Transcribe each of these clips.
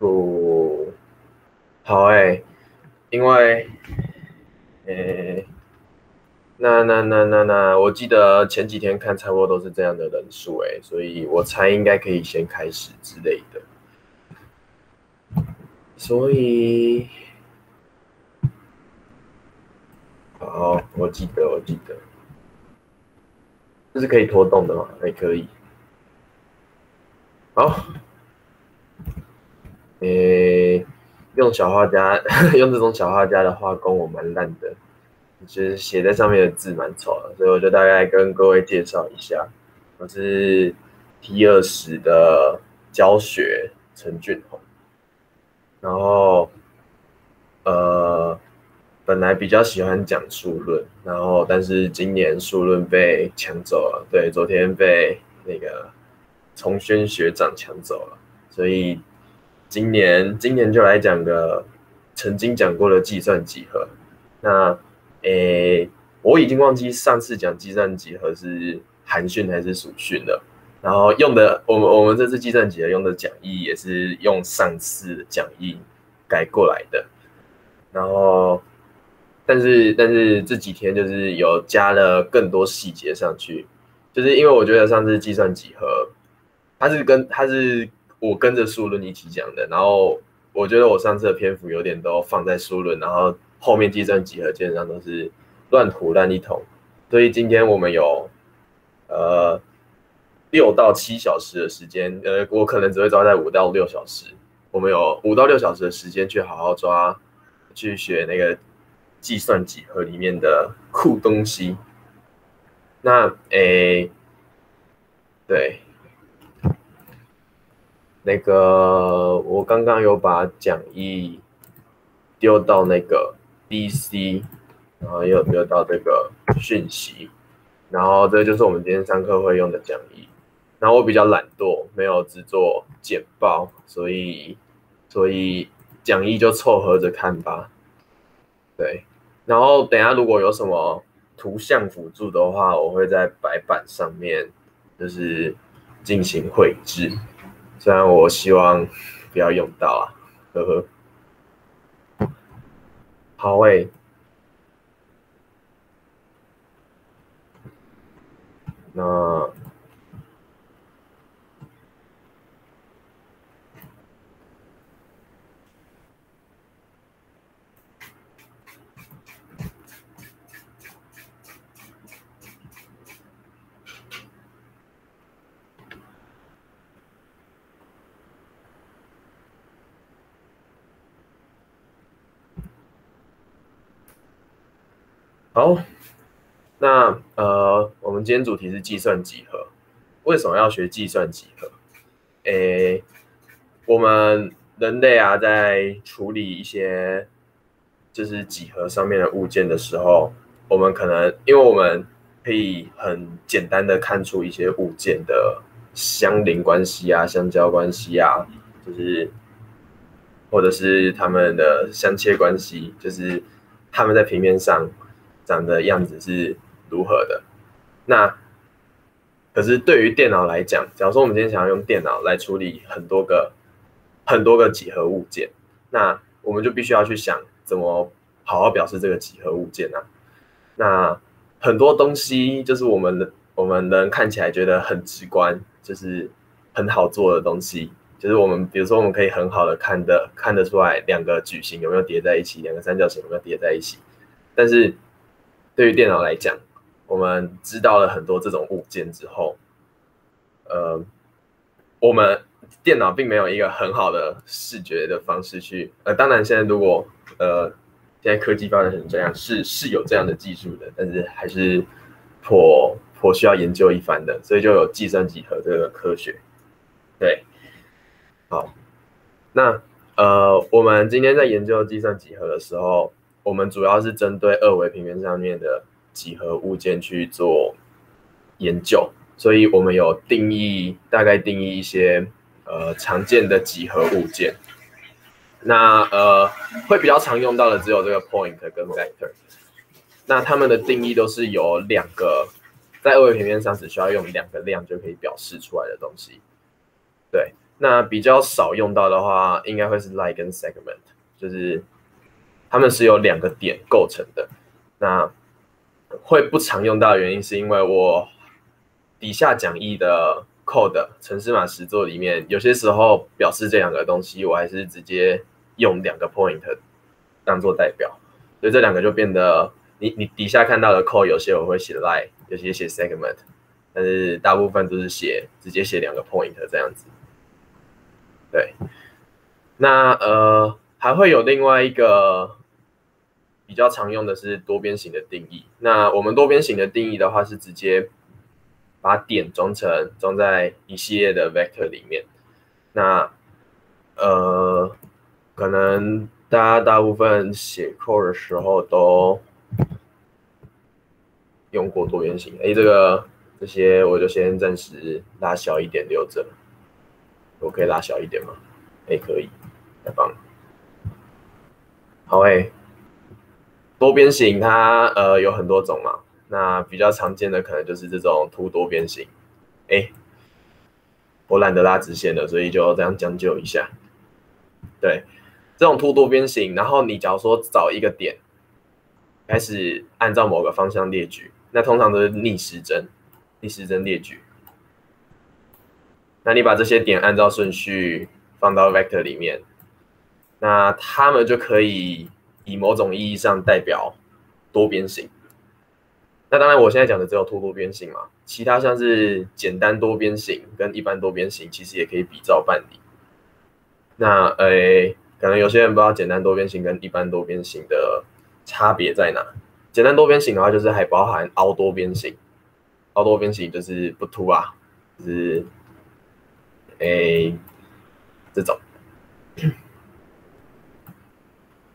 不，好哎，因为，诶，那那那那那，我记得前几天看差不多都是这样的人数哎，所以我猜应该可以先开始之类的。所以，好，我记得，我记得，这是可以拖动的吗？还可以。好。诶，用小画家 用这种小画家的画工，我蛮烂的，就是写在上面的字蛮丑的，所以我就大概跟各位介绍一下，我是 T 二十的教学陈俊宏，然后呃，本来比较喜欢讲数论，然后但是今年数论被抢走了，对，昨天被那个崇轩学长抢走了，所以。今年，今年就来讲个曾经讲过的计算几何。那，诶，我已经忘记上次讲计算几何是寒训还是暑训了。然后用的，我们我们这次计算几何用的讲义也是用上次讲义改过来的。然后，但是但是这几天就是有加了更多细节上去，就是因为我觉得上次计算几何，它是跟它是。我跟着书论一起讲的，然后我觉得我上次的篇幅有点都放在书论，然后后面计算几何基本上都是乱涂乱一通，所以今天我们有呃六到七小时的时间，呃，我可能只会抓在五到六小时，我们有五到六小时的时间去好好抓，去学那个计算几何里面的酷东西。那诶，对。那个，我刚刚有把讲义丢到那个 DC，然后又丢到这个讯息，然后这就是我们今天上课会用的讲义。然后我比较懒惰，没有制作简报，所以所以讲义就凑合着看吧。对，然后等下如果有什么图像辅助的话，我会在白板上面就是进行绘制。虽然我希望不要用到啊，呵呵。好诶。那。好，那呃，我们今天主题是计算几何。为什么要学计算几何？诶，我们人类啊，在处理一些就是几何上面的物件的时候，我们可能因为我们可以很简单的看出一些物件的相邻关系啊、相交关系啊，就是或者是它们的相切关系，就是它们在平面上。长的样子是如何的？那可是对于电脑来讲，假如说我们今天想要用电脑来处理很多个很多个几何物件，那我们就必须要去想怎么好好表示这个几何物件啊。那很多东西就是我们我们能看起来觉得很直观，就是很好做的东西，就是我们比如说我们可以很好的看的看得出来两个矩形有没有叠在一起，两个三角形有没有叠在一起，但是。对于电脑来讲，我们知道了很多这种物件之后，呃，我们电脑并没有一个很好的视觉的方式去，呃，当然现在如果呃现在科技发展成这样，是是有这样的技术的，但是还是颇颇需要研究一番的，所以就有计算几何这个科学。对，好，那呃，我们今天在研究计算几何的时候。我们主要是针对二维平面上面的几何物件去做研究，所以我们有定义，大概定义一些呃常见的几何物件。那呃会比较常用到的只有这个 point 跟 vector。那它们的定义都是有两个，在二维平面上只需要用两个量就可以表示出来的东西。对，那比较少用到的话，应该会是 line 跟 segment，就是他们是由两个点构成的。那会不常用到的原因，是因为我底下讲义的 code 程式码实作里面，有些时候表示这两个东西，我还是直接用两个 point 当做代表，所以这两个就变得，你你底下看到的 code 有些我会写 line，有些写 segment，但是大部分都是写直接写两个 point 这样子。对，那呃还会有另外一个。比较常用的是多边形的定义。那我们多边形的定义的话，是直接把点装成装在一系列的 vector 里面。那呃，可能大家大部分写 code 的时候都用过多边形。哎，这个这些我就先暂时拉小一点留着。我可以拉小一点吗？哎，可以，太棒了。好诶。多边形它呃有很多种嘛，那比较常见的可能就是这种凸多边形。哎，我懒得拉直线了，所以就这样将就一下。对，这种凸多边形，然后你假如说找一个点，开始按照某个方向列举，那通常都是逆时针，逆时针列举。那你把这些点按照顺序放到 vector 里面，那它们就可以。以某种意义上代表多边形，那当然我现在讲的只有凸多边形嘛，其他像是简单多边形跟一般多边形，其实也可以比照办理。那诶，可能有些人不知道简单多边形跟一般多边形的差别在哪。简单多边形的话，就是还包含凹多边形，凹多边形就是不凸啊，就是诶这种。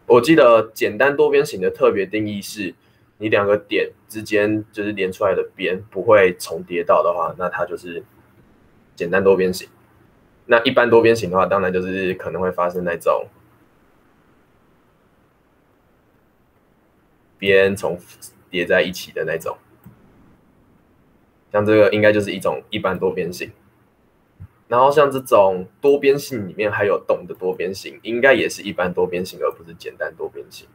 我记得简单多边形的特别定义是，你两个点之间就是连出来的边不会重叠到的话，那它就是简单多边形。那一般多边形的话，当然就是可能会发生那种边重叠在一起的那种，像这个应该就是一种一般多边形。然后像这种多边形里面还有洞的多边形，应该也是一般多边形，而不是简单多边形。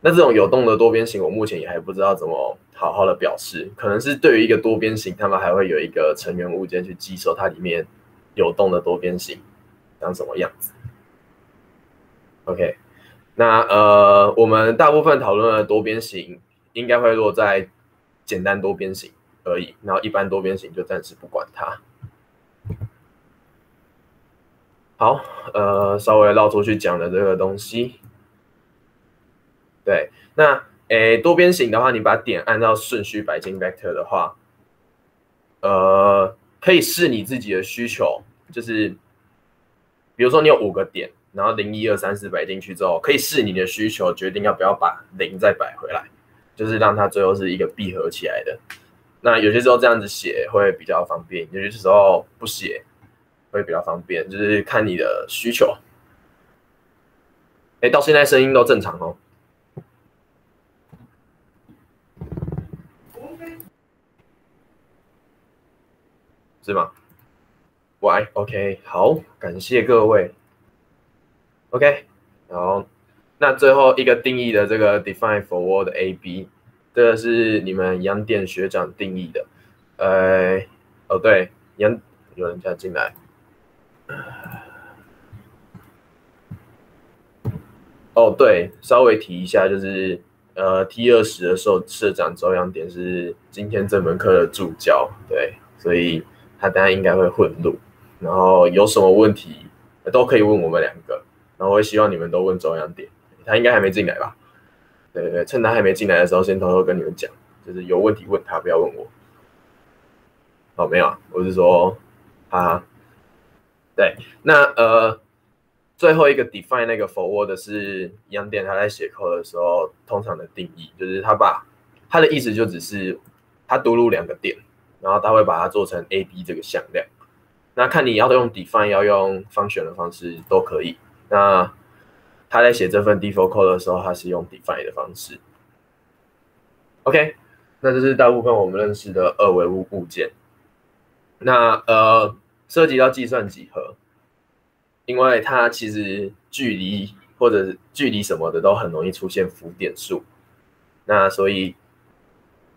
那这种有洞的多边形，我目前也还不知道怎么好好的表示。可能是对于一个多边形，他们还会有一个成员物件去记收它里面有洞的多边形长什么样子。OK，那呃，我们大部分讨论的多边形应该会落在简单多边形而已，然后一般多边形就暂时不管它。好，呃，稍微绕出去讲的这个东西，对，那诶，多边形的话，你把点按照顺序摆进 vector 的话，呃，可以视你自己的需求，就是比如说你有五个点，然后零一二三四摆进去之后，可以视你的需求决定要不要把零再摆回来，就是让它最后是一个闭合起来的。那有些时候这样子写会比较方便，有些时候不写。会比较方便，就是看你的需求。哎，到现在声音都正常哦，是吗？喂，OK，好，感谢各位。OK，然后那最后一个定义的这个 define forward A B，这个是你们杨电学长定义的。呃，哦对，杨有人加进来。哦，对，稍微提一下，就是呃，T 二十的时候社长周阳典是今天这门课的助教，对，所以他等下应该会混录，然后有什么问题都可以问我们两个，然后我会希望你们都问周阳典，他应该还没进来吧？对对对，趁他还没进来的时候，先偷偷跟你们讲，就是有问题问他，不要问我。哦，没有，我是说，他。对，那呃，最后一个 define 那个 forward 是杨点他在写 code 的时候通常的定义，就是他把他的意思就只是他读入两个点，然后他会把它做成 a b 这个向量。那看你要用 define 要用 function 的方式都可以。那他在写这份 default code 的时候，他是用 define 的方式。OK，那这是大部分我们认识的二维物物件。那呃。涉及到计算几何，因为它其实距离或者距离什么的都很容易出现浮点数。那所以，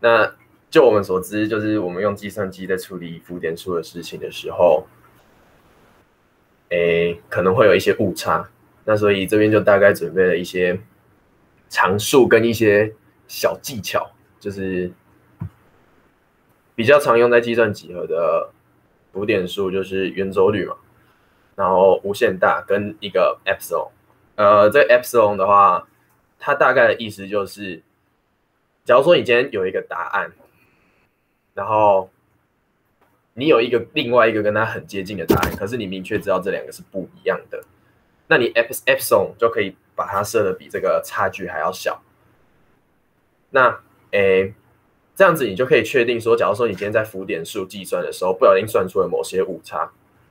那就我们所知，就是我们用计算机在处理浮点数的事情的时候，诶，可能会有一些误差。那所以这边就大概准备了一些常数跟一些小技巧，就是比较常用在计算几何的浮点数，就是圆周率嘛，然后无限大跟一个 epsilon。呃，这 epsilon 的话，它大概的意思就是，假如说你今天有一个答案，然后你有一个另外一个跟它很接近的答案，可是你明确知道这两个是不一样的。那你 epsilon 就可以把它设的比这个差距还要小。那诶，这样子你就可以确定说，假如说你今天在浮点数计算的时候不小心算出了某些误差，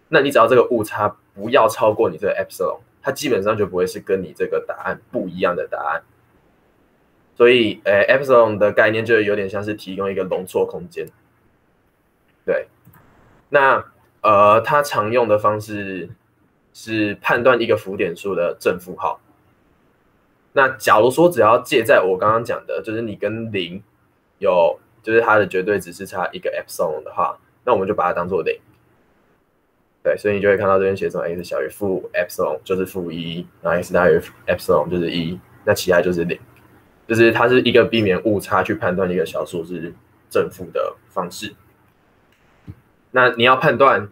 那你只要这个误差不要超过你这个 epsilon，它基本上就不会是跟你这个答案不一样的答案。所以，哎，epsilon 的概念就有点像是提供一个容错空间。对，那呃，它常用的方式。是判断一个浮点数的正负号。那假如说只要借在我刚刚讲的，就是你跟零有，就是它的绝对值是差一个 epsilon 的话，那我们就把它当做零。对，所以你就会看到这边写成 x 小于负 epsilon 就是负一，然后 x 大于 epsilon 就是一，那其他就是零，就是它是一个避免误差去判断一个小数是正负的方式。那你要判断。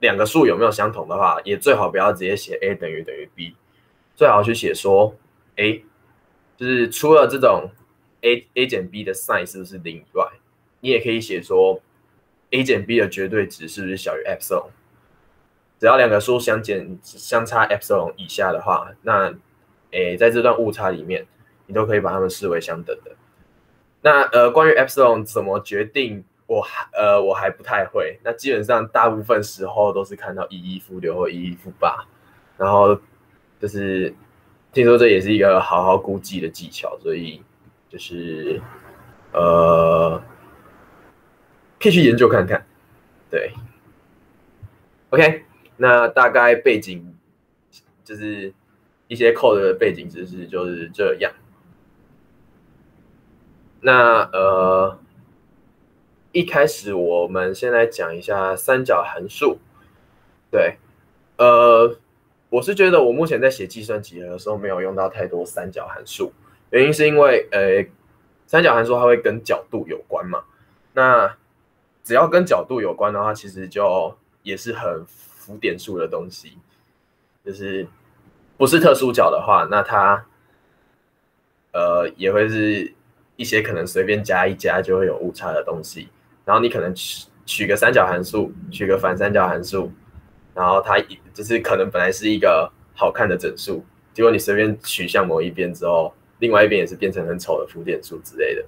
两个数有没有相同的话，也最好不要直接写 a 等于等于 b，最好去写说 a，就是除了这种 a a 减 b 的 sign 是不是零以外，你也可以写说 a 减 b 的绝对值是不是小于 epsilon。只要两个数相减相差 epsilon 以下的话，那诶在这段误差里面，你都可以把它们视为相等的。那呃关于 epsilon 怎么决定？我还呃我还不太会，那基本上大部分时候都是看到一一负六或一一负八，然后就是听说这也是一个好好估计的技巧，所以就是呃可以去研究看看。对，OK，那大概背景就是一些 code 的背景知识就是这样。那呃。一开始，我们先来讲一下三角函数。对，呃，我是觉得我目前在写计算几何的时候没有用到太多三角函数，原因是因为，呃，三角函数它会跟角度有关嘛。那只要跟角度有关的话，其实就也是很浮点数的东西，就是不是特殊角的话，那它，呃，也会是一些可能随便加一加就会有误差的东西。然后你可能取取个三角函数，取个反三角函数，然后它就是可能本来是一个好看的整数，结果你随便取向某一边之后，另外一边也是变成很丑的浮点数之类的。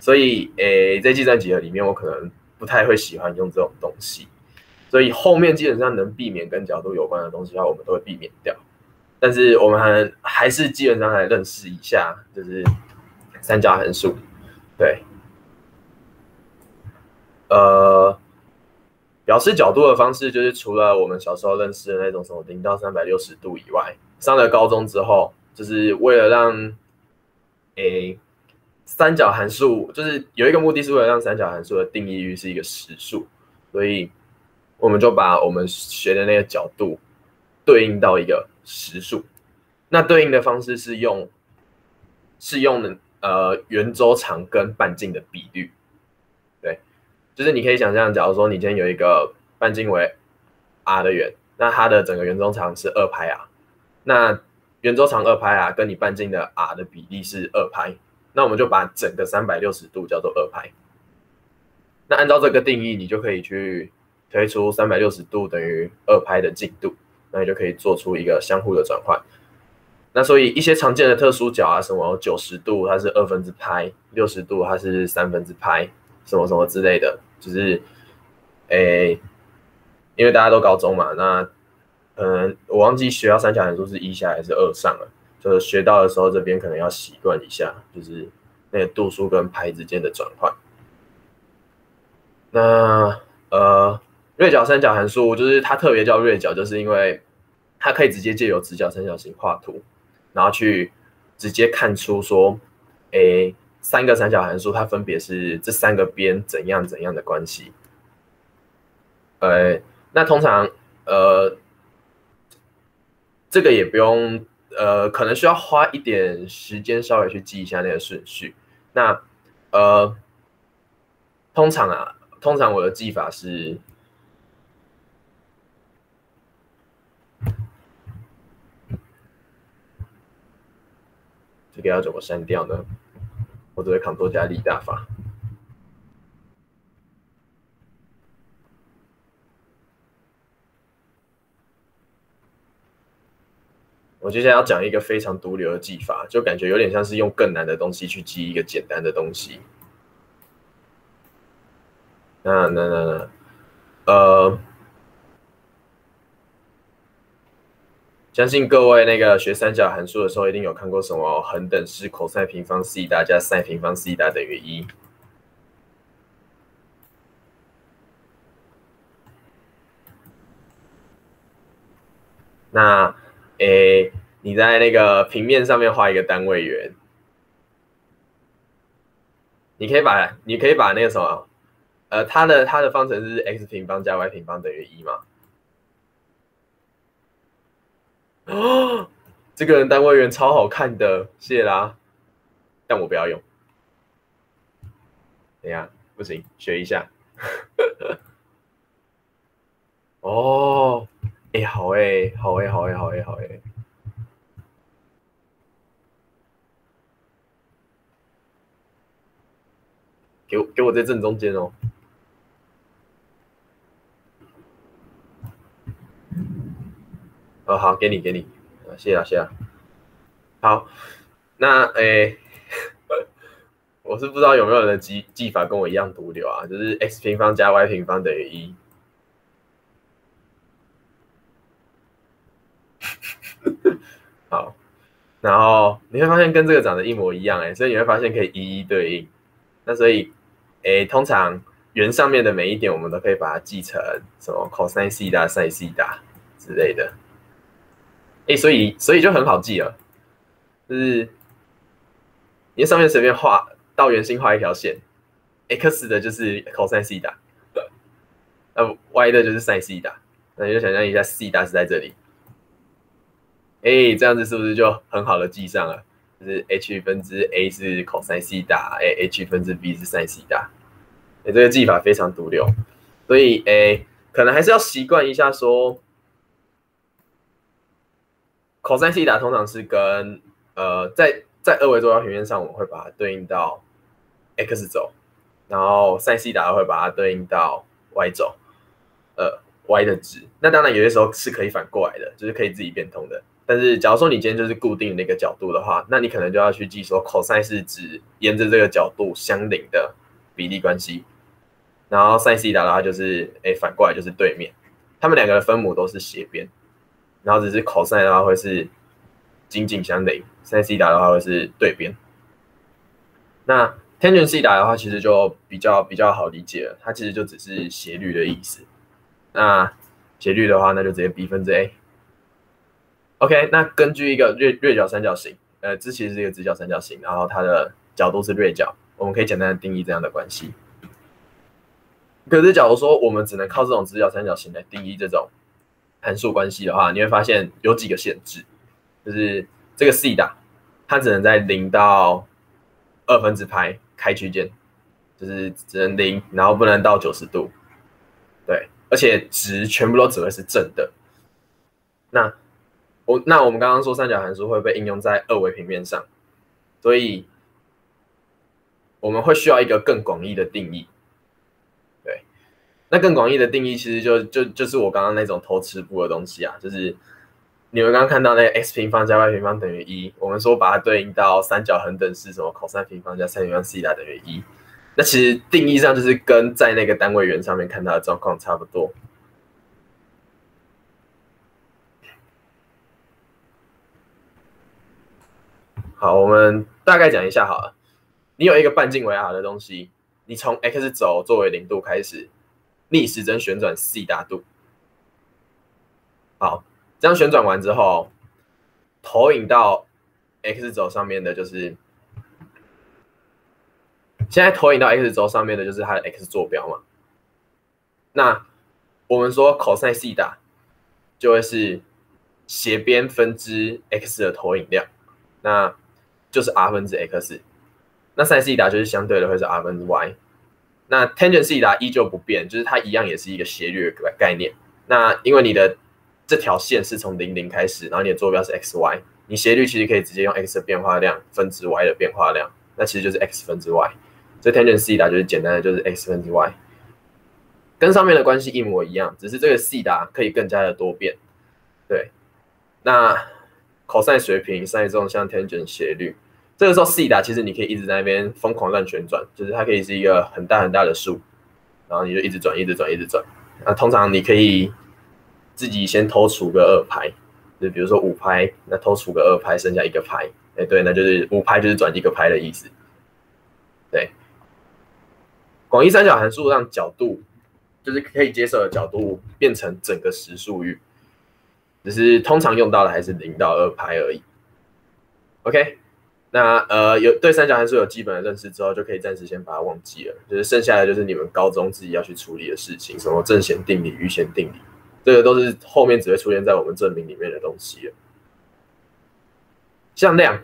所以，诶，在计算几何里面，我可能不太会喜欢用这种东西。所以后面基本上能避免跟角度有关的东西的话，我们都会避免掉。但是我们还还是基本上来认识一下，就是三角函数，对。呃，表示角度的方式就是除了我们小时候认识的那种什么零到三百六十度以外，上了高中之后，就是为了让诶三角函数，就是有一个目的是为了让三角函数的定义域是一个实数，所以我们就把我们学的那个角度对应到一个实数。那对应的方式是用是用呃圆周长跟半径的比率。对就是你可以想象，假如说你今天有一个半径为 r 的圆，那它的整个圆周长是二派 r，那圆周长二拍啊跟你半径的 r 的比例是二拍，那我们就把整个三百六十度叫做二拍。那按照这个定义，你就可以去推出三百六十度等于二拍的进度，那你就可以做出一个相互的转换。那所以一些常见的特殊角啊，什么九十度它是二分之派，六十度它是三分之派，什么什么之类的。就是，诶，因为大家都高中嘛，那，嗯，我忘记学到三角函数是一下还是二上了，就是学到的时候，这边可能要习惯一下，就是那个度数跟派之间的转换。那，呃，锐角三角函数就是它特别叫锐角，就是因为它可以直接借由直角三角形画图，然后去直接看出说，诶，三个三角函数它分别是这三个边怎样怎样的关系。呃，那通常呃，这个也不用呃，可能需要花一点时间稍微去记一下那个顺序。那呃，通常啊，通常我的记法是。这个要怎么删掉呢？我只会 Ctrl 加力大法。我接下来要讲一个非常毒瘤的技法，就感觉有点像是用更难的东西去记一个简单的东西。那那那那，呃。相信各位那个学三角函数的时候，一定有看过什么恒等式 cos 平方西塔加 sin 平方西塔等于一。那，诶，你在那个平面上面画一个单位圆，你可以把你可以把那个什么，呃，它的它的方程是 x 平方加 y 平方等于一吗？哦，这个人单位圆超好看的，谢啦。但我不要用。等下，不行，学一下。哦，哎，好哎，好哎，好哎，好哎，好哎。给我，给我在正中间哦。哦，好，给你，给你，谢谢啊，谢谢。好，那诶，我是不知道有没有人记记法跟我一样毒瘤啊，就是 x 平方加 y 平方等于一。好，然后你会发现跟这个长得一模一样哎，所以你会发现可以一一对应。那所以，哎，通常圆上面的每一点，我们都可以把它记成什么 cos 西塔、sin 西塔之类的。哎，所以所以就很好记了，就是你上面随便画到圆心画一条线，x 的就是 cos 西塔，呃，y 的就是 sin 西塔，那你就想象一下西塔是在这里，哎，这样子是不是就很好的记上了？就是 h 分之 a 是 cos 西塔，哎，h 分之 b 是 sin 西塔，哎，这个记法非常毒瘤，所以哎，可能还是要习惯一下说。cos 西塔通常是跟呃，在在二维坐标平面上，我们会把它对应到 x 轴，然后 sin 西塔会把它对应到 y 轴，呃，y 的值。那当然有些时候是可以反过来的，就是可以自己变通的。但是假如说你今天就是固定那个角度的话，那你可能就要去记说 cos 是指沿着这个角度相邻的比例关系，然后 sin 西塔的话就是哎反过来就是对面，它们两个的分母都是斜边。然后只是 cos 的话会是紧紧相邻，sin 西塔的话会是对边。那 tangent 西塔的话其实就比较比较好理解了，它其实就只是斜率的意思。那斜率的话，那就直接 b 分之 a。OK，那根据一个锐锐角三角形，呃，这其实是一个直角三角形，然后它的角度是锐角，我们可以简单的定义这样的关系。可是假如说我们只能靠这种直角三角形来定义这种。函数关系的话，你会发现有几个限制，就是这个 c 的，它只能在零到二分之派开区间，就是只能零，然后不能到九十度，对，而且值全部都只会是正的。那我那我们刚刚说三角函数会被应用在二维平面上，所以我们会需要一个更广义的定义。对那更广义的定义，其实就就就是我刚刚那种偷吃步的东西啊，就是你们刚刚看到那个 x 平方加 y 平方等于一，我们说把它对应到三角恒等式，什么 cos 平方加 sin 平方西塔等于一，那其实定义上就是跟在那个单位圆上面看到的状况差不多。好，我们大概讲一下好了。你有一个半径为 r 的东西，你从 x 轴作为零度开始。逆时针旋转 c 大度。好，这样旋转完之后，投影到 x 轴上面的就是现在投影到 x 轴上面的就是它的 x 坐标嘛。那我们说 cos 西塔就会是斜边分之 x 的投影量，那就是 r 分之 x。那 sin 西塔就是相对的会是 r 分之 y。那 tangent 西塔依旧不变，就是它一样也是一个斜率的概念。那因为你的这条线是从零零开始，然后你的坐标是 x y，你斜率其实可以直接用 x 的变化量分之 y 的变化量，那其实就是 x 分之 y。这 tangent 西塔就是简单的就是 x 分之 y。跟上面的关系一模一样，只是这个西达可以更加的多变。对，那 cos 水平 sin 这种像 tangent 斜率，这个时候西达其实你可以一直在那边疯狂乱旋转，就是它可以是一个很大很大的数，然后你就一直转，一直转，一直转。那通常你可以自己先偷除个二拍，就比如说五拍，那偷除个二拍，剩下一个拍。哎，对，那就是五拍就是转一个拍的意思。对，广义三角函数让角度。就是可以接受的角度变成整个实数域，只是通常用到的还是零到二拍而已。OK，那呃有对三角函数有基本的认识之后，就可以暂时先把它忘记了。就是剩下的就是你们高中自己要去处理的事情，什么正弦定理、余弦定理，这个都是后面只会出现在我们证明里面的东西了。向量，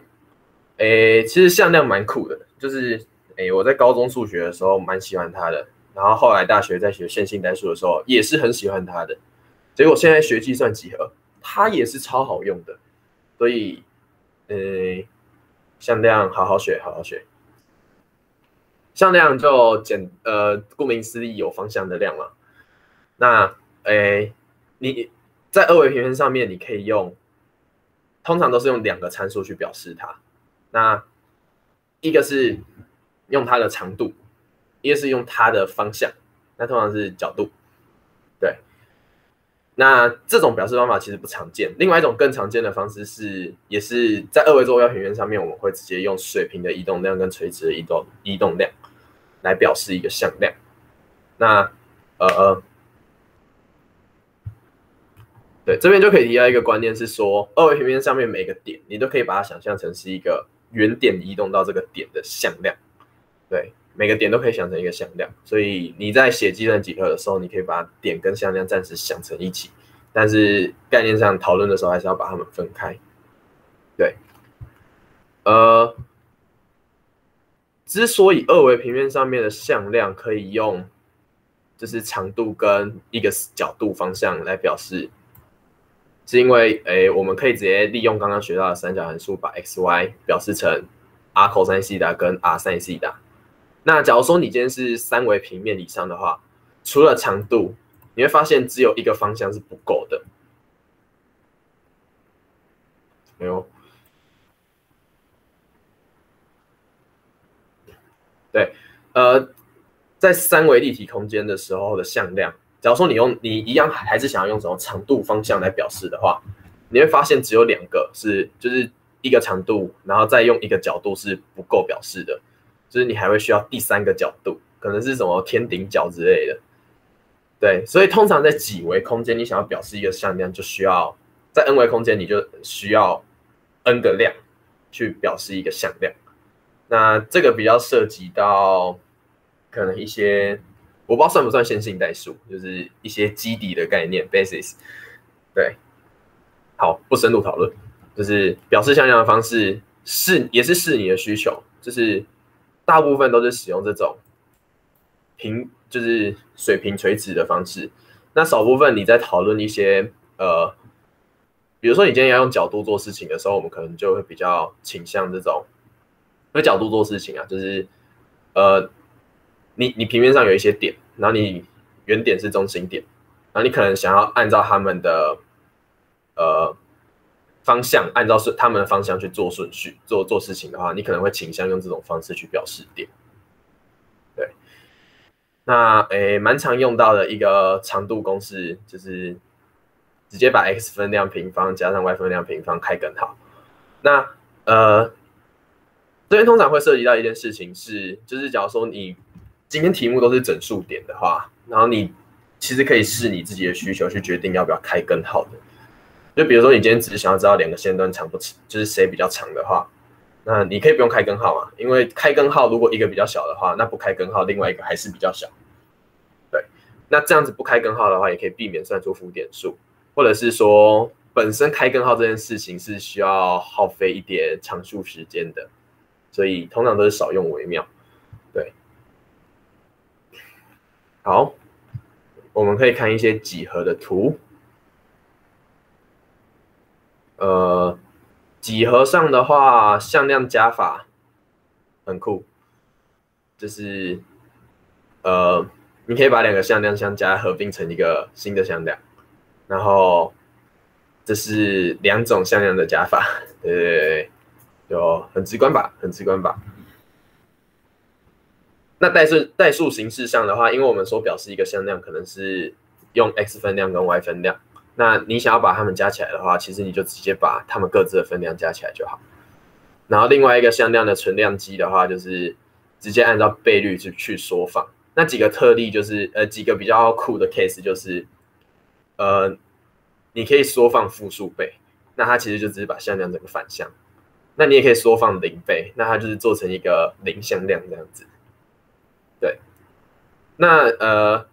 诶，其实向量蛮酷的，就是诶我在高中数学的时候蛮喜欢它的。然后后来大学在学线性代数的时候，也是很喜欢它的。结果现在学计算几何，它也是超好用的。所以，呃，向量好好学，好好学。向量就简呃，顾名思义有方向的量嘛。那，诶，你在二维平面上面，你可以用，通常都是用两个参数去表示它。那一个是用它的长度。一个是用它的方向，那通常是角度，那这种表示方法其实不常见。另外一种更常见的方式是，也是在二维坐标平面上面，我们会直接用水平的移动量跟垂直的移动移动量来表示一个向量。那呃，对，这边就可以提到一个观念是说，二维平面上面每个点，你都可以把它想象成是一个原点移动到这个点的向量，对。每个点都可以想成一个向量，所以你在写计算几何的时候，你可以把点跟向量暂时想成一起，但是概念上讨论的时候还是要把它们分开。对，呃，之所以二维平面上面的向量可以用就是长度跟一个角度方向来表示，是因为诶，我们可以直接利用刚刚学到的三角函数，把 x y 表示成 r cos 西塔跟 r sin 西塔。那假如说你今天是三维平面以上的话，除了长度，你会发现只有一个方向是不够的。没有。对，呃，在三维立体空间的时候的向量，假如说你用你一样还是想要用什么长度方向来表示的话，你会发现只有两个是，就是一个长度，然后再用一个角度是不够表示的。就是你还会需要第三个角度，可能是什么天顶角之类的，对，所以通常在几维空间，你想要表示一个向量，就需要在 n 维空间，你就需要 n 个量去表示一个向量。那这个比较涉及到可能一些我不知道算不算线性代数，就是一些基底的概念 basis。对，好，不深入讨论，就是表示向量的方式是也是视你的需求，就是。大部分都是使用这种平，就是水平垂直的方式。那少部分你在讨论一些呃，比如说你今天要用角度做事情的时候，我们可能就会比较倾向这种用角度做事情啊，就是呃，你你平面上有一些点，然后你原点是中心点，然后你可能想要按照他们的呃。方向按照是他们的方向去做顺序做做事情的话，你可能会倾向用这种方式去表示点。对，那诶，蛮常用到的一个长度公式就是直接把 x 分量平方加上 y 分量平方开根号。那呃，这边通常会涉及到一件事情是，就是假如说你今天题目都是整数点的话，然后你其实可以视你自己的需求去决定要不要开根号的。就比如说你今天只是想要知道两个线段长不长，就是谁比较长的话，那你可以不用开根号嘛，因为开根号如果一个比较小的话，那不开根号另外一个还是比较小。对，那这样子不开根号的话，也可以避免算出负点数，或者是说本身开根号这件事情是需要耗费一点常数时间的，所以通常都是少用为妙。对，好，我们可以看一些几何的图。呃，几何上的话，向量加法很酷，就是呃，你可以把两个向量相加合并成一个新的向量，然后这是两种向量的加法，对 对对，就很直观吧，很直观吧。那代数代数形式上的话，因为我们所表示一个向量可能是用 x 分量跟 y 分量。那你想要把它们加起来的话，其实你就直接把它们各自的分量加起来就好。然后另外一个向量的存量积的话，就是直接按照倍率去去缩放。那几个特例就是呃几个比较酷的 case 就是呃你可以缩放复数倍，那它其实就只是把向量整个反向。那你也可以缩放零倍，那它就是做成一个零向量这样子。对，那呃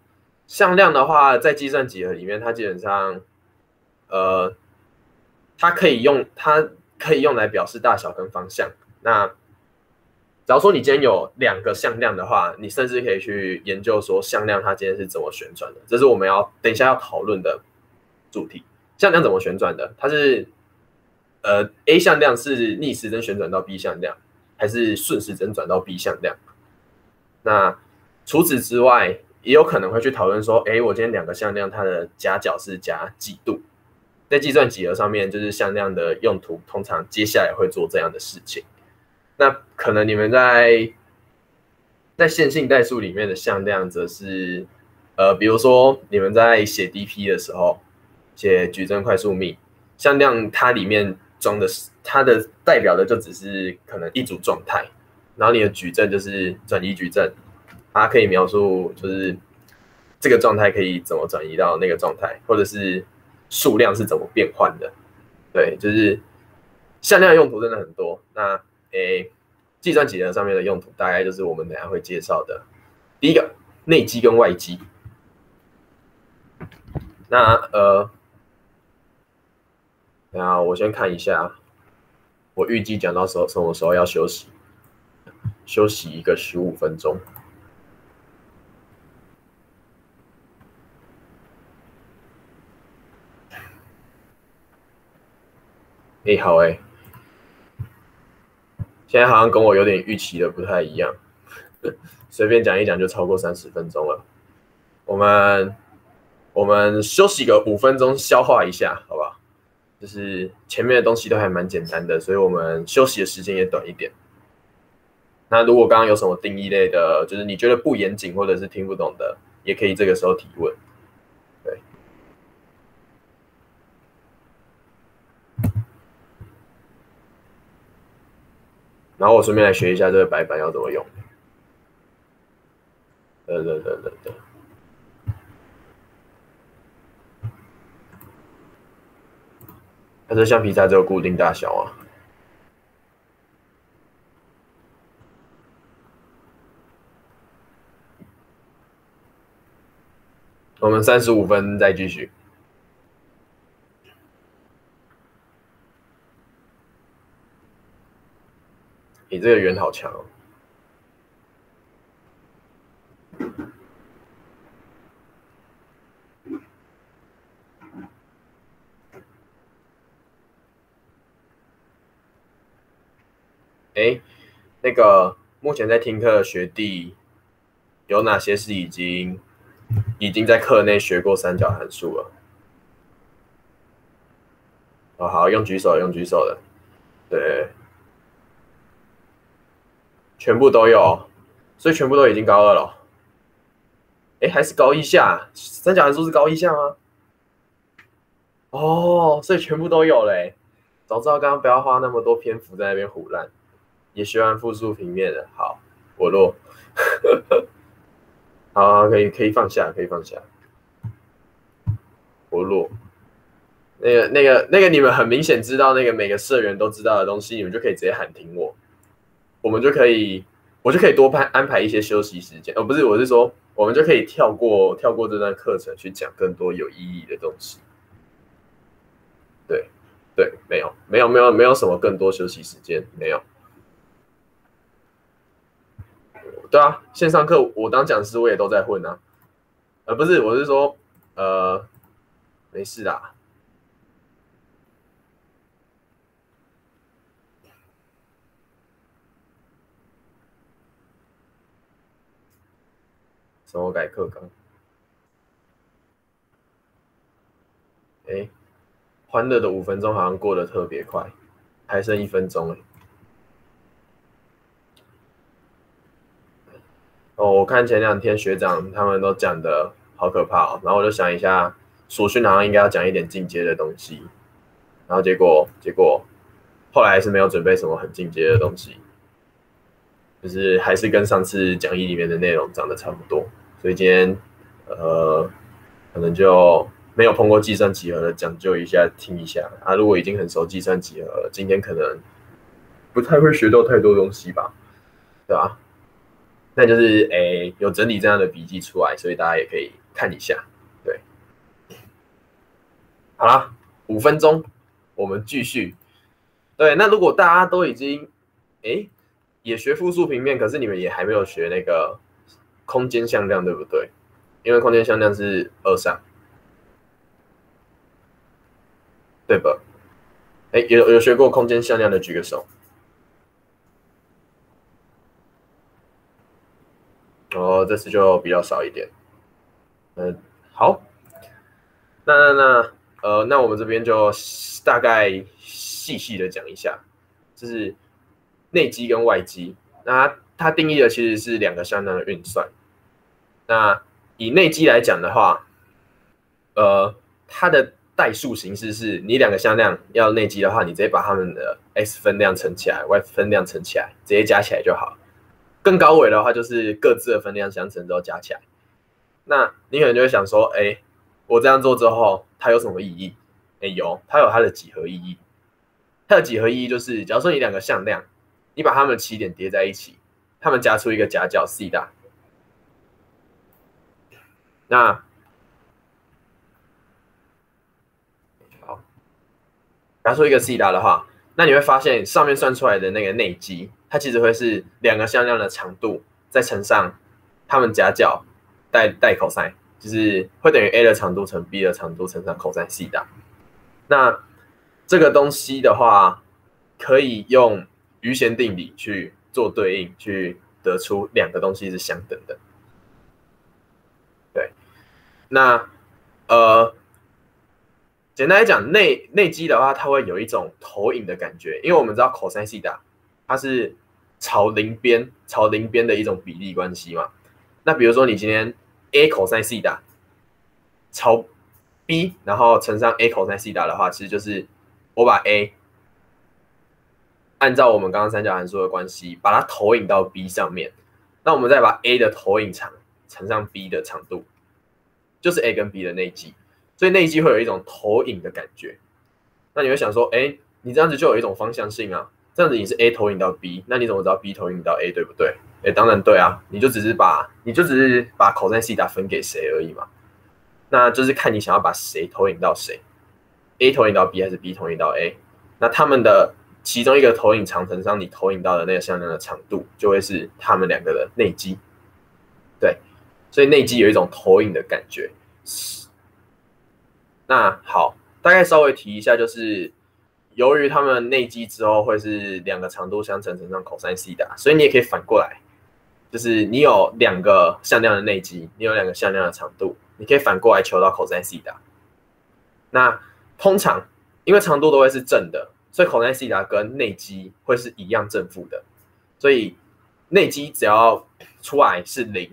向量的话，在计算几何里面，它基本上。呃，它可以用，它可以用来表示大小跟方向。那假如说你今天有两个向量的话，你甚至可以去研究说向量它今天是怎么旋转的。这是我们要等一下要讨论的主题。向量怎么旋转的？它是呃 A 向量是逆时针旋转到 B 向量，还是顺时针转到 B 向量？那除此之外，也有可能会去讨论说，哎，我今天两个向量它的夹角是夹几度？在计算几何上面，就是向量的用途，通常接下来会做这样的事情。那可能你们在在线性代数里面的向量，则是呃，比如说你们在写 DP 的时候，写矩阵快速幂向量，它里面装的是它的代表的就只是可能一组状态，然后你的矩阵就是转移矩阵，它可以描述就是这个状态可以怎么转移到那个状态，或者是。数量是怎么变换的？对，就是向量用途真的很多。那诶，计算机的上面的用途，大概就是我们等下会介绍的。第一个，内积跟外积。那呃，那我先看一下，我预计讲到时候什么时候要休息？休息一个十五分钟。哎，好哎，现在好像跟我有点预期的不太一样，随便讲一讲就超过三十分钟了。我们我们休息个五分钟，消化一下，好不好？就是前面的东西都还蛮简单的，所以我们休息的时间也短一点。那如果刚刚有什么定义类的，就是你觉得不严谨或者是听不懂的，也可以这个时候提问。然后我顺便来学一下这个白板要怎么用。对对对对对。它这橡皮擦只有固定大小啊。我们三十五分再继续。你这个圆好强哦！哎，那个目前在听课的学弟，有哪些是已经已经在课内学过三角函数了？哦，好，用举手，用举手的，对。全部都有，所以全部都已经高二了。哎，还是高一下？三角函数是高一下吗？哦，所以全部都有嘞。早知道刚刚不要花那么多篇幅在那边胡乱。也学完复数平面的，好，我落。好，可以可以放下，可以放下。活络。那个、那个、那个，你们很明显知道那个每个社员都知道的东西，你们就可以直接喊停我，我们就可以，我就可以多排安排一些休息时间。哦，不是，我是说，我们就可以跳过跳过这段课程，去讲更多有意义的东西。对，对，没有，没有，没有，没有什么更多休息时间，没有。对啊，线上课我当讲师我也都在混啊，呃，不是，我是说，呃，没事啦。什么改课纲？哎，欢乐的五分钟好像过得特别快，还剩一分钟哎。哦，我看前两天学长他们都讲的好可怕哦，然后我就想一下，所训好像应该要讲一点进阶的东西，然后结果结果后来还是没有准备什么很进阶的东西，就是还是跟上次讲义里面的内容讲的差不多，所以今天呃可能就没有碰过计算几何的讲究一下听一下啊，如果已经很熟计算几何，今天可能不太会学到太多东西吧，对吧？那就是诶，有整理这样的笔记出来，所以大家也可以看一下。对，好了，五分钟，我们继续。对，那如果大家都已经诶也学复数平面，可是你们也还没有学那个空间向量，对不对？因为空间向量是二上，对吧？哎，有有学过空间向量的举个手。哦，这次就比较少一点。嗯，好，那那那呃，那我们这边就大概细细的讲一下，就是内积跟外积。那它定义的其实是两个向量的运算。那以内积来讲的话，呃，它的代数形式是你两个向量要内积的话，你直接把它们的 x 分量乘起来，y 分量乘起来，直接加起来就好。更高维的话，就是各自的分量相乘之后加起来。那你可能就会想说，哎，我这样做之后，它有什么意义？哎，有，它有它的几何意义。它的几何意义就是，假如说你两个向量，你把它们的起点叠在一起，它们加出一个夹角 c 大。那好，加出一个 c 大的话，那你会发现上面算出来的那个内积。它其实会是两个向量的长度再乘上它们夹角带带 cos，就是会等于 a 的长度乘 b 的长度乘上 cos 西的。那这个东西的话，可以用余弦定理去做对应，去得出两个东西是相等的。那呃，简单来讲，内内积的话，它会有一种投影的感觉，因为我们知道 cos 西的。它是朝零边、朝零边的一种比例关系嘛？那比如说你今天 a cos 西塔朝 b，然后乘上 a cos 西塔的话，其实就是我把 a 按照我们刚刚三角函数的关系，把它投影到 b 上面。那我们再把 a 的投影长乘上 b 的长度，就是 a 跟 b 的内积。所以内积会有一种投影的感觉。那你会想说，哎，你这样子就有一种方向性啊？这样子你是 A 投影到 B，那你怎么知道 B 投影到 A 对不对？哎，当然对啊，你就只是把你就只是把 cos 西塔分给谁而已嘛。那就是看你想要把谁投影到谁，A 投影到 B 还是 B 投影到 A？那他们的其中一个投影长乘上你投影到的那个向量的长度，就会是他们两个的内积。对，所以内积有一种投影的感觉。那好，大概稍微提一下就是。由于它们内积之后会是两个长度相乘乘上 cos 西塔，所以你也可以反过来，就是你有两个向量的内积，你有两个向量的长度，你可以反过来求到 cos 西塔。那通常因为长度都会是正的，所以 cos 西塔跟内积会是一样正负的，所以内积只要出来是零，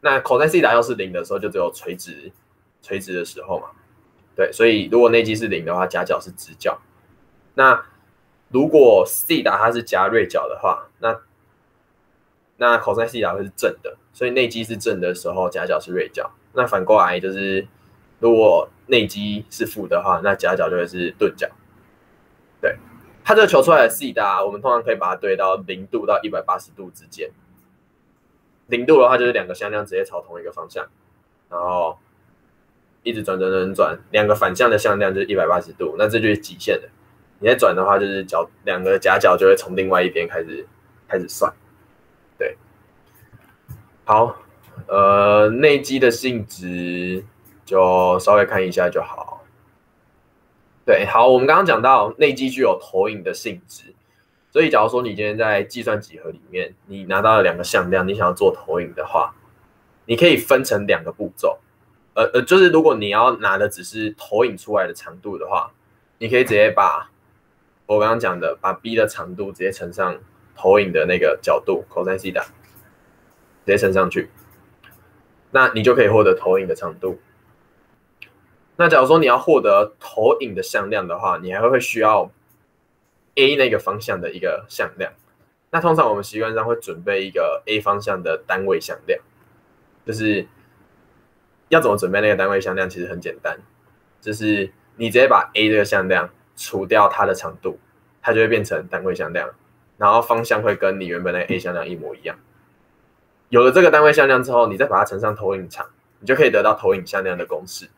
那 cos 西塔要是零的时候，就只有垂直垂直的时候嘛。对，所以如果内积是零的话，夹角是直角。那如果西塔它是夹锐角的话，那那 cos 西塔会是正的，所以内积是正的时候，夹角是锐角。那反过来就是如果内积是负的话，那夹角就会是钝角。对，它这个求出来的 c 达，我们通常可以把它对到零度到一百八十度之间。零度的话就是两个向量直接朝同一个方向，然后一直转转转转，两个反向的向量就是一百八十度，那这就是极限的。你在转的话，就是角两个夹角就会从另外一边开始开始算。对，好，呃，内积的性质就稍微看一下就好。对，好，我们刚刚讲到内积具有投影的性质，所以假如说你今天在计算几何里面，你拿到了两个向量，你想要做投影的话，你可以分成两个步骤。呃呃，就是如果你要拿的只是投影出来的长度的话，你可以直接把。我刚刚讲的，把 b 的长度直接乘上投影的那个角度 cos 西塔，直接乘上去，那你就可以获得投影的长度。那假如说你要获得投影的向量的话，你还会需要 a 那个方向的一个向量。那通常我们习惯上会准备一个 a 方向的单位向量，就是要怎么准备那个单位向量，其实很简单，就是你直接把 a 这个向量。除掉它的长度，它就会变成单位向量，然后方向会跟你原本的 a 向量一模一样。有了这个单位向量之后，你再把它乘上投影长，你就可以得到投影向量的公式。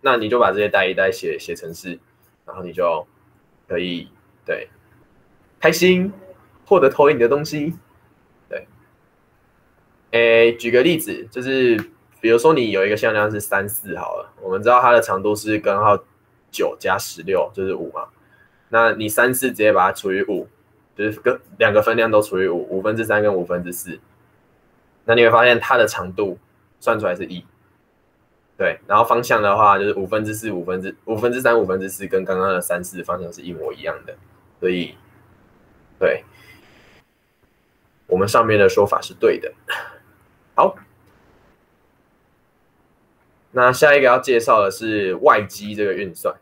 那你就把这些带一带写写成式，然后你就可以对开心获得投影的东西。对，诶，举个例子，就是比如说你有一个向量是三四好了，我们知道它的长度是根号。九加十六就是五嘛，那你三四直接把它除以五，就是跟两个分量都除以五，五分之三跟五分之四，那你会发现它的长度算出来是一，对，然后方向的话就是五分之四五分之五分之三五分之四跟刚刚的三四方向是一模一样的，所以对，我们上面的说法是对的，好。那下一个要介绍的是外积这个运算。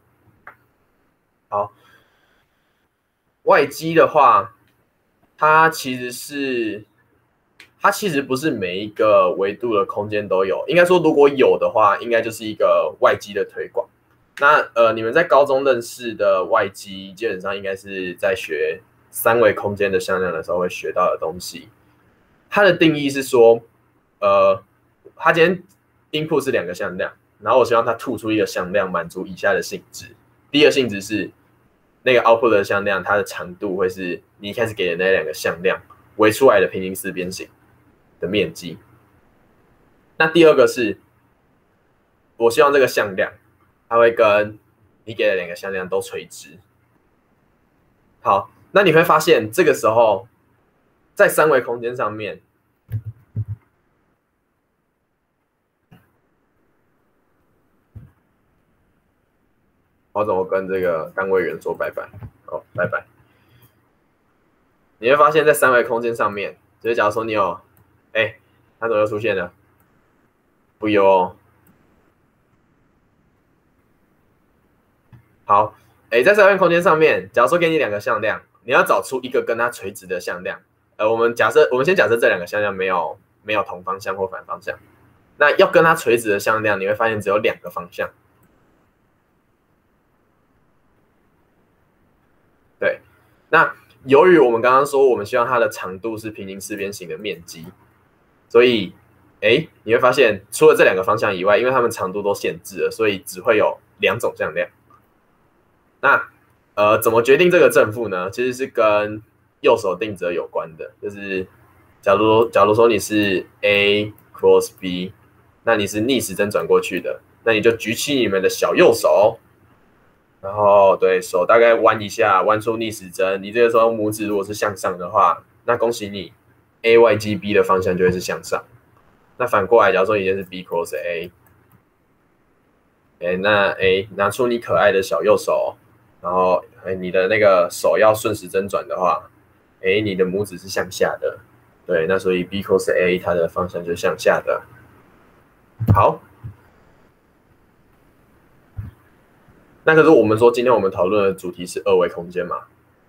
好，外积的话，它其实是，它其实不是每一个维度的空间都有。应该说，如果有的话，应该就是一个外积的推广。那呃，你们在高中认识的外积，基本上应该是在学三维空间的向量的时候会学到的东西。它的定义是说，呃，它今天。Input 是两个向量，然后我希望它吐出一个向量，满足以下的性质。第一个性质是那个 output 的向量，它的长度会是你一开始给的那两个向量围出来的平行四边形的面积。那第二个是，我希望这个向量它会跟你给的两个向量都垂直。好，那你会发现这个时候在三维空间上面。我怎么跟这个单位元说拜拜？哦，拜拜。你会发现在三维空间上面，就是假如说你有，哎，它怎么又出现了？不有。好，哎，在三维空间上面，假如说给你两个向量，你要找出一个跟它垂直的向量。呃，我们假设，我们先假设这两个向量没有没有同方向或反方向。那要跟它垂直的向量，你会发现只有两个方向。对，那由于我们刚刚说，我们希望它的长度是平行四边形的面积，所以，哎，你会发现除了这两个方向以外，因为它们长度都限制了，所以只会有两种向量。那，呃，怎么决定这个正负呢？其实是跟右手定则有关的，就是假如假如说你是 a cross b，那你是逆时针转过去的，那你就举起你们的小右手。然后对手大概弯一下，弯出逆时针。你这个时候拇指如果是向上的话，那恭喜你，A Y G B 的方向就会是向上。那反过来，假如说你天是 B cross A，哎，那 A 拿出你可爱的小右手，然后哎，你的那个手要顺时针转的话，哎，你的拇指是向下的。对，那所以 B cross A 它的方向就向下的。好。那可是我们说，今天我们讨论的主题是二维空间嘛？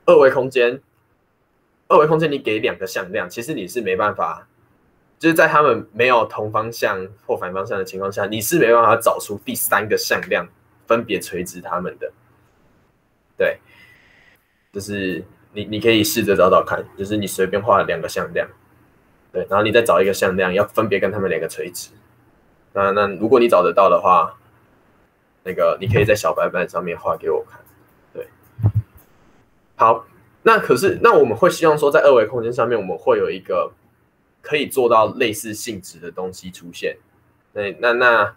二维空间，二维空间，你给两个向量，其实你是没办法就是在他们没有同方向或反方向的情况下，你是没办法找出第三个向量分别垂直它们的。对，就是你你可以试着找找看，就是你随便画两个向量，对，然后你再找一个向量，要分别跟他们两个垂直。那那如果你找得到的话，那个你可以在小白板上面画给我看。对，好，那可是那我们会希望说，在二维空间上面，我们会有一个。可以做到类似性质的东西出现，那那那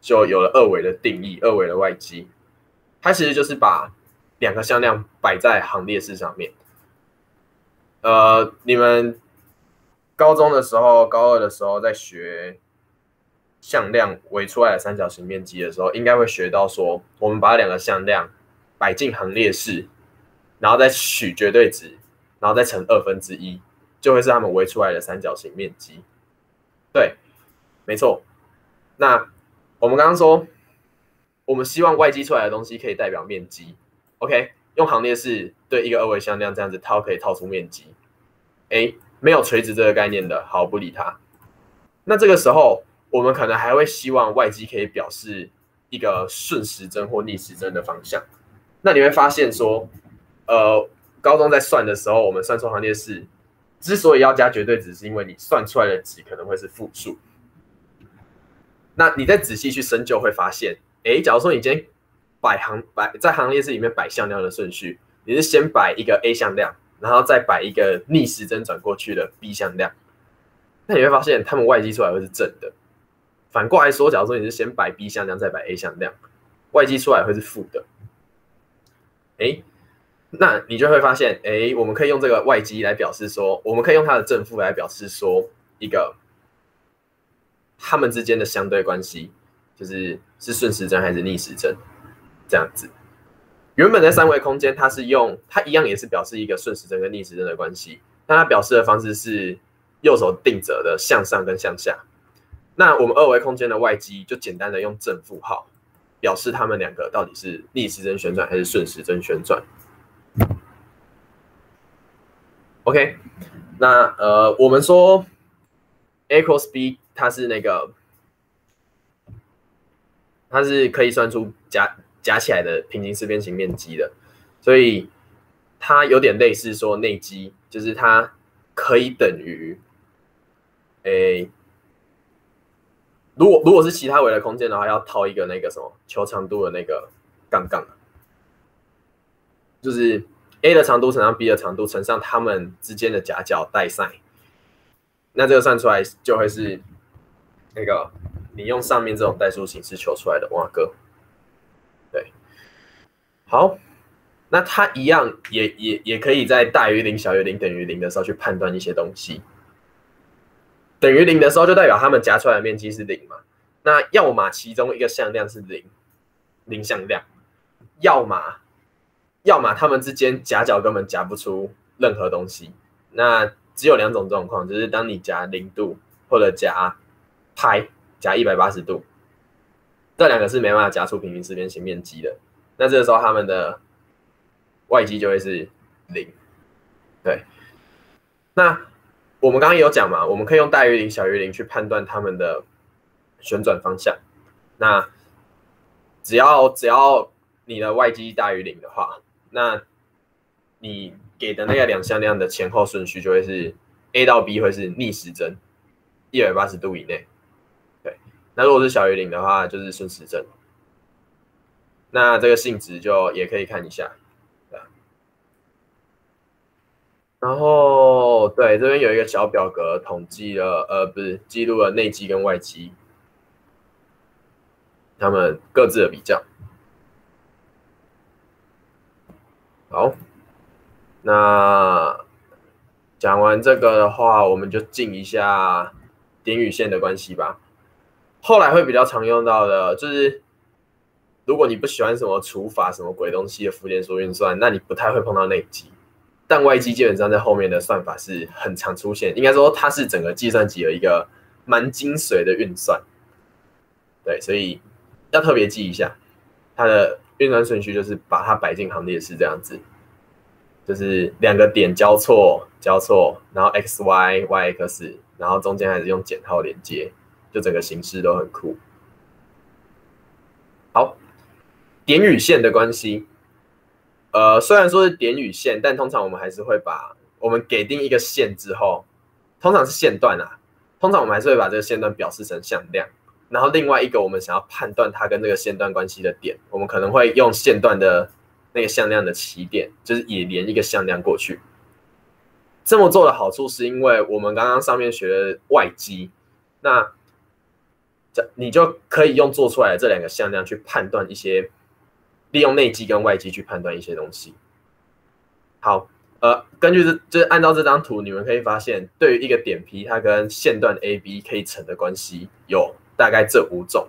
就有了二维的定义，二维的外机，它其实就是把两个向量摆在行列式上面。呃，你们高中的时候，高二的时候在学向量围出来的三角形面积的时候，应该会学到说，我们把两个向量摆进行列式，然后再取绝对值，然后再乘二分之一。就会是他们围出来的三角形面积，对，没错。那我们刚刚说，我们希望外积出来的东西可以代表面积，OK？用行列式对一个二维向量这样子套，可以套出面积。哎，没有垂直这个概念的，好，不理它。那这个时候，我们可能还会希望外积可以表示一个顺时针或逆时针的方向。那你会发现说，呃，高中在算的时候，我们算出行列式。之所以要加绝对值，是因为你算出来的值可能会是负数。那你再仔细去深究，会发现，哎，假如说你今天摆行摆在行列式里面摆向量的顺序，你是先摆一个 A 向量，然后再摆一个逆时针转过去的 B 向量，那你会发现它们外积出来会是正的。反过来说，假如说你是先摆 B 向量再摆 A 向量，外积出来会是负的。哎。那你就会发现，哎，我们可以用这个外积来表示说，我们可以用它的正负来表示说，一个它们之间的相对关系，就是是顺时针还是逆时针这样子。原本在三维空间，它是用它一样也是表示一个顺时针跟逆时针的关系，但它表示的方式是右手定则的向上跟向下。那我们二维空间的外积就简单的用正负号表示它们两个到底是逆时针旋转还是顺时针旋转。OK，那呃，我们说 A cross B 它是那个，它是可以算出加加起来的平行四边形面积的，所以它有点类似说内积，就是它可以等于 A。如果如果是其他维的空间的话，要套一个那个什么球长度的那个杠杠，就是。a 的长度乘上 b 的长度乘上它们之间的夹角带 sin，那这个算出来就会是那个你用上面这种代数形式求出来的哇哥。对，好，那它一样也也也可以在大于零、小于零、等于零的时候去判断一些东西。等于零的时候就代表它们夹出来的面积是零嘛？那要么其中一个向量是零，零向量，要么。要么他们之间夹角根本夹不出任何东西，那只有两种状况，就是当你夹零度或者夹派夹一百八十度，这两个是没办法夹出平行四边形面积的。那这个时候他们的外积就会是零。对，那我们刚刚有讲嘛，我们可以用大于零、小于零去判断它们的旋转方向。那只要只要你的外积大于零的话。那你给的那个两向量的前后顺序就会是 A 到 B 会是逆时针，一百八十度以内。对，那如果是小于零的话，就是顺时针。那这个性质就也可以看一下。然后对，这边有一个小表格，统计了呃，不是记录了内积跟外积，他们各自的比较。好，那讲完这个的话，我们就进一下点与线的关系吧。后来会比较常用到的，就是如果你不喜欢什么除法、什么鬼东西的浮点数运算，那你不太会碰到内积。但外积基本上在后面的算法是很常出现，应该说它是整个计算机的一个蛮精髓的运算。对，所以要特别记一下它的。运算顺序就是把它摆进行列式这样子，就是两个点交错交错，然后 x y y x，然后中间还是用减号连接，就整个形式都很酷。好，点与线的关系，呃，虽然说是点与线，但通常我们还是会把我们给定一个线之后，通常是线段啊，通常我们还是会把这个线段表示成向量。然后另外一个我们想要判断它跟这个线段关系的点，我们可能会用线段的那个向量的起点，就是也连一个向量过去。这么做的好处是因为我们刚刚上面学的外积，那这你就可以用做出来的这两个向量去判断一些，利用内积跟外积去判断一些东西。好，呃，根据这就是按照这张图，你们可以发现，对于一个点 P，它跟线段 AB 可以成的关系有。大概这五种，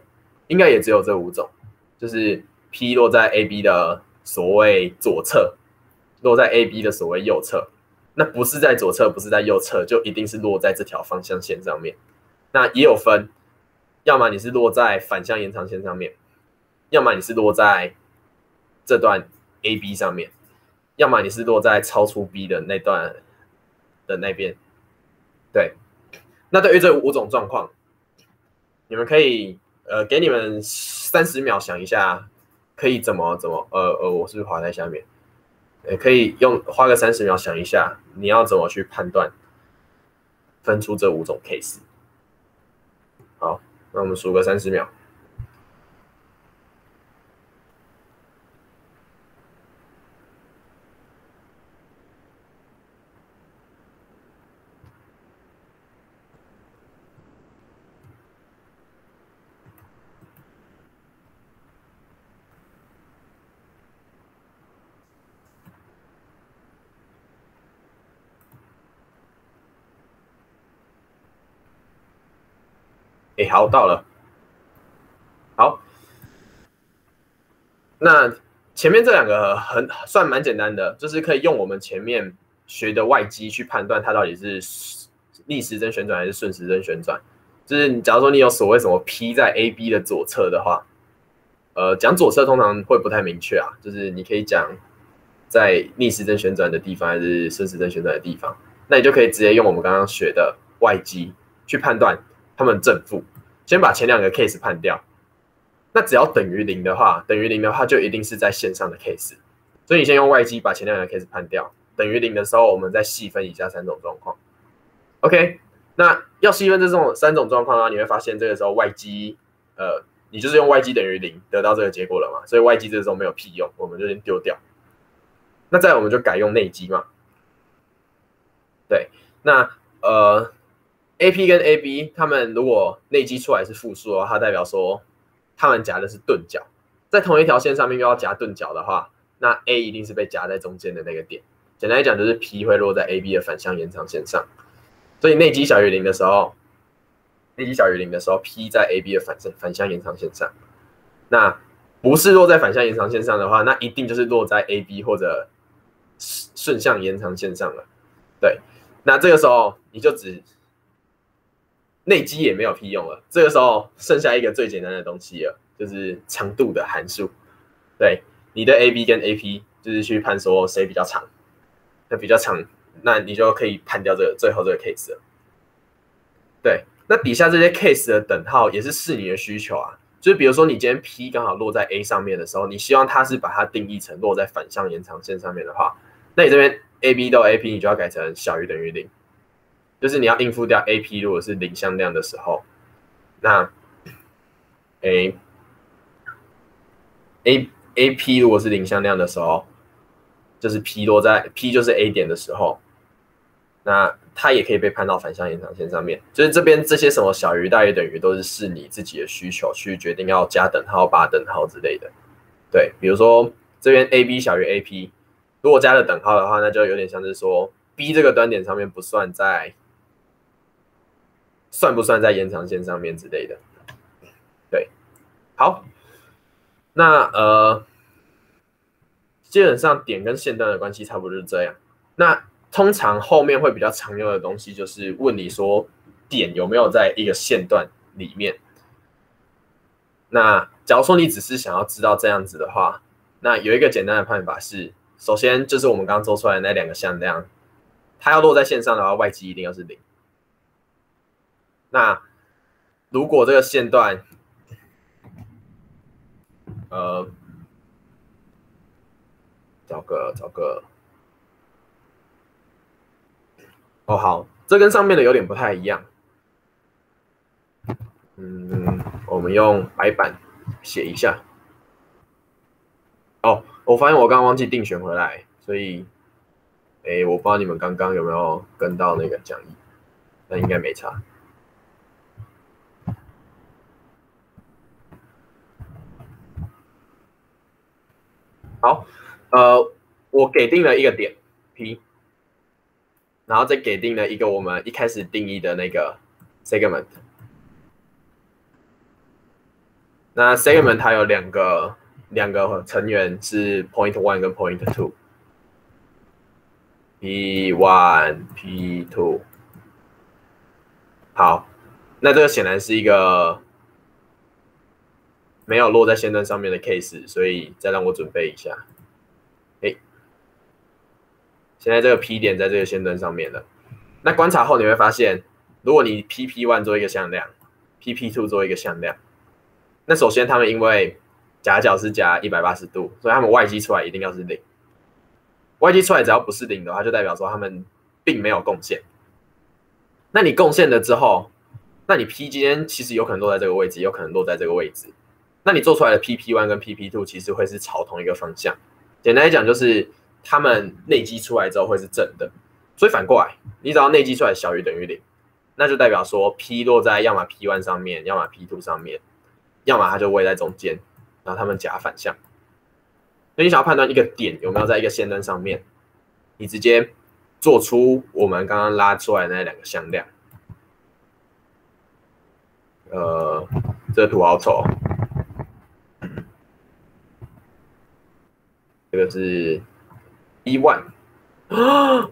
应该也只有这五种，就是 P 落在 AB 的所谓左侧，落在 AB 的所谓右侧，那不是在左侧，不是在右侧，就一定是落在这条方向线上面。那也有分，要么你是落在反向延长线上面，要么你是落在这段 AB 上面，要么你是落在超出 B 的那段的那边。对，那对于这五种状况。你们可以，呃，给你们三十秒想一下，可以怎么怎么，呃呃，我是不是划在下面？也，可以用花个三十秒想一下，你要怎么去判断，分出这五种 case。好，那我们数个三十秒。哎，好，到了。好，那前面这两个很算蛮简单的，就是可以用我们前面学的外机去判断它到底是逆时针旋转还是顺时针旋转。就是你假如说你有所谓什么 P 在 AB 的左侧的话，呃，讲左侧通常会不太明确啊，就是你可以讲在逆时针旋转的地方还是顺时针旋转的地方，那你就可以直接用我们刚刚学的外机去判断。它们正负，先把前两个 case 判掉。那只要等于零的话，等于零的话就一定是在线上的 case。所以你先用外机把前两个 case 判掉，等于零的时候，我们再细分以下三种状况。OK，那要细分这种三种状况的话，你会发现这个时候外机，呃，你就是用外机等于零得到这个结果了嘛？所以外机这个时候没有屁用，我们就先丢掉。那再我们就改用内机嘛。对，那呃。A P 跟 A B，他们如果内积出来是负数的话，它代表说他们夹的是钝角，在同一条线上面又要夹钝角的话，那 A 一定是被夹在中间的那个点。简单来讲，就是 P 会落在 A B 的反向延长线上。所以内积小于零的时候，内积小于零的时候，P 在 A B 的反向反向延长线上。那不是落在反向延长线上的话，那一定就是落在 A B 或者顺向延长线上了。对，那这个时候你就只。内积也没有屁用了，这个时候剩下一个最简单的东西了，就是长度的函数。对，你的 A B 跟 A P 就是去判说谁比较长，那比较长，那你就可以判掉这个最后这个 case 了。对，那底下这些 case 的等号也是视你的需求啊，就是比如说你今天 P 刚好落在 A 上面的时候，你希望它是把它定义成落在反向延长线上面的话，那你这边 A B 到 A P 你就要改成小于等于零。就是你要应付掉 A P 如果是零向量的时候，那 A A A P 如果是零向量的时候，就是 P 落在 P 就是 A 点的时候，那它也可以被判到反向延长线上面。就是这边这些什么小于大于等于都是视你自己的需求去决定要加等号、拔等号之类的。对，比如说这边 A B 小于 A P，如果加了等号的话，那就有点像是说 B 这个端点上面不算在。算不算在延长线上面之类的？对，好，那呃，基本上点跟线段的关系差不多是这样。那通常后面会比较常用的东西，就是问你说点有没有在一个线段里面。那假如说你只是想要知道这样子的话，那有一个简单的判法是，首先就是我们刚刚做出来的那两个向量，它要落在线上的话，外积一定要是零。那如果这个线段，呃，找个找个，哦好，这跟上面的有点不太一样。嗯，我们用白板写一下。哦，我发现我刚刚忘记定选回来，所以，哎，我不知道你们刚刚有没有跟到那个讲义，那应该没差。好，呃，我给定了一个点 P，然后再给定了一个我们一开始定义的那个 segment。那 segment 它有两个两个成员是 point one 跟 point two，P one P two。好，那这个显然是一个。没有落在线段上面的 case，所以再让我准备一下。现在这个 P 点在这个线段上面了。那观察后你会发现，如果你 PP one 做一个向量，PP two 做一个向量，那首先他们因为夹角是夹一百八十度，所以他们外积出来一定要是零。外积出来只要不是零的话，就代表说他们并没有贡献。那你贡献了之后，那你 P 间其实有可能落在这个位置，有可能落在这个位置。那你做出来的 PP one 跟 PP two 其实会是朝同一个方向。简单来讲，就是它们内积出来之后会是正的。所以反过来，你只要内积出来小于等于零，那就代表说 P 落在要么 P one 上面，要么 P two 上面，要么它就位在中间，然后它们夹反向。那你想要判断一个点有没有在一个线段上面，你直接做出我们刚刚拉出来的那两个向量。呃，这图好丑。这个是 E one 啊，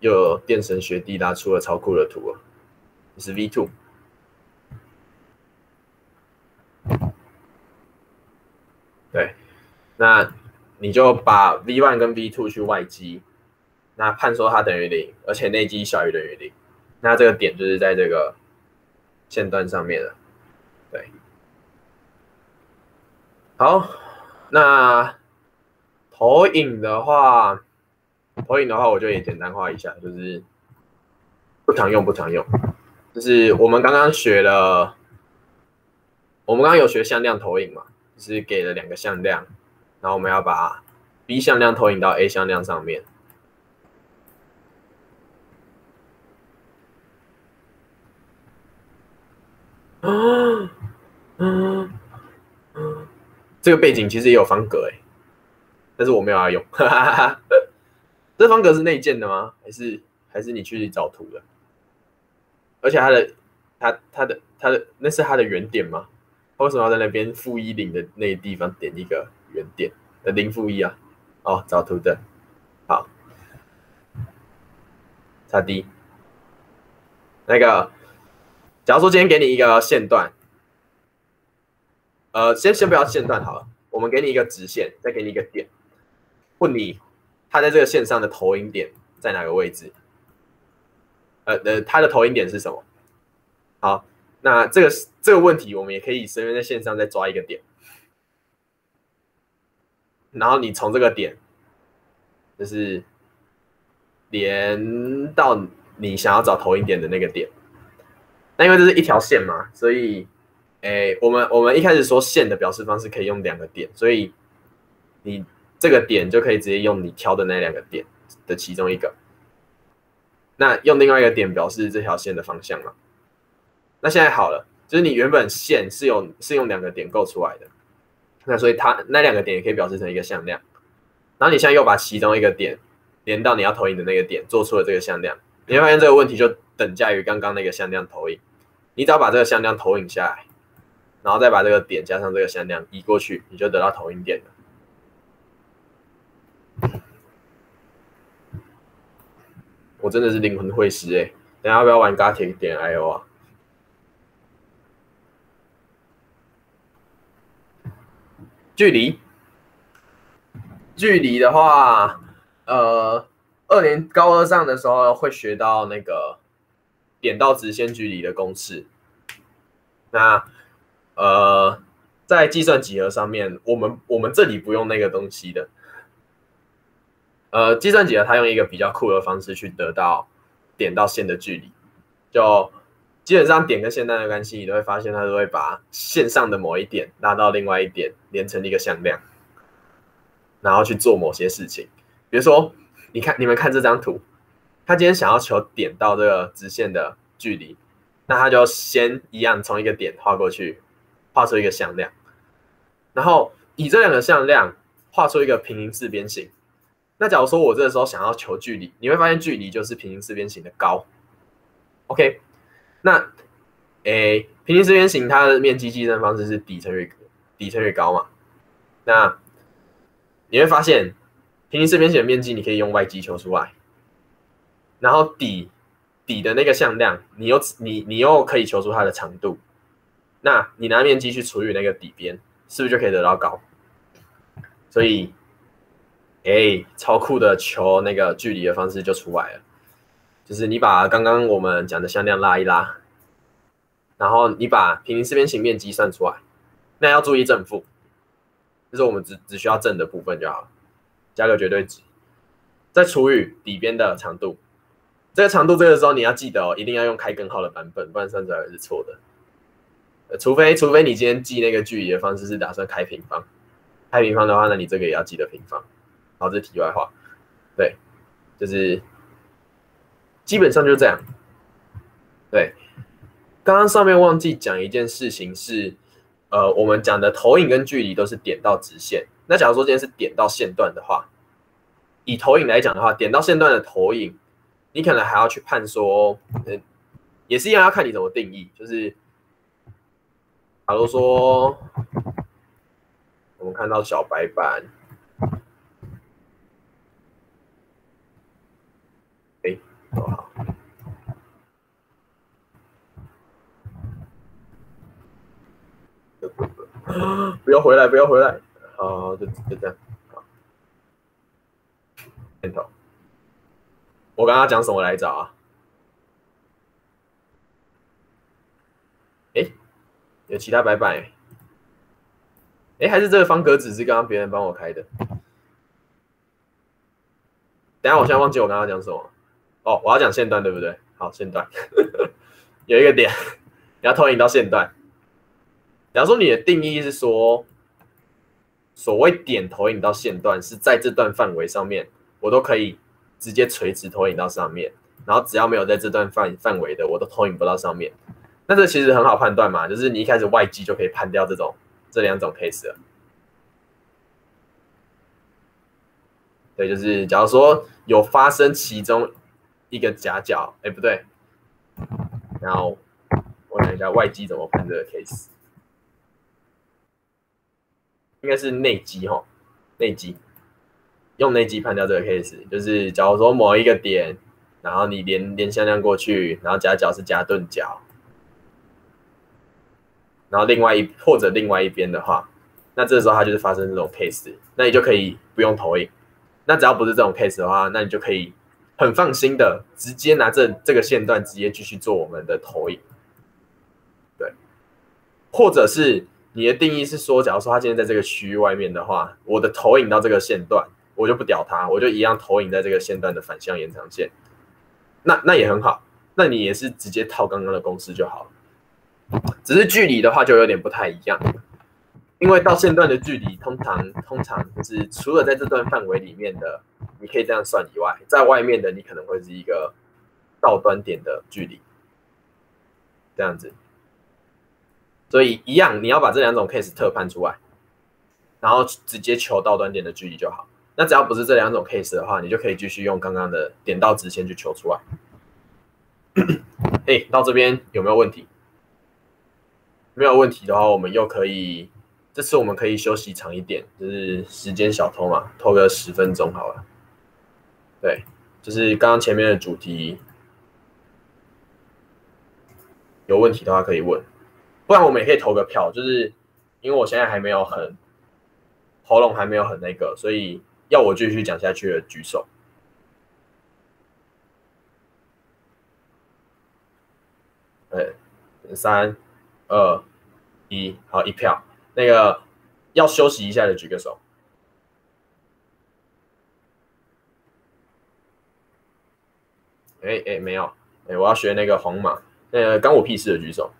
有电神学弟拉出了超酷的图啊，是 V two，对，那你就把 V one 跟 V two 去外积，那判说它等于零，而且内积小于等于零，那这个点就是在这个线段上面了，对，好。那投影的话，投影的话，我就也简单画一下，就是不常用，不常用。就是我们刚刚学了，我们刚刚有学向量投影嘛，就是给了两个向量，然后我们要把 B 向量投影到 A 向量上面。啊，嗯。这个背景其实也有方格哎，但是我没有要用。这方格是内建的吗？还是还是你去找图的？而且它的它它的它的那是它的原点吗？它为什么要在那边负一零的那地方点一个原点？零负一啊？哦，找图的。好，差 D。那个，假如说今天给你一个线段。呃，先先不要线段好了，我们给你一个直线，再给你一个点，问你它在这个线上的投影点在哪个位置？呃呃，它的投影点是什么？好，那这个这个问题我们也可以随便在线上再抓一个点，然后你从这个点就是连到你想要找投影点的那个点，那因为这是一条线嘛，所以。哎，我们我们一开始说线的表示方式可以用两个点，所以你这个点就可以直接用你挑的那两个点的其中一个。那用另外一个点表示这条线的方向嘛？那现在好了，就是你原本线是用是用两个点构出来的，那所以它那两个点也可以表示成一个向量。然后你现在又把其中一个点连到你要投影的那个点，做出了这个向量，你会发现这个问题就等价于刚刚那个向量投影。你只要把这个向量投影下来。然后再把这个点加上这个向量移过去，你就得到投影点了。我真的是灵魂会师哎！等下要不要玩钢铁点 IO 啊？距离距离的话，呃，二年高二上的时候会学到那个点到直线距离的公式。那呃，在计算几何上面，我们我们这里不用那个东西的。呃，计算几何它用一个比较酷的方式去得到点到线的距离，就基本上点跟线段的关系，你都会发现它都会把线上的某一点拉到另外一点，连成一个向量，然后去做某些事情。比如说，你看你们看这张图，他今天想要求点到这个直线的距离，那他就先一样从一个点画过去，画出一个向量，然后以这两个向量画出一个平行四边形。那假如说我这个时候想要求距离，你会发现距离就是平行四边形的高。OK，那诶，平行四边形它的面积计算方式是底乘以底乘以高嘛？那你会发现平行四边形的面积你可以用 y 积求出来，然后底底的那个向量，你又你你又可以求出它的长度，那你拿面积去除以那个底边，是不是就可以得到高？所以。哎，超酷的求那个距离的方式就出来了，就是你把刚刚我们讲的向量拉一拉，然后你把平行四边形面积算出来，那要注意正负，就是我们只只需要正的部分就好，加个绝对值，再除以底边的长度，这个长度这个时候你要记得哦，一定要用开根号的版本，不然算出来是错的。除非除非你今天记那个距离的方式是打算开平方，开平方的话，那你这个也要记得平方。好，这题外话，对，就是基本上就这样。对，刚刚上面忘记讲一件事情是，呃，我们讲的投影跟距离都是点到直线。那假如说今天是点到线段的话，以投影来讲的话，点到线段的投影，你可能还要去判说，嗯，也是一样要看你怎么定义。就是，假如说我们看到小白板。好，不要回来，不要回来，好，就就这样，好，点头。我刚刚讲什么来着啊？哎，有其他白板？哎，还是这个方格子是刚刚别人帮我开的？等下，我现在忘记我刚刚讲什么。哦，我要讲线段对不对？好，线段 有一个点，你要投影到线段。假如说你的定义是说，所谓点投影到线段是在这段范围上面，我都可以直接垂直投影到上面，然后只要没有在这段范范围的，我都投影不到上面。那这其实很好判断嘛，就是你一开始外机就可以判掉这种这两种 case 了。对，就是假如说有发生其中。一个夹角，哎，不对，然后我想一下外机怎么判这个 case，应该是内机哈，内机用内机判掉这个 case，就是假如说某一个点，然后你连连向量过去，然后夹角是夹钝角，然后另外一或者另外一边的话，那这时候它就是发生这种 case，那你就可以不用投影，那只要不是这种 case 的话，那你就可以。很放心的，直接拿这这个线段直接继续做我们的投影，对，或者是你的定义是说，假如说他今天在这个区域外面的话，我的投影到这个线段，我就不屌他，我就一样投影在这个线段的反向延长线，那那也很好，那你也是直接套刚刚的公式就好了，只是距离的话就有点不太一样。因为到线段的距离，通常通常就是除了在这段范围里面的，你可以这样算以外，在外面的你可能会是一个到端点的距离，这样子。所以一样，你要把这两种 case 特判出来，然后直接求到端点的距离就好。那只要不是这两种 case 的话，你就可以继续用刚刚的点到直线去求出来。哎，到这边有没有问题？没有问题的话，我们又可以。这次我们可以休息长一点，就是时间小偷嘛，偷个十分钟好了。对，就是刚刚前面的主题，有问题的话可以问，不然我们也可以投个票。就是因为我现在还没有很喉咙还没有很那个，所以要我继续讲下去的举手。对，三、二、一，好，一票。那个要休息一下的举个手。哎哎，没有，哎，我要学那个黄马，那个关我屁事的举手。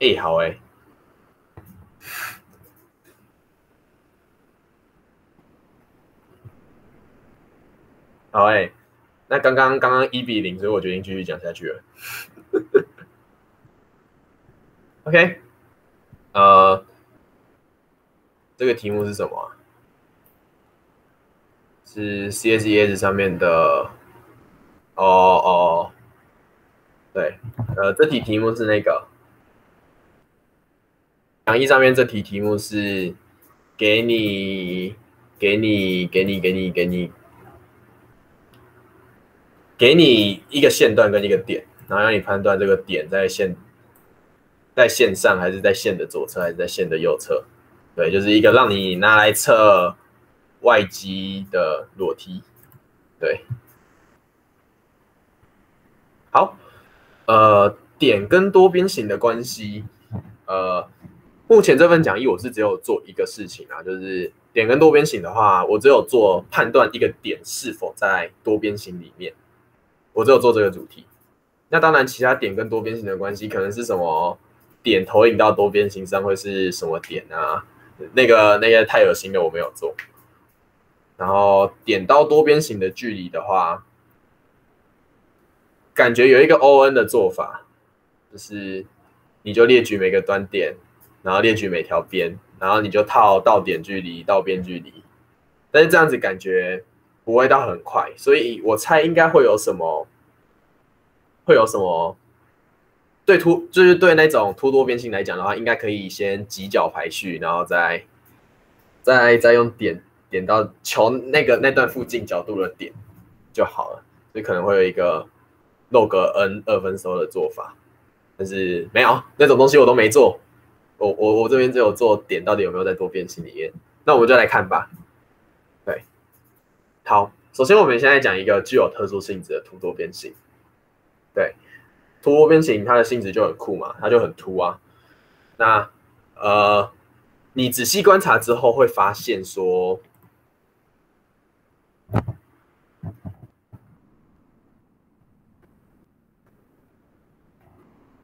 哎，好哎，好哎，那刚刚刚刚一比零，所以我决定继续讲下去了。OK，呃，这个题目是什么？是 CSES 上面的。哦哦，对，呃，这题题目是那个。讲义上面这题题目是给你，给你，给你，给你，给你，给你一个线段跟一个点，然后让你判断这个点在线，在线上还是在线的左侧还是在线的右侧。对，就是一个让你拿来测外机的裸体。对，好，呃，点跟多边形的关系，呃。目前这份讲义我是只有做一个事情啊，就是点跟多边形的话，我只有做判断一个点是否在多边形里面，我只有做这个主题。那当然，其他点跟多边形的关系可能是什么点投影到多边形上会是什么点啊？那个那个太恶心了，我没有做。然后点到多边形的距离的话，感觉有一个 O N 的做法，就是你就列举每个端点。然后列举每条边，然后你就套到点距离到边距离，但是这样子感觉不会到很快，所以我猜应该会有什么，会有什么对凸就是对那种凸多边形来讲的话，应该可以先几角排序，然后再再再用点点到求那个那段附近角度的点就好了，所以可能会有一个 log n 二分收的做法，但是没有那种东西我都没做。我我我这边只有做点，到底有没有在多边形里面？那我们就来看吧。对，好，首先我们现在讲一个具有特殊性质的凸多边形。对，凸多边形它的性质就很酷嘛，它就很凸啊。那呃，你仔细观察之后会发现说，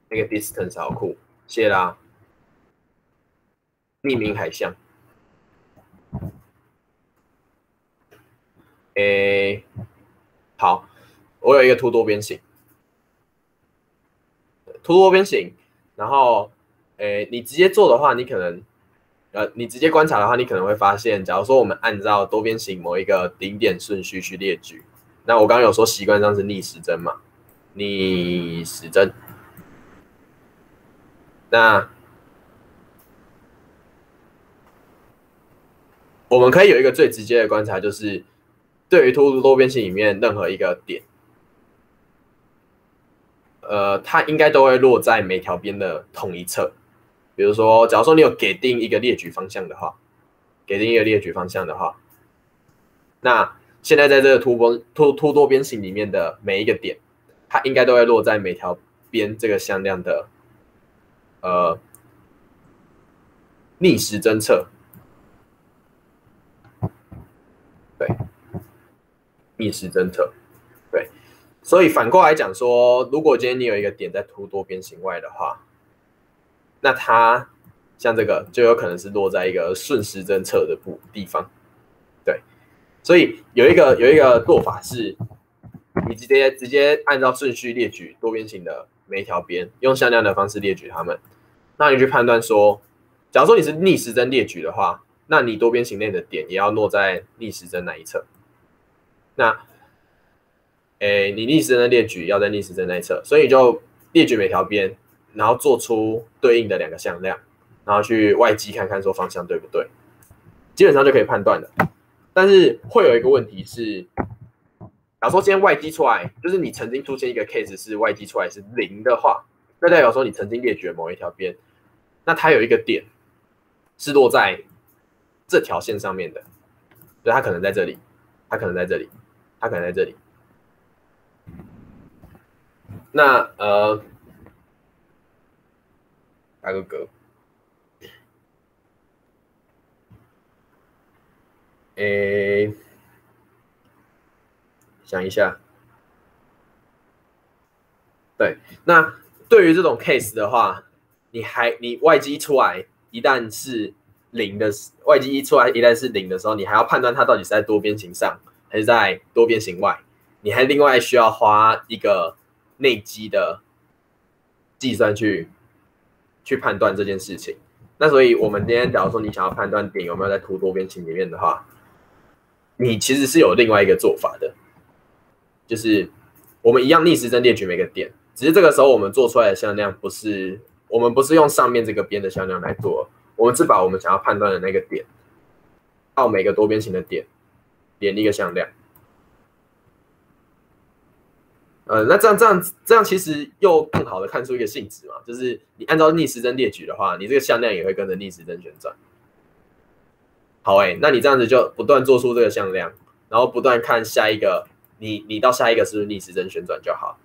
那个 distance 好酷，谢啦。匿名海象，诶，好，我有一个凸多边形，凸多边形，然后，诶，你直接做的话，你可能，呃，你直接观察的话，你可能会发现，假如说我们按照多边形某一个顶点顺序去列举，那我刚刚有说习惯上是逆时针嘛，逆时针，那。我们可以有一个最直接的观察，就是对于凸多边形里面任何一个点，呃，它应该都会落在每条边的同一侧。比如说，假如说你有给定一个列举方向的话，给定一个列举方向的话，那现在在这个凸波凸凸多边形里面的每一个点，它应该都会落在每条边这个向量的呃逆时针侧。对，逆时针侧，对，所以反过来讲说，如果今天你有一个点在凸多边形外的话，那它像这个就有可能是落在一个顺时针侧的部地方，对，所以有一个有一个做法是，你直接直接按照顺序列举多边形的每一条边，用向量的方式列举它们，那你去判断说，假如说你是逆时针列举的话。那你多边形内的点也要落在逆时针那一侧。那，诶，你逆时针的列举要在逆时针那一侧，所以就列举每条边，然后做出对应的两个向量，然后去外机看看说方向对不对，基本上就可以判断了。但是会有一个问题是，假如说今天外机出来，就是你曾经出现一个 case 是外机出来是零的话，那代表说你曾经列举某一条边，那它有一个点。是落在这条线上面的，所以它可能在这里，它可能在这里，它可能在这里。那呃，打个嗝。诶，想一下，对，那对于这种 case 的话，你还你外机出来一旦是零的，外机一出来一旦是零的时候，你还要判断它到底是在多边形上还是在多边形外，你还另外需要花一个内机的计算去去判断这件事情。那所以，我们今天假如说你想要判断点有没有在图多边形里面的话，你其实是有另外一个做法的，就是我们一样逆时针列举每个点，只是这个时候我们做出来的向量不是我们不是用上面这个边的向量来做，我们是把我们想要判断的那个点到每个多边形的点连一个向量。呃，那这样这样子这样其实又更好的看出一个性质嘛，就是你按照逆时针列举的话，你这个向量也会跟着逆时针旋转。好哎，那你这样子就不断做出这个向量，然后不断看下一个，你你到下一个是不是逆时针旋转就好？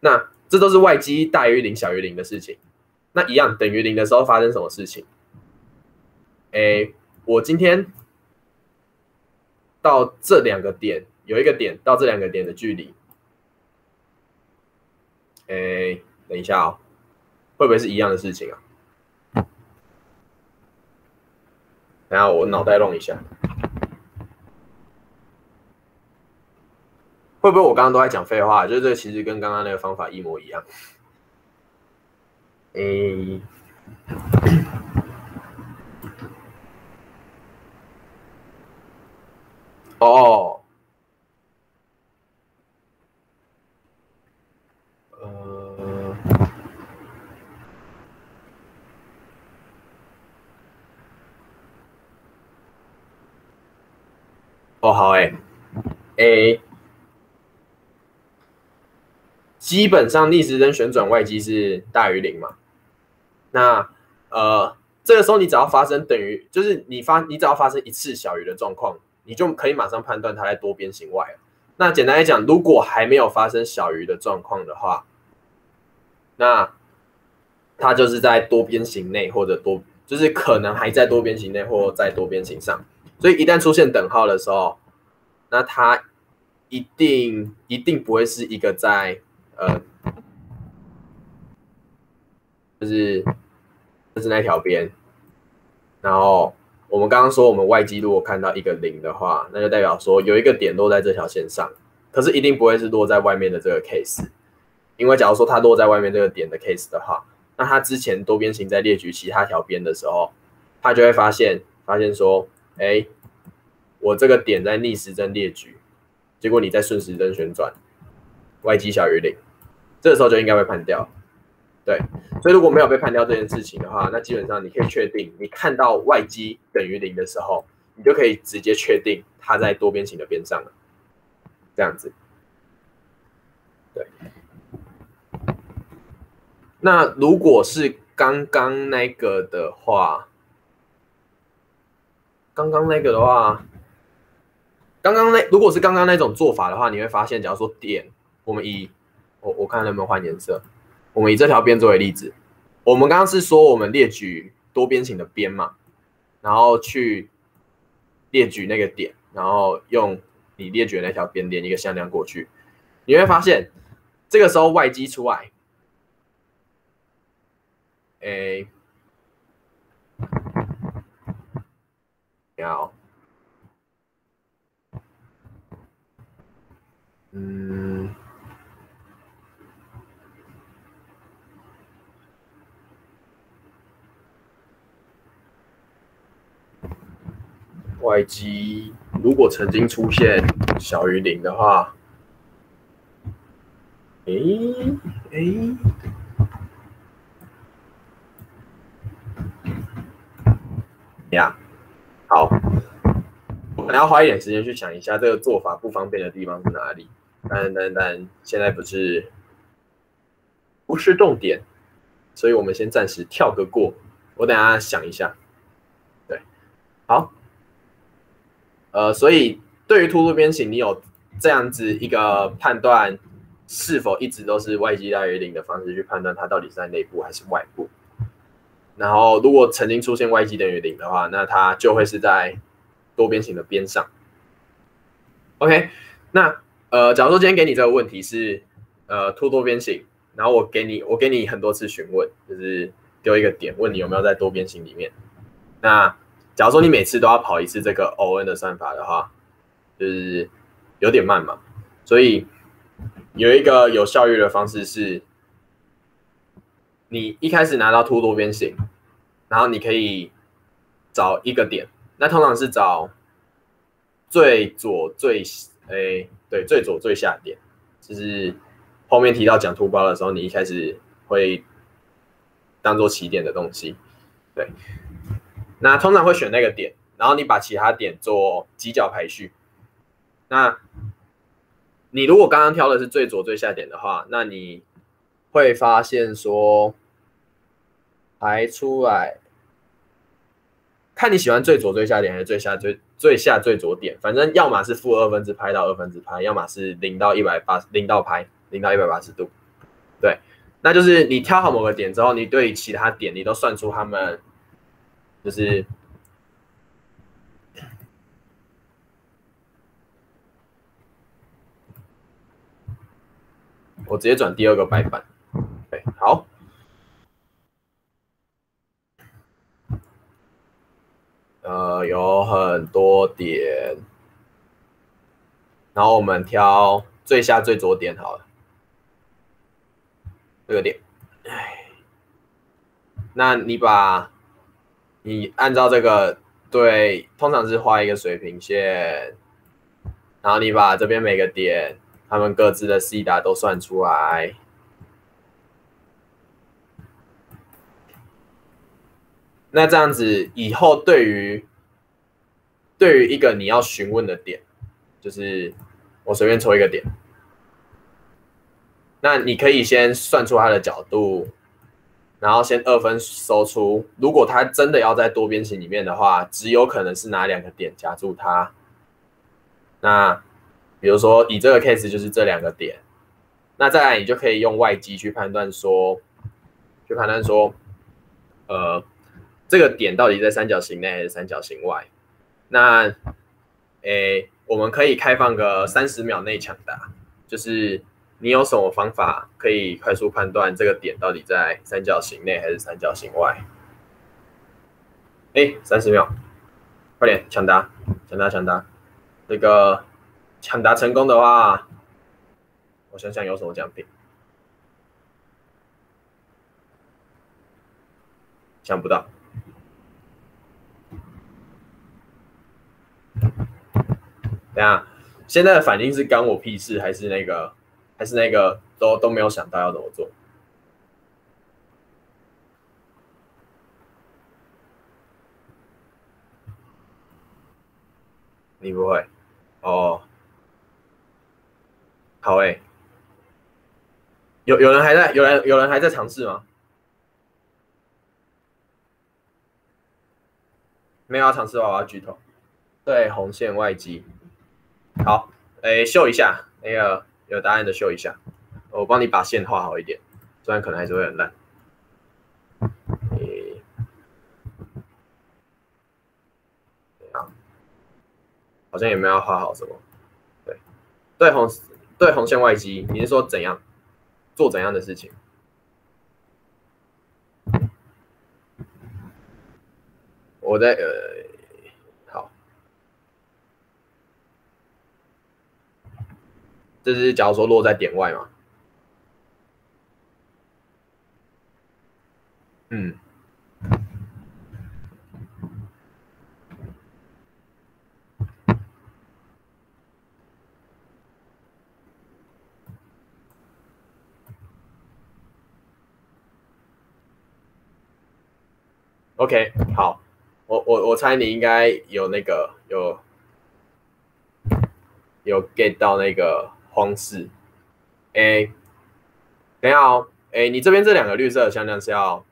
那这都是外积大于零小于零的事情。那一样等于零的时候发生什么事情？哎，我今天到这两个点有一个点到这两个点的距离，哎，等一下哦，会不会是一样的事情啊？等下我脑袋弄一下，会不会我刚刚都在讲废话？就是这其实跟刚刚那个方法一模一样。哎，哦。哦，好哎，A，基本上逆时针旋转外机是大于零嘛？那呃，这个时候你只要发生等于，就是你发你只要发生一次小于的状况，你就可以马上判断它在多边形外。那简单来讲，如果还没有发生小于的状况的话，那它就是在多边形内或者多，就是可能还在多边形内或在多边形上。所以一旦出现等号的时候，那它一定一定不会是一个在呃，就是就是那条边。然后我们刚刚说，我们外机如果看到一个零的话，那就代表说有一个点落在这条线上，可是一定不会是落在外面的这个 case。因为假如说它落在外面这个点的 case 的话，那它之前多边形在列举其他条边的时候，它就会发现发现说。哎，我这个点在逆时针列举，结果你在顺时针旋转，y 积小于零，这个时候就应该被判掉。对，所以如果没有被判掉这件事情的话，那基本上你可以确定，你看到 y 积等于零的时候，你就可以直接确定它在多边形的边上了。这样子，对。那如果是刚刚那个的话，刚刚那个的话，刚刚那如果是刚刚那种做法的话，你会发现，假如说点，我们以我我看能不能换颜色，我们以这条边作为例子，我们刚刚是说我们列举多边形的边嘛，然后去列举那个点，然后用你列举的那条边连一个向量过去，你会发现这个时候外积出来，哎。要，嗯，y 积如果曾经出现小于零的话，诶诶，呀。好，我们要花一点时间去想一下这个做法不方便的地方是哪里。但但但现在不是不是重点，所以我们先暂时跳个过。我等下想一下。对好，呃，所以对于突出边形，你有这样子一个判断是否一直都是外积大于零的方式去判断它到底是在内部还是外部。然后，如果曾经出现 y 积等于零的话，那它就会是在多边形的边上。OK，那呃，假如说今天给你这个问题是呃凸多边形，然后我给你我给你很多次询问，就是丢一个点问你有没有在多边形里面。那假如说你每次都要跑一次这个 O N 的算法的话，就是有点慢嘛。所以有一个有效率的方式是。你一开始拿到凸多边形，然后你可以找一个点，那通常是找最左最诶，对，最左最下点，就是后面提到讲凸包的时候，你一开始会当做起点的东西，对，那通常会选那个点，然后你把其他点做犄角排序。那你如果刚刚挑的是最左最下点的话，那你会发现说。排出来，看你喜欢最左最下点还是最下最最下最左点，反正要么是负二分之拍到二分之拍，要么是零到一百八零到拍零到一百八十度，对，那就是你挑好某个点之后，你对其他点你都算出它们，就是我直接转第二个白板，对，好。呃，有很多点，然后我们挑最下最左点好了，这个点，哎，那你把，你按照这个对，通常是画一个水平线，然后你把这边每个点，它们各自的 c 达都算出来。那这样子以后，对于对于一个你要询问的点，就是我随便抽一个点，那你可以先算出它的角度，然后先二分收出。如果它真的要在多边形里面的话，只有可能是哪两个点夹住它。那比如说以这个 case 就是这两个点，那再来你就可以用外积去判断说，去判断说，呃。这个点到底在三角形内还是三角形外？那，诶，我们可以开放个三十秒内抢答，就是你有什么方法可以快速判断这个点到底在三角形内还是三角形外？哎，三十秒，快点抢答，抢答，抢答！这个抢答成功的话，我想想有什么奖品？想不到。等下，现在的反应是干我屁事，还是那个，还是那个，都都没有想到要怎么做？你不会？哦，好诶，有有人还在，有人有人还在尝试吗？没有要尝试的话，我要举头。对，红线外机。好，诶，秀一下那个有答案的秀一下，我帮你把线画好一点，虽然可能还是会很烂。好像也没有画好什么。对，对红对红线外机，你是说怎样做怎样的事情？我在呃。这是假如说落在点外嘛？嗯。OK，好，我我我猜你应该有那个有有 get 到那个。方式，哎，等下哦，哎，你这边这两个绿色的向量是要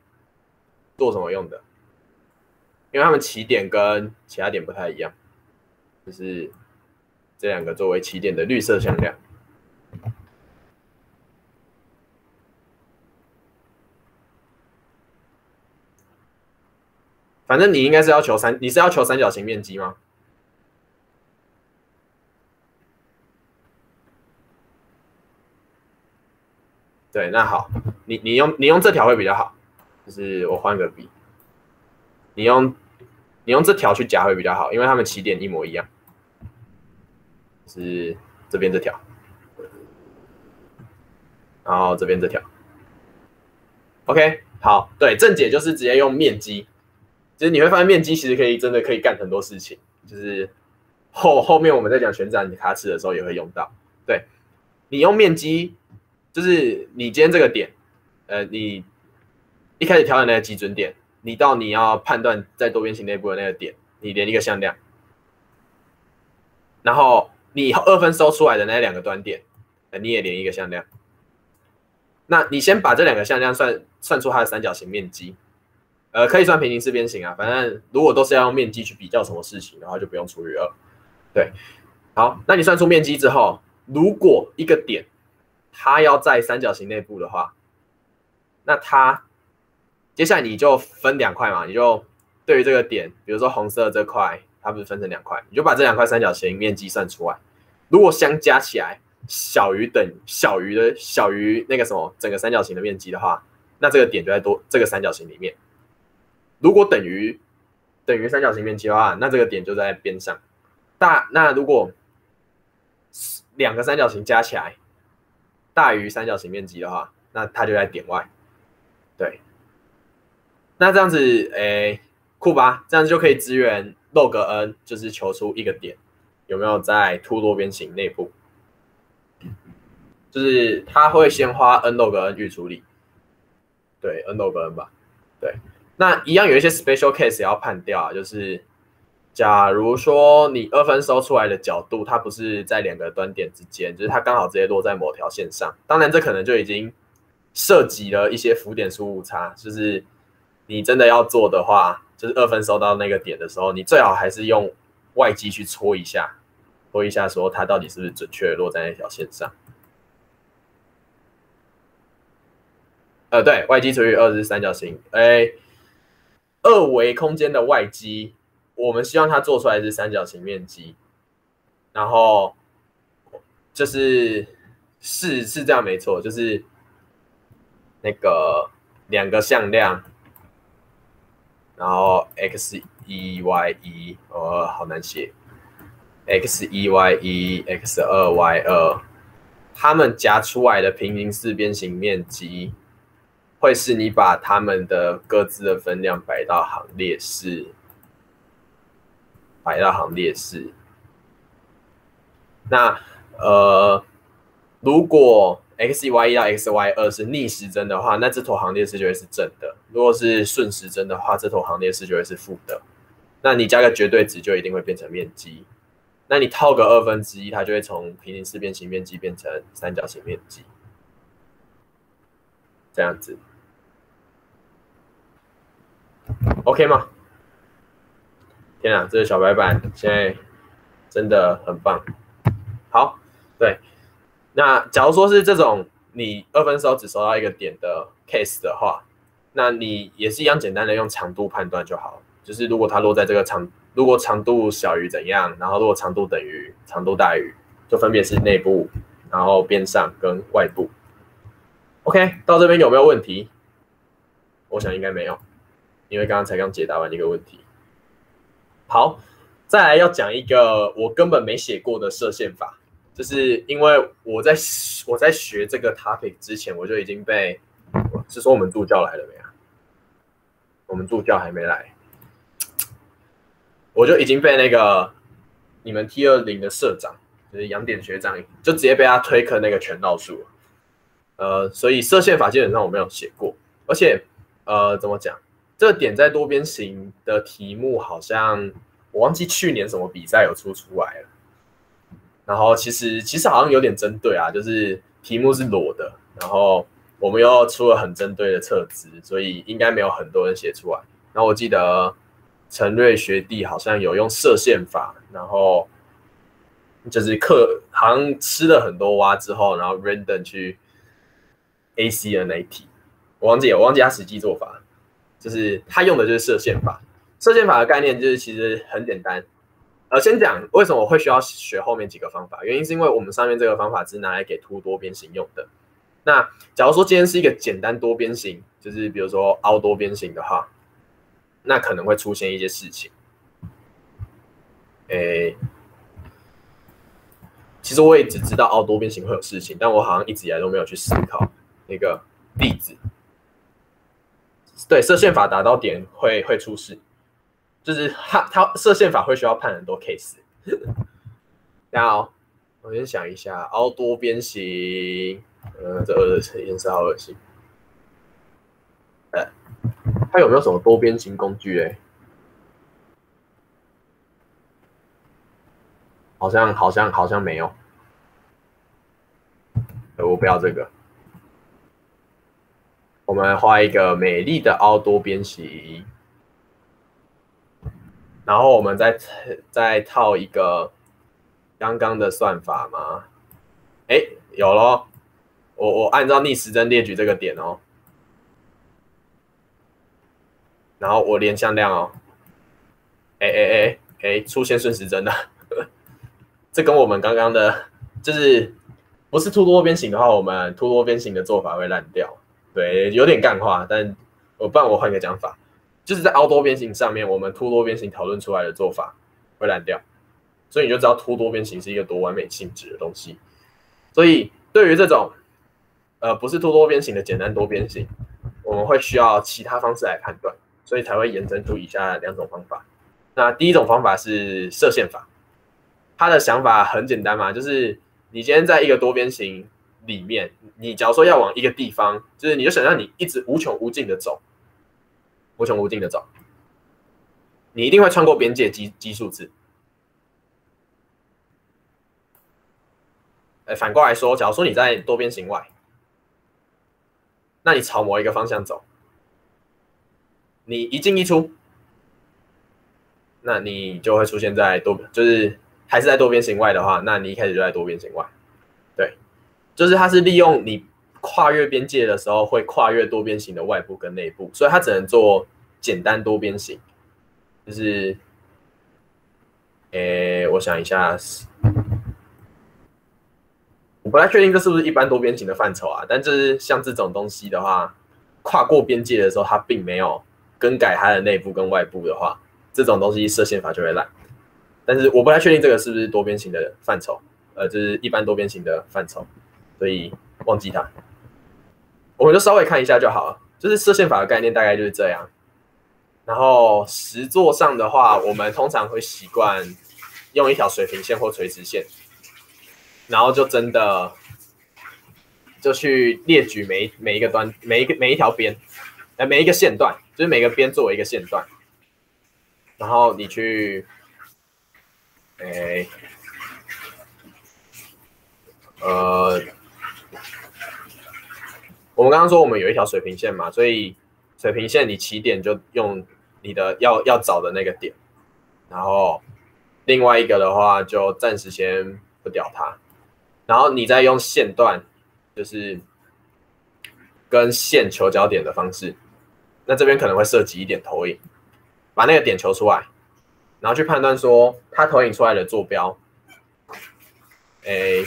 做什么用的？因为它们起点跟其他点不太一样，就是这两个作为起点的绿色向量。反正你应该是要求三，你是要求三角形面积吗？对，那好，你你用你用这条会比较好，就是我换个笔，你用你用这条去夹会比较好，因为它们起点一模一样，是这边这条，然后这边这条，OK，好，对，正解就是直接用面积。其实你会发现面积其实可以真的可以干很多事情，就是后后面我们在讲旋转卡尺的时候也会用到。对，你用面积，就是你今天这个点，呃，你一开始调的那个基准点，你到你要判断在多边形内部的那个点，你连一个向量，然后你二分收出来的那两个端点，呃，你也连一个向量。那你先把这两个向量算算出它的三角形面积。呃，可以算平行四边形啊，反正如果都是要用面积去比较什么事情的话，就不用除以二。对，好，那你算出面积之后，如果一个点它要在三角形内部的话，那它接下来你就分两块嘛，你就对于这个点，比如说红色这块，它不是分成两块，你就把这两块三角形面积算出来，如果相加起来小于等小于的小于那个什么整个三角形的面积的话，那这个点就在多这个三角形里面。如果等于等于三角形面积的话，那这个点就在边上。大那如果两个三角形加起来大于三角形面积的话，那它就在点外。对，那这样子哎酷吧？这样子就可以支援 log n，就是求出一个点有没有在凸多边形内部。就是它会先花 n log n 预处理，对 n log n 吧，对。那一样有一些 special case 要判掉啊，就是假如说你二分收出来的角度，它不是在两个端点之间，就是它刚好直接落在某条线上。当然，这可能就已经涉及了一些浮点数误差。就是你真的要做的话，就是二分收到那个点的时候，你最好还是用外机去搓一下，搓一下，说它到底是不是准确落在那条线上。呃，对外机除以二是三角形，哎。二维空间的外积，我们希望它做出来是三角形面积，然后就是是是这样没错，就是那个两个向量，然后 x 一 y 一，哦，好难写，x 一 y 一，x 二 y 二，它们夹出来的平行四边形面积。会是你把他们的各自的分量摆到行列式，摆到行列式。那呃，如果 x y 一到 x y 二是逆时针的话，那这头行列式就会是正的；如果是顺时针的话，这头行列式就会是负的。那你加个绝对值，就一定会变成面积。那你套个二分之一，它就会从平行四边形面积变成三角形面积，这样子。OK 吗？天啊，这个小白板现在真的很棒。好，对，那假如说是这种你二分收只收到一个点的 case 的话，那你也是一样简单的用长度判断就好。就是如果它落在这个长，如果长度小于怎样，然后如果长度等于长度大于，就分别是内部，然后边上跟外部。OK，到这边有没有问题？我想应该没有。因为刚刚才刚解答完一个问题，好，再来要讲一个我根本没写过的射线法，就是因为我在我在学这个 topic 之前，我就已经被是说我们助教来了没啊？我们助教还没来，我就已经被那个你们 T 二零的社长，就是杨典学长，就直接被他推坑那个全道数，呃，所以射线法基本上我没有写过，而且呃，怎么讲？这个点在多边形的题目好像我忘记去年什么比赛有出出来了，然后其实其实好像有点针对啊，就是题目是裸的，然后我们又出了很针对的测值，所以应该没有很多人写出来。然后我记得陈瑞学弟好像有用射线法，然后就是课好像吃了很多蛙之后，然后 random 去 AC 的那一题，我忘记我忘记他实际做法了，就是他用的就是射线法。射线法的概念就是其实很简单。呃，先讲为什么我会需要学后面几个方法，原因是因为我们上面这个方法是拿来给凸多边形用的。那假如说今天是一个简单多边形，就是比如说凹多边形的话，那可能会出现一些事情。诶，其实我也只知道凹多边形会有事情，但我好像一直以来都没有去思考那个例子。对，射线法达到点会会出事。就是它，它射线法会需要判很多 case。然后我先想一下，凹多边形，呃，这二的颜色好恶心。呃，它有没有什么多边形工具？哎，好像好像好像没有。我不要这个，我们画一个美丽的凹多边形。然后我们再再套一个刚刚的算法吗？哎，有咯，我我按照逆时针列举这个点哦，然后我连向量哦，哎哎哎哎，出现顺时针了，这跟我们刚刚的，就是不是凸多边形的话，我们凸多边形的做法会烂掉。对，有点干话，但我不然我换个讲法。就是在凹多边形上面，我们凸多边形讨论出来的做法会烂掉，所以你就知道凸多边形是一个多完美性质的东西。所以对于这种呃不是凸多边形的简单多边形，我们会需要其他方式来判断，所以才会延伸出以下两种方法。那第一种方法是射线法，它的想法很简单嘛，就是你今天在一个多边形里面，你假如说要往一个地方，就是你就想让你一直无穷无尽的走。无穷无尽的走，你一定会穿过边界基基数字。哎，反过来说，假如说你在多边形外，那你朝某一个方向走，你一进一出，那你就会出现在多，就是还是在多边形外的话，那你一开始就在多边形外。对，就是它是利用你。跨越边界的时候会跨越多边形的外部跟内部，所以它只能做简单多边形。就是，诶，我想一下，我不太确定这是不是一般多边形的范畴啊。但就是像这种东西的话，跨过边界的时候，它并没有更改它的内部跟外部的话，这种东西射线法就会烂。但是我不太确定这个是不是多边形的范畴，呃，就是一般多边形的范畴，所以忘记它。我们就稍微看一下就好了，就是射线法的概念大概就是这样。然后实作上的话，我们通常会习惯用一条水平线或垂直线，然后就真的就去列举每每一个端、每一个每一条边，哎，每一个线段，就是每个边作为一个线段，然后你去，哎，呃。我们刚刚说我们有一条水平线嘛，所以水平线你起点就用你的要要找的那个点，然后另外一个的话就暂时先不屌它，然后你再用线段，就是跟线求交点的方式，那这边可能会涉及一点投影，把那个点求出来，然后去判断说它投影出来的坐标，哎，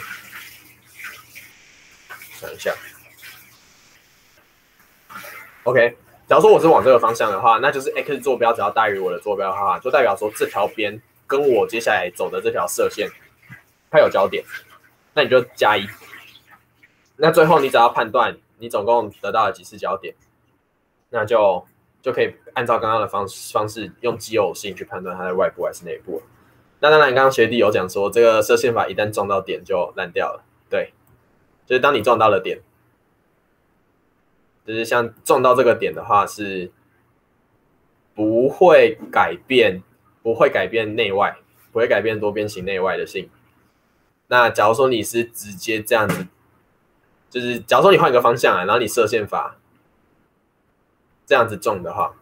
想一下。OK，假如说我是往这个方向的话，那就是 x 坐标只要大于我的坐标的话，就代表说这条边跟我接下来走的这条射线它有交点，那你就加一。那最后你只要判断你总共得到了几次交点，那就就可以按照刚刚的方方式用奇偶性去判断它在外部还是内部。那当然，刚刚学弟有讲说，这个射线法一旦撞到点就烂掉了。对，就是当你撞到了点。就是像撞到这个点的话，是不会改变，不会改变内外，不会改变多边形内外的性。那假如说你是直接这样子，就是假如说你换一个方向啊，然后你射线法这样子中的话，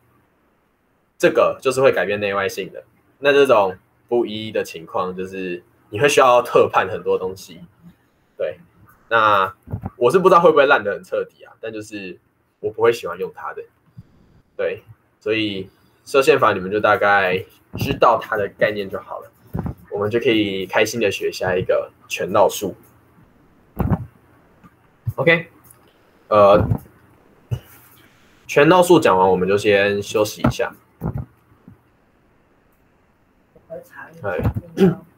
这个就是会改变内外性的。那这种不一的情况，就是你会需要特判很多东西。对，那我是不知道会不会烂的很彻底啊，但就是我不会喜欢用它的。对，所以射线法你们就大概知道它的概念就好了，我们就可以开心的学下一个全绕数。OK，呃，全绕数讲完，我们就先休息一下。哎。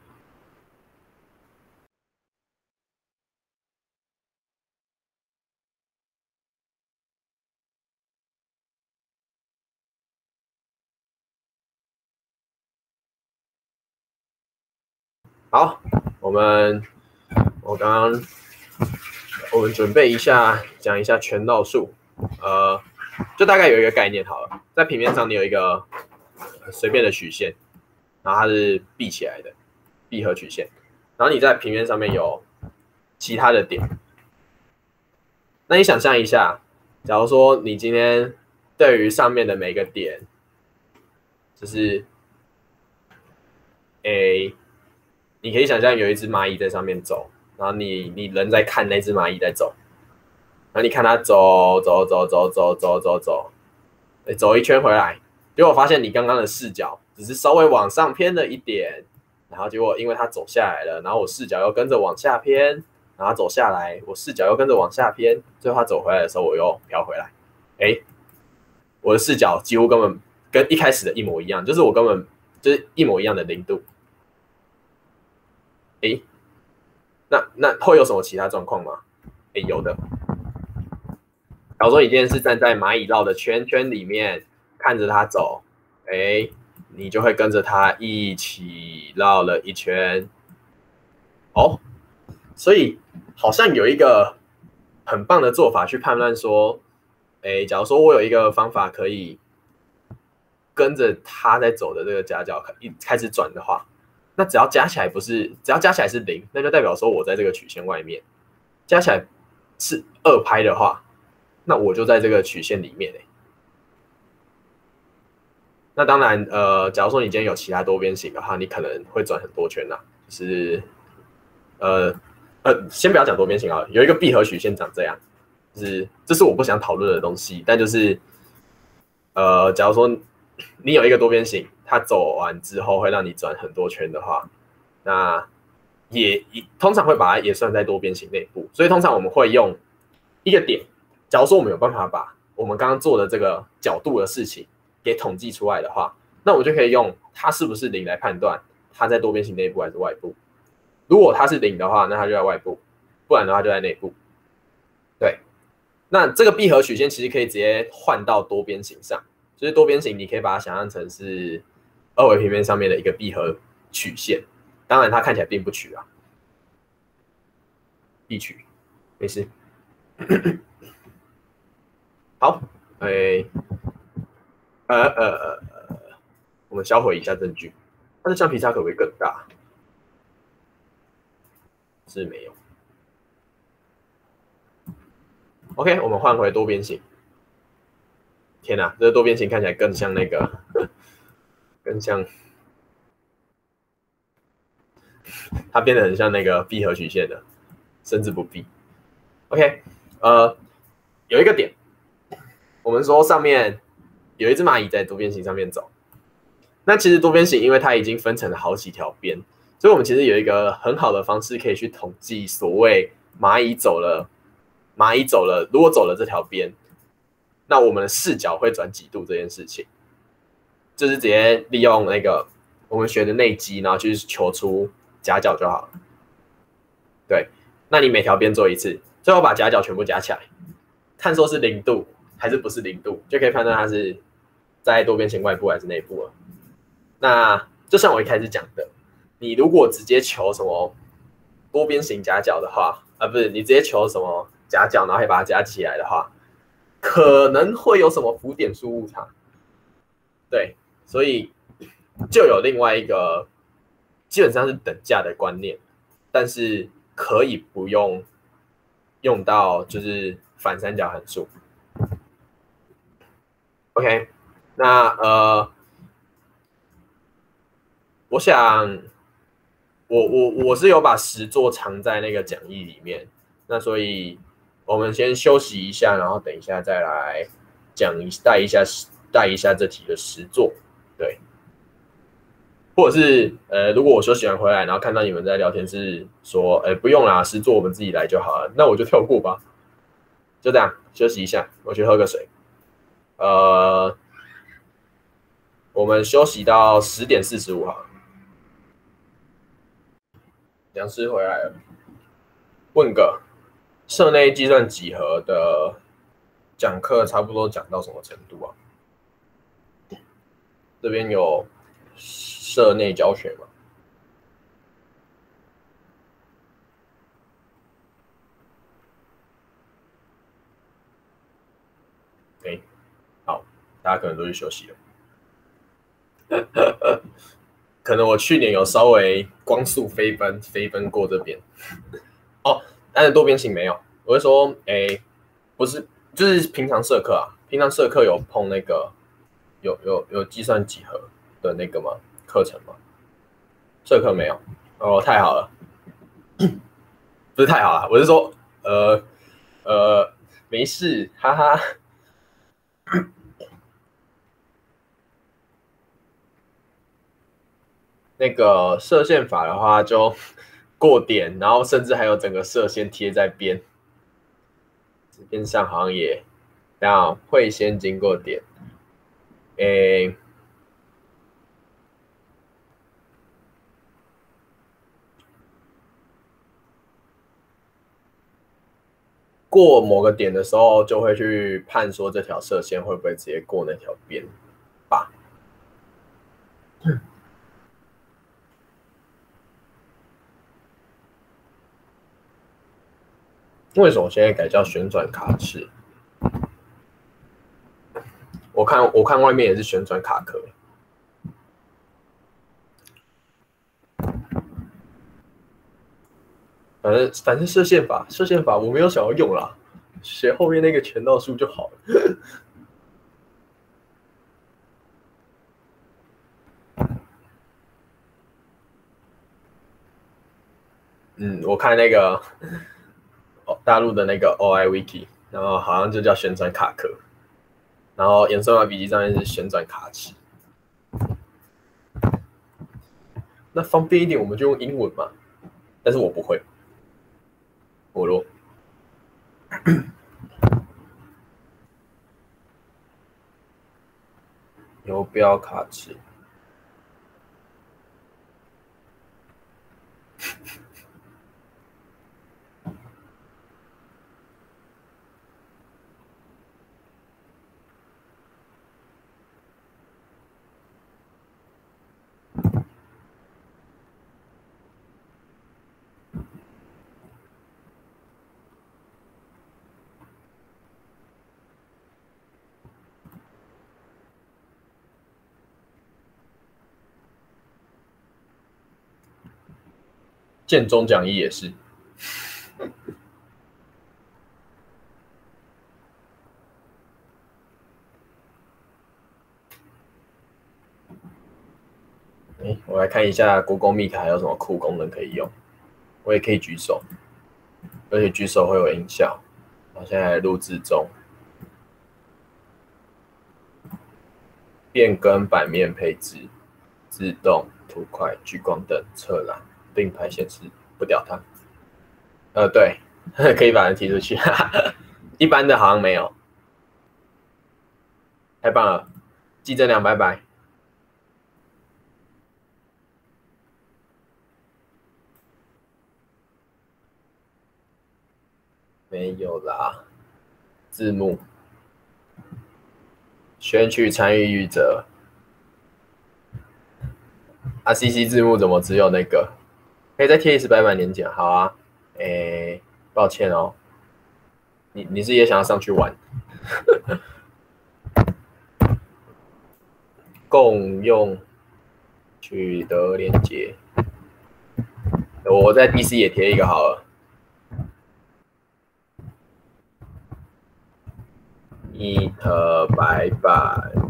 好，我们我刚刚我们准备一下，讲一下全绕数，呃，就大概有一个概念好了，在平面上你有一个随便的曲线，然后它是闭起来的闭合曲线，然后你在平面上面有其他的点，那你想象一下，假如说你今天对于上面的每个点，就是 A。你可以想象有一只蚂蚁在上面走，然后你你人在看那只蚂蚁在走，然后你看它走走走走走走走走，哎，走一圈回来，结果发现你刚刚的视角只是稍微往上偏了一点，然后结果因为它走下来了，然后我视角又跟着往下偏，然后走下来，我视角又跟着往下偏，最后它走回来的时候我又飘回来，哎，我的视角几乎根本跟一开始的一模一样，就是我根本就是一模一样的零度。哎，那那会有什么其他状况吗？哎，有的。假如说你今天是站在蚂蚁绕的圈圈里面，看着它走，哎，你就会跟着它一起绕了一圈。哦，所以好像有一个很棒的做法去判断说，哎，假如说我有一个方法可以跟着它在走的这个夹角一开始转的话。那只要加起来不是，只要加起来是零，那就代表说我在这个曲线外面，加起来是二拍的话，那我就在这个曲线里面嘞。那当然，呃，假如说你今天有其他多边形的话，你可能会转很多圈呐。是，呃呃，先不要讲多边形啊，有一个闭合曲线长这样，就是这是我不想讨论的东西，但就是，呃，假如说你有一个多边形。它走完之后会让你转很多圈的话，那也也通常会把它也算在多边形内部，所以通常我们会用一个点。假如说我们有办法把我们刚刚做的这个角度的事情给统计出来的话，那我就可以用它是不是零来判断它在多边形内部还是外部。如果它是零的话，那它就在外部；不然的话就在内部。对，那这个闭合曲线其实可以直接换到多边形上，就是多边形你可以把它想象成是。二维平面上面的一个闭合曲线，当然它看起来并不曲啊，闭曲，没事。好，哎，呃呃呃，我们销毁一下证据，它的橡皮擦可不可以更大？是没有。OK，我们换回多边形。天哪，这个多边形看起来更像那个。更像，它变得很像那个闭合曲线的，甚至不闭。OK，呃，有一个点，我们说上面有一只蚂蚁在多边形上面走。那其实多边形因为它已经分成了好几条边，所以我们其实有一个很好的方式可以去统计所谓蚂蚁走了，蚂蚁走了，如果走了这条边，那我们的视角会转几度这件事情。就是直接利用那个我们学的内积，然后去求出夹角就好了。对，那你每条边做一次，最后把夹角全部加起来，看说是零度还是不是零度，就可以判断它是在多边形外部还是内部了。那就像我一开始讲的，你如果直接求什么多边形夹角的话，啊，不是你直接求什么夹角，然后还把它加起来的话，可能会有什么浮点数误差。对。所以就有另外一个基本上是等价的观念，但是可以不用用到就是反三角函数。OK，那呃我想，我我我是有把实作藏在那个讲义里面，那所以我们先休息一下，然后等一下再来讲一带一下带一下这题的实作，对。或者是呃，如果我休息完回来，然后看到你们在聊天室说，哎，不用啦，是做我们自己来就好了，那我就跳过吧。就这样，休息一下，我去喝个水。呃，我们休息到十点四十五号。梁师回来了，问个，社内计算几何的讲课差不多讲到什么程度啊？这边有。社内教学吗，哎，好，大家可能都去休息了。可能我去年有稍微光速飞奔飞奔过这边，哦，但是多边形没有。我是说，哎，不是，就是平常社课啊，平常社课有碰那个，有有有计算几何的那个吗？课程吗？这课没有哦，太好了，不是太好了，我是说，呃呃，没事，哈哈。那个射线法的话，就过点，然后甚至还有整个射线贴在边，边上好像也，然会先经过点，诶。过某个点的时候，就会去判说这条射线会不会直接过那条边吧。为什么现在改叫旋转卡尺？我看我看外面也是旋转卡壳。反正反正射线法射线法我没有想要用啦，学后面那个全道数就好了。嗯，我看那个哦大陆的那个 OI Wiki，然后好像就叫旋转卡壳，然后演算法笔记上面是旋转卡尺。那方便一点，我们就用英文嘛，但是我不会。我罗，游标卡尺。建中讲义也是。哎，我来看一下 Google Meet 还有什么酷功能可以用。我也可以举手，而且举手会有音效。我现在录制中，变更版面配置、自动图块、聚光灯、侧栏。并排显示不屌他，呃，对，可以把人踢出去，一般的好像没有，太棒了，记正良拜拜，没有啦，字幕，选取参与者啊，C C 字幕怎么只有那个？可以再贴一次白板年检，好啊。诶，抱歉哦，你你是也想要上去玩？共用取得连接，我在 DC 也贴一个好了。一特白板。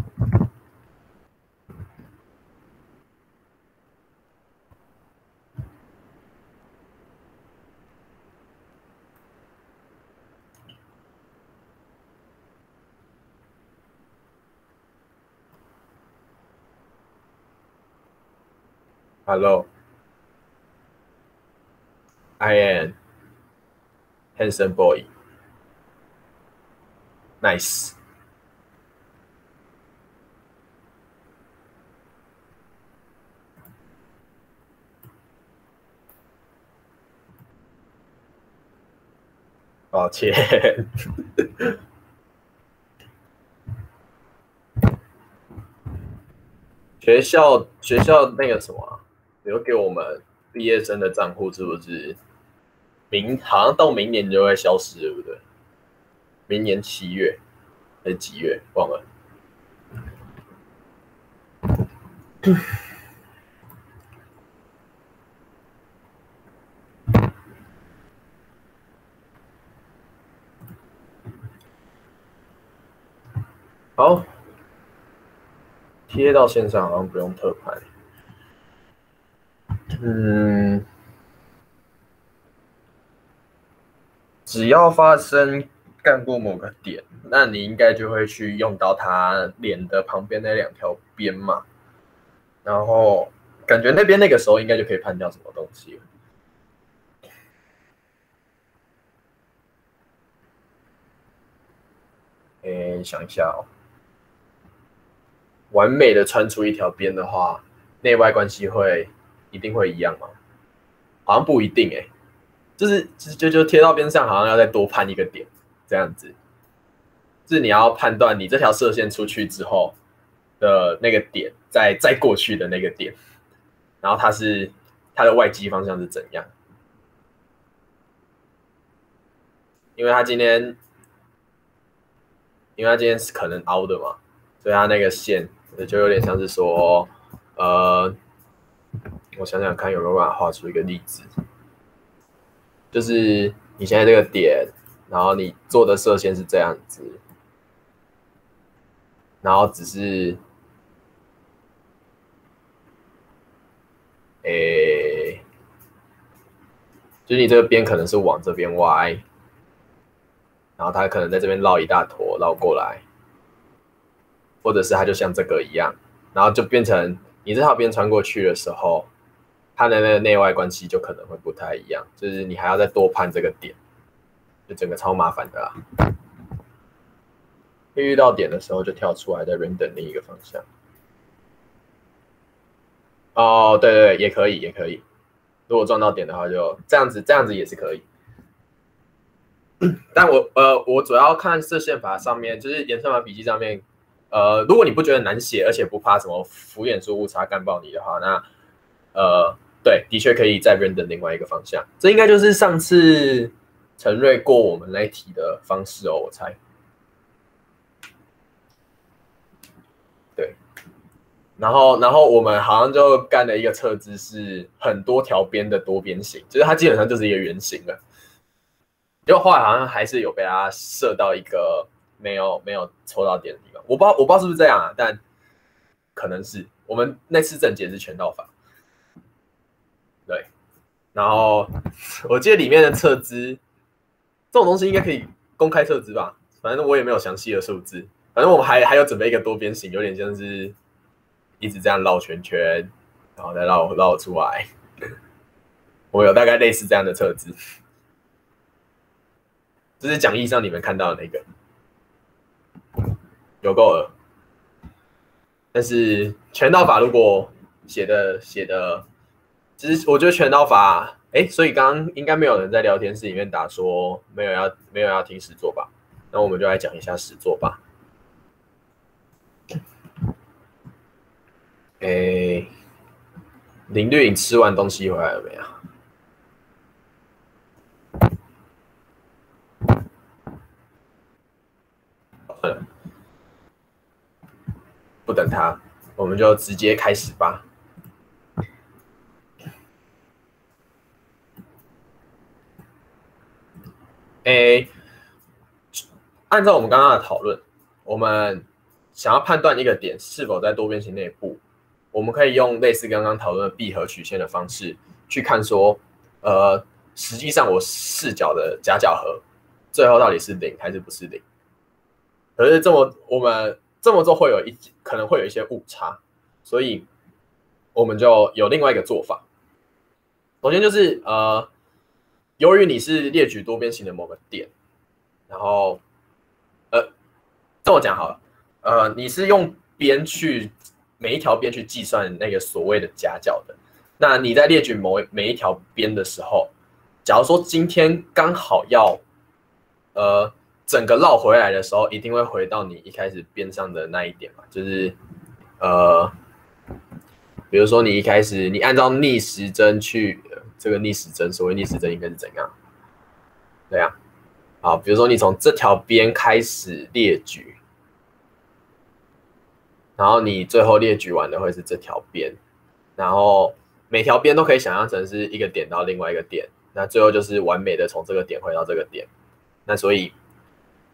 Hello. I am handsome boy. Nice. 抱歉。学校学校那个什么，留给我们毕业生的账户是不是明好像到明年就会消失，对不对？明年七月还是几月？忘了。好，贴到线上好像不用特拍。嗯，只要发生干过某个点，那你应该就会去用到它脸的旁边那两条边嘛。然后感觉那边那个时候应该就可以判掉什么东西了。哎，想一下哦。完美的穿出一条边的话，内外关系会一定会一样吗？好像不一定哎，就是就就贴到边上，好像要再多判一个点这样子。是你要判断你这条射线出去之后的那个点，再再过去的那个点，然后它是它的外基方向是怎样？因为它今天，因为它今天是可能凹的嘛，所以它那个线。就有点像是说，呃，我想想看有没有办法画出一个例子，就是你现在这个点，然后你做的射线是这样子，然后只是，诶，就是你这个边可能是往这边歪，然后它可能在这边绕一大坨绕过来。或者是它就像这个一样，然后就变成你这条边穿过去的时候，它的那个内外关系就可能会不太一样，就是你还要再多判这个点，就整个超麻烦的啦。遇到点的时候就跳出来再 render 另一个方向。哦，对对对，也可以也可以。如果撞到点的话，就这样子，这样子也是可以。但我呃，我主要看射线法上面，就是演算法笔记上面。呃，如果你不觉得难写，而且不怕什么浮眼数误差干爆你的话，那呃，对，的确可以再 render 另外一个方向。这应该就是上次陈瑞过我们那题的方式哦，我猜。对，然后然后我们好像就干了一个测字，是很多条边的多边形，就是它基本上就是一个圆形了。就后来好像还是有被它射到一个。没有没有抽到点的地方，我不知道我不知道是不是这样啊，但可能是我们那次正解是全道法，然后我记得里面的测资这种东西应该可以公开测资吧，反正我也没有详细的数字，反正我们还还有准备一个多边形，有点像是一直这样绕圈圈，然后再绕绕出来，我有大概类似这样的测资，这是讲义上你们看到的那个。有够了，但是全道法如果写的写的，其实我觉得全道法，哎，所以刚刚应该没有人在聊天室里面打说没有要没有要听实作吧？那我们就来讲一下实作吧。哎，林绿颖吃完东西回来了没有？不等他，我们就直接开始吧。A，按照我们刚刚的讨论，我们想要判断一个点是否在多边形内部，我们可以用类似刚刚讨论闭合曲线的方式去看，说，呃，实际上我视角的夹角和最后到底是零还是不是零？可是这么我们。这么做会有一可能会有一些误差，所以我们就有另外一个做法。首先就是呃，由于你是列举多边形的某个点，然后呃，这么讲好了，呃，你是用边去每一条边去计算那个所谓的夹角的。那你在列举某每一条边的时候，假如说今天刚好要呃整个绕回来的时候，一定会回到你一开始边上的那一点嘛，就是呃。比如说，你一开始你按照逆时针去，这个逆时针，所谓逆时针应该是怎样？对呀，好，比如说你从这条边开始列举，然后你最后列举完的会是这条边，然后每条边都可以想象成是一个点到另外一个点，那最后就是完美的从这个点回到这个点。那所以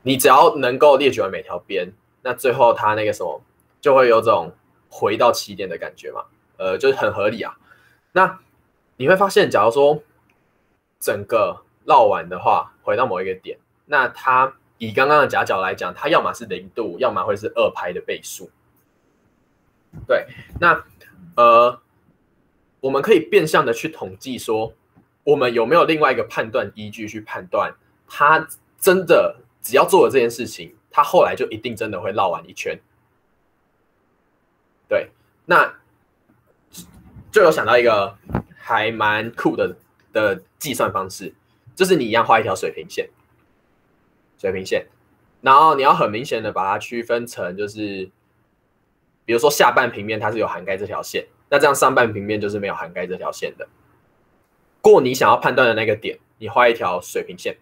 你只要能够列举完每条边，那最后它那个什么就会有种回到起点的感觉嘛。呃，就是很合理啊。那你会发现，假如说整个绕完的话，回到某一个点，那它以刚刚的夹角来讲，它要么是零度，要么会是二拍的倍数。对，那呃，我们可以变相的去统计说，我们有没有另外一个判断依据去判断，它真的只要做了这件事情，它后来就一定真的会绕完一圈。对，那。就有想到一个还蛮酷的的计算方式，就是你一样画一条水平线，水平线，然后你要很明显的把它区分成，就是比如说下半平面它是有涵盖这条线，那这样上半平面就是没有涵盖这条线的。过你想要判断的那个点，你画一条水平线，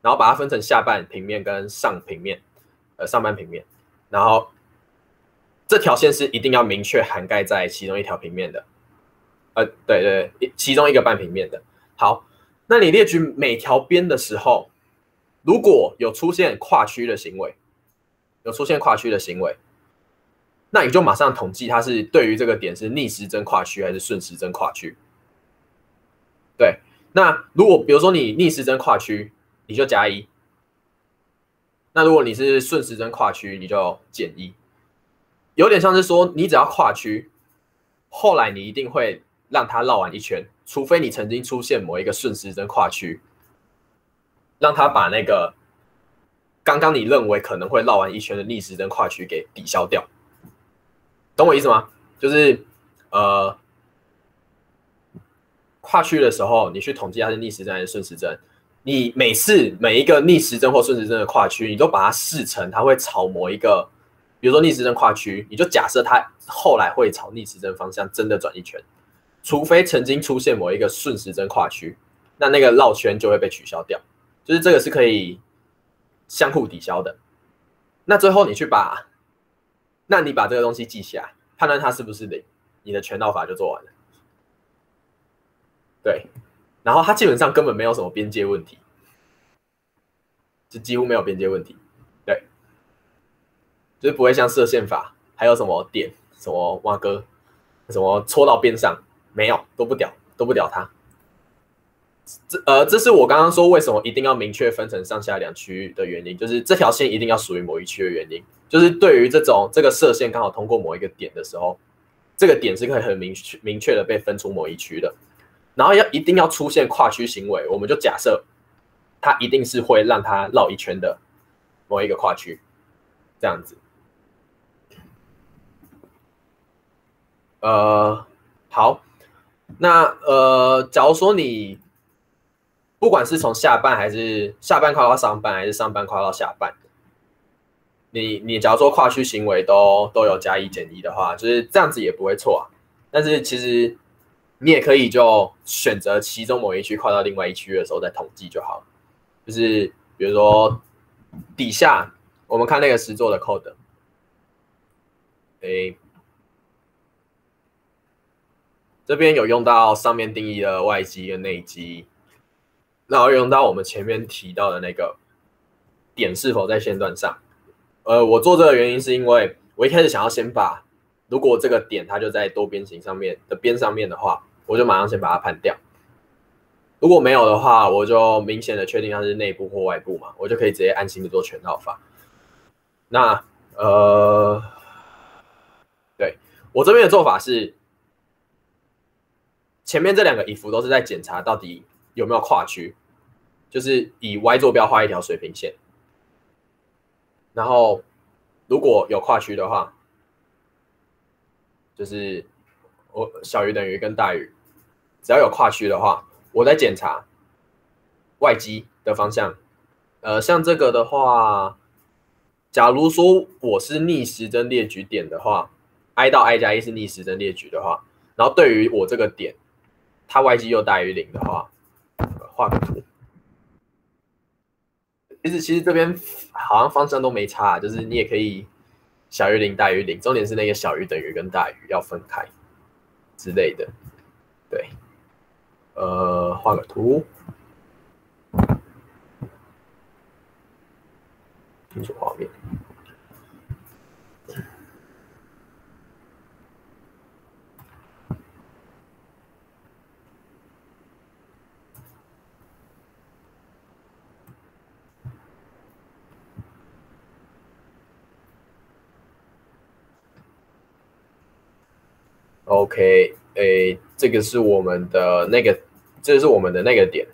然后把它分成下半平面跟上平面，呃上半平面，然后这条线是一定要明确涵盖在其中一条平面的。呃，对对，其中一个半平面的。好，那你列举每条边的时候，如果有出现跨区的行为，有出现跨区的行为，那你就马上统计它是对于这个点是逆时针跨区还是顺时针跨区。对，那如果比如说你逆时针跨区，你就加一；那如果你是顺时针跨区，你就减一。有点像是说，你只要跨区，后来你一定会。让它绕完一圈，除非你曾经出现某一个顺时针跨区，让它把那个刚刚你认为可能会绕完一圈的逆时针跨区给抵消掉，懂我意思吗？就是呃，跨区的时候，你去统计它是逆时针还是顺时针，你每次每一个逆时针或顺时针的跨区，你都把它视成它会朝某一个，比如说逆时针跨区，你就假设它后来会朝逆时针方向真的转一圈。除非曾经出现某一个顺时针跨区，那那个绕圈就会被取消掉，就是这个是可以相互抵消的。那最后你去把，那你把这个东西记起来，判断它是不是零，你的全绕法就做完了。对，然后它基本上根本没有什么边界问题，就几乎没有边界问题。对，就是不会像射线法，还有什么点什么挖哥，什么戳到边上。没有，都不屌，都不屌他。这呃，这是我刚刚说为什么一定要明确分成上下两区域的原因，就是这条线一定要属于某一区的原因。就是对于这种这个射线刚好通过某一个点的时候，这个点是可以很明确明确的被分出某一区的。然后要一定要出现跨区行为，我们就假设它一定是会让它绕一圈的某一个跨区，这样子。呃，好。那呃，假如说你不管是从下半还是下半跨到上半，还是上半跨到下半，你你假如说跨区行为都都有加一减一的话，就是这样子也不会错啊。但是其实你也可以就选择其中某一区跨到另外一区的时候再统计就好。就是比如说底下我们看那个十座的 code，这边有用到上面定义的外基跟内基，然后用到我们前面提到的那个点是否在线段上。呃，我做这个原因是因为我一开始想要先把，如果这个点它就在多边形上面的边上面的话，我就马上先把它判掉。如果没有的话，我就明显的确定它是内部或外部嘛，我就可以直接安心的做全套法。那呃，对我这边的做法是。前面这两个 if 都是在检查到底有没有跨区，就是以 y 坐标画一条水平线，然后如果有跨区的话，就是我小于等于跟大于，只要有跨区的话，我在检查外机的方向。呃，像这个的话，假如说我是逆时针列举点的话，i 到 i 加一是逆时针列举的话，然后对于我这个点，它 y 基又大于零的话，画个图。其实其实这边好像方向都没差，就是你也可以小于零大于零，重点是那个小于等于跟大于要分开之类的。对，呃，画个图。清楚画面。OK，诶，这个是我们的那个，这是我们的那个点，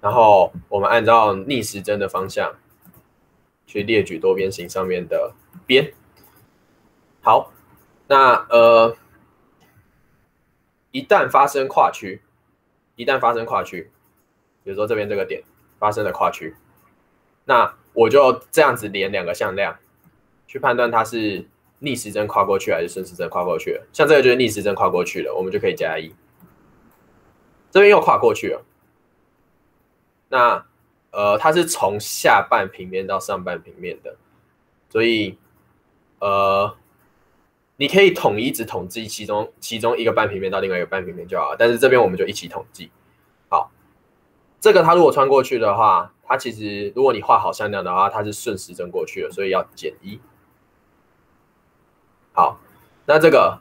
然后我们按照逆时针的方向。去列举多边形上面的边。好，那呃，一旦发生跨区，一旦发生跨区，比如说这边这个点发生了跨区，那我就这样子连两个向量，去判断它是逆时针跨过去还是顺时针跨过去了。像这个就是逆时针跨过去了，我们就可以加一。这边又跨过去了，那。呃，它是从下半平面到上半平面的，所以呃，你可以统一只统计其中其中一个半平面到另外一个半平面就好了。但是这边我们就一起统计。好，这个它如果穿过去的话，它其实如果你画好向量的话，它是顺时针过去的，所以要减一。好，那这个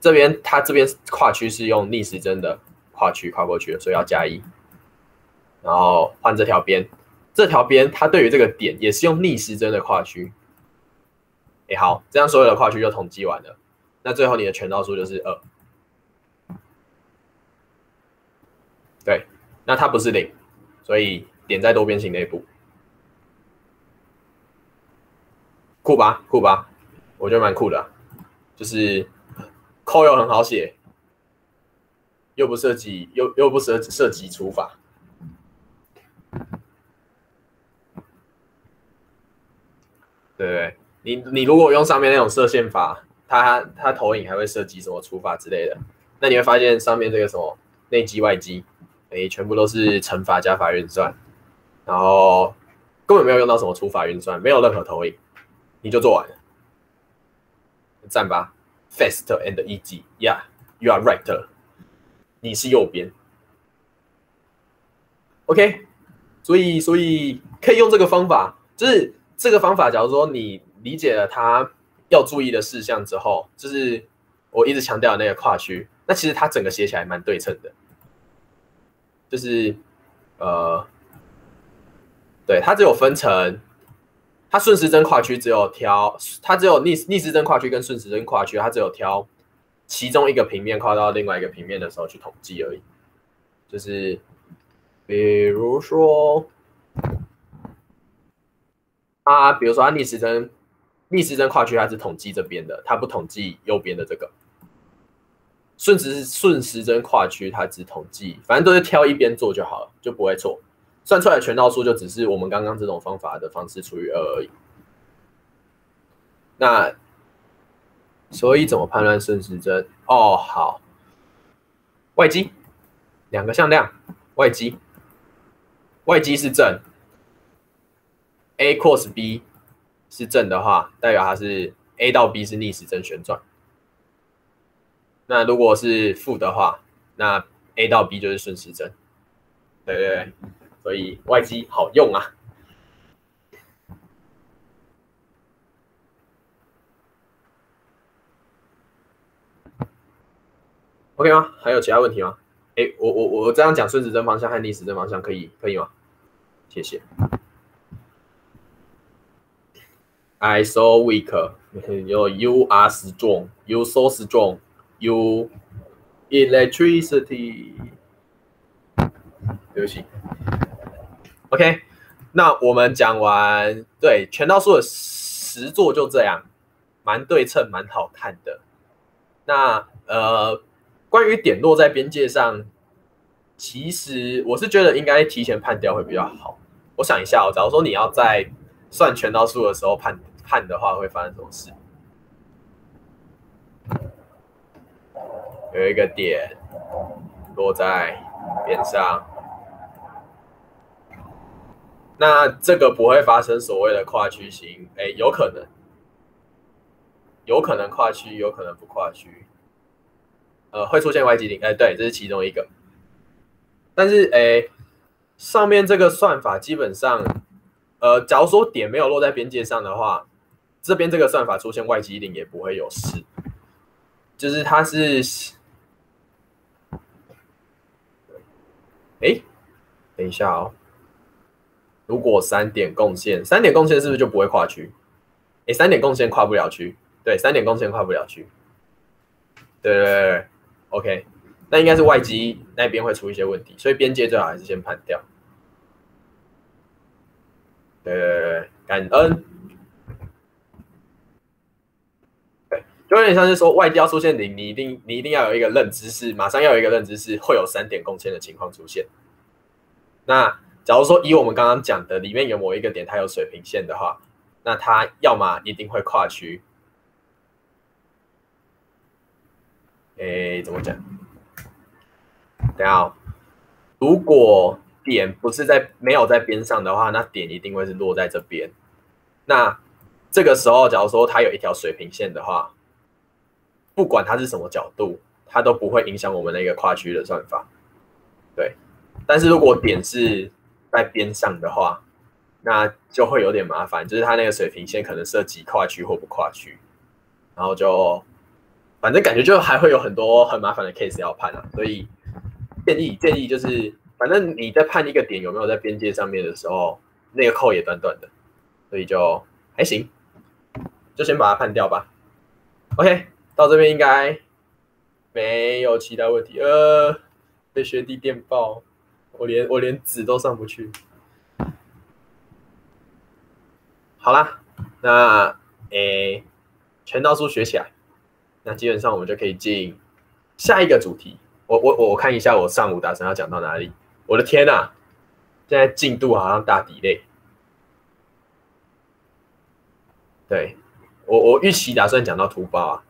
这边它这边跨区是用逆时针的跨区跨过去的，所以要加一。然后换这条边，这条边它对于这个点也是用逆时针的跨区。哎，好，这样所有的跨区就统计完了。那最后你的全道数就是二。对，那它不是零，所以点在多边形内部。酷吧，酷吧，我觉得蛮酷的，就是扣又很好写，又不涉及又又不涉涉及除法。对对，你你如果用上面那种射线法，它它投影还会涉及什么除法之类的，那你会发现上面这个什么内积外积，哎，全部都是乘法加法运算，然后根本没有用到什么除法运算，没有任何投影，你就做完了，赞吧，fast and easy，yeah，you are right，你是右边，OK，所以所以可以用这个方法，就是。这个方法，假如说你理解了它要注意的事项之后，就是我一直强调的那个跨区，那其实它整个写起来蛮对称的，就是呃，对，它只有分成，它顺时针跨区只有挑，它只有逆逆时针跨区跟顺时针跨区，它只有挑其中一个平面跨到另外一个平面的时候去统计而已，就是比如说。啊，比如说，它逆时针逆时针跨区，它是统计这边的，它不统计右边的这个。顺时顺时针跨区，它只统计，反正都是挑一边做就好了，就不会错。算出来全套数就只是我们刚刚这种方法的方式除以二而已。那所以怎么判断顺时针？哦，好，外积两个向量，外积外积是正。a cos b 是正的话，代表它是 a 到 b 是逆时针旋转。那如果是负的话，那 a 到 b 就是顺时针。对对对，所以外机好用啊。OK 吗？还有其他问题吗？哎，我我我这样讲顺时针方向和逆时针方向可以可以吗？谢谢。I so weak. You you are strong. You so strong. You electricity。对不起。OK，那我们讲完对全道数的实作就这样，蛮对称，蛮好看的。那呃，关于点落在边界上，其实我是觉得应该提前判掉会比较好。我想一下哦，假如说你要在算全道数的时候判判的话，会发生什么事？有一个点落在边上，那这个不会发生所谓的跨区型，哎，有可能，有可能跨区，有可能不跨区，呃，会出现 Y 极零，哎，对，这是其中一个。但是，哎，上面这个算法基本上，呃，假如说点没有落在边界上的话，这边这个算法出现 Y 极零也不会有事，就是它是。哎，等一下哦。如果三点贡献，三点贡献是不是就不会跨区？哎，三点贡献跨不了区。对，三点贡献跨不了区。对对对，OK。那应该是外机那边会出一些问题，所以边界最好还是先判掉。对对对，感恩。对，就有点像是说外调出现零，你一定你一定要有一个认知是，马上要有一个认知是会有三点贡献的情况出现。那假如说以我们刚刚讲的里面有某一个点它有水平线的话，那它要么一定会跨区。诶，怎么讲？等下，如果点不是在没有在边上的话，那点一定会是落在这边。那这个时候，假如说它有一条水平线的话，不管它是什么角度，它都不会影响我们那个跨区的算法。对。但是如果点是在边上的话，那就会有点麻烦，就是它那个水平线可能涉及跨区或不跨区，然后就反正感觉就还会有很多很麻烦的 case 要判啊，所以建议建议就是，反正你在判一个点有没有在边界上面的时候，那个扣也短短的，所以就还行，就先把它判掉吧。OK，到这边应该没有其他问题。呃，被学弟电报。我连我连纸都上不去。好啦，那诶，全道书学起来，那基本上我们就可以进下一个主题。我我我看一下，我上午打算要讲到哪里？我的天呐，现在进度好像大底类。对我我预期打算讲到图包啊。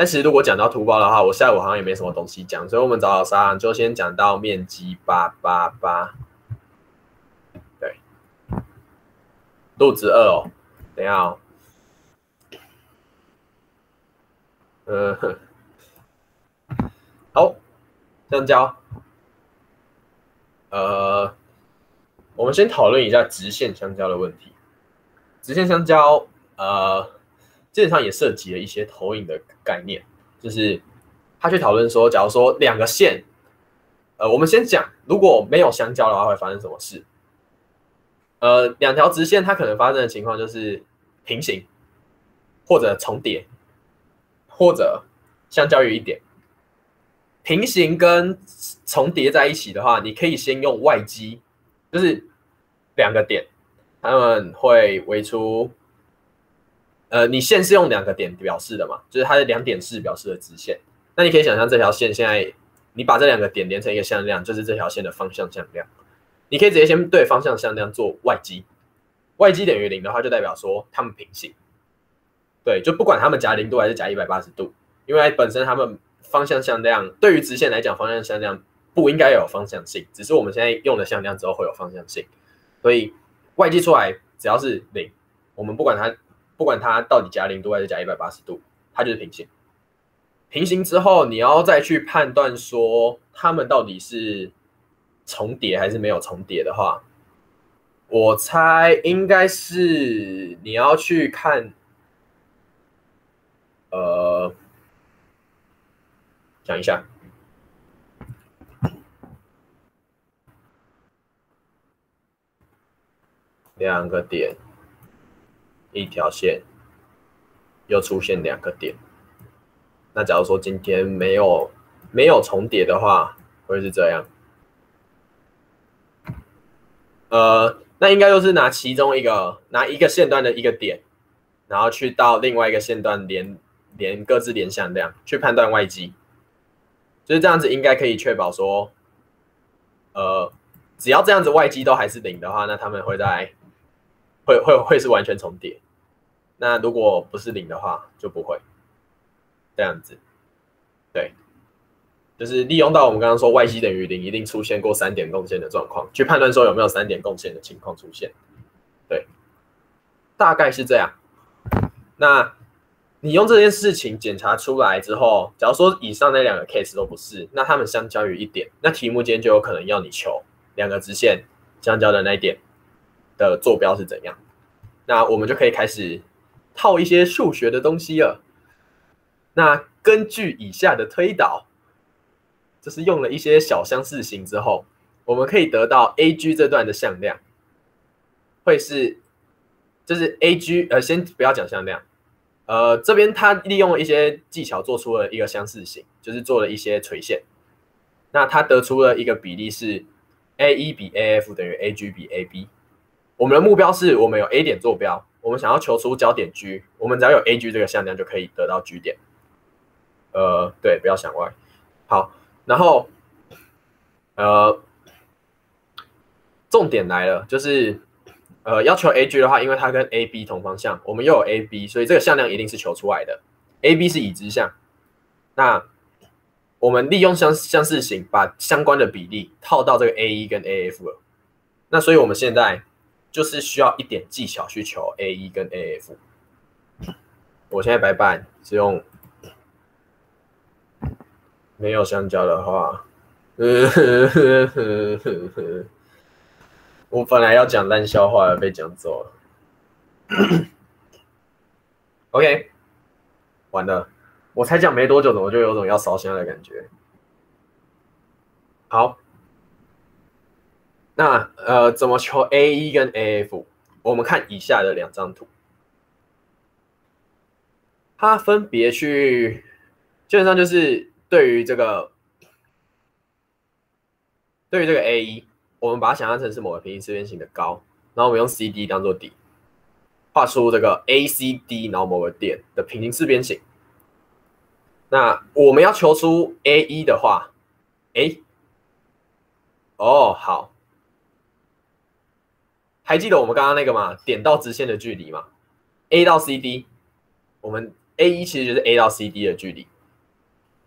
但是如果讲到图包的话，我下午好像也没什么东西讲，所以我们早上就先讲到面积八八八。对，肚子饿哦，等下哦。嗯，好，香蕉。呃，我们先讨论一下直线香蕉的问题。直线香蕉，呃。基本上也涉及了一些投影的概念，就是他去讨论说，假如说两个线，呃，我们先讲如果没有相交的话会发生什么事。呃，两条直线它可能发生的情况就是平行，或者重叠，或者相交于一点。平行跟重叠在一起的话，你可以先用外基，就是两个点，他们会围出。呃，你线是用两个点表示的嘛？就是它的两点式表示的直线。那你可以想象这条线现在，你把这两个点连成一个向量，就是这条线的方向向量。你可以直接先对方向向量做外积，外积等于零的话，就代表说它们平行。对，就不管它们夹零度还是夹一百八十度，因为本身它们方向向量对于直线来讲，方向向量不应该有方向性，只是我们现在用了向量之后会有方向性。所以外积出来只要是零，我们不管它。不管它到底加零度还是加一百八十度，它就是平行。平行之后，你要再去判断说它们到底是重叠还是没有重叠的话，我猜应该是你要去看，呃，讲一下，两个点。一条线又出现两个点，那假如说今天没有没有重叠的话，会是这样。呃，那应该就是拿其中一个拿一个线段的一个点，然后去到另外一个线段连连各自连向量去判断外积，就是这样子，应该可以确保说，呃，只要这样子外积都还是零的话，那他们会在会会会是完全重叠。那如果不是零的话，就不会这样子。对。就是利用到我们刚刚说 y 积等于零，一定出现过三点共线的状况，去判断说有没有三点共线的情况出现。对，大概是这样。那你用这件事情检查出来之后，假如说以上那两个 case 都不是，那它们相交于一点，那题目间就有可能要你求两个直线相交的那一点的坐标是怎样。那我们就可以开始套一些数学的东西了。那根据以下的推导。就是用了一些小相似型之后，我们可以得到 A G 这段的向量会是，就是 A G 呃，先不要讲向量，呃，这边他利用了一些技巧做出了一个相似型，就是做了一些垂线，那他得出了一个比例是 A 一比 A F 等于 A G 比 A B。我们的目标是我们有 A 点坐标，我们想要求出焦点 G，我们只要有 A G 这个向量就可以得到 G 点。呃，对，不要想歪，好。然后，呃，重点来了，就是呃，要求 A G 的话，因为它跟 A B 同方向，我们又有 A B，所以这个向量一定是求出来的。A B 是已知项，那我们利用相相似型，把相关的比例套到这个 A 一跟 A F 了。那所以我们现在就是需要一点技巧去求 AE 跟 A F。我现在白板是用。没有香蕉的话，我本来要讲烂笑话，被讲走了。OK，完了，我才讲没多久，怎么就有种要烧香的感觉？好，那呃，怎么求 A 一跟 A F？我们看以下的两张图，它分别去，基本上就是。对于这个，对于这个 A 一，我们把它想象成是某个平行四边形的高，然后我们用 CD 当做底，画出这个 ACD，然后某个点的平行四边形。那我们要求出 A 一的话，哎，哦，好，还记得我们刚刚那个吗？点到直线的距离嘛？A 到 CD，我们 A 一其实就是 A 到 CD 的距离。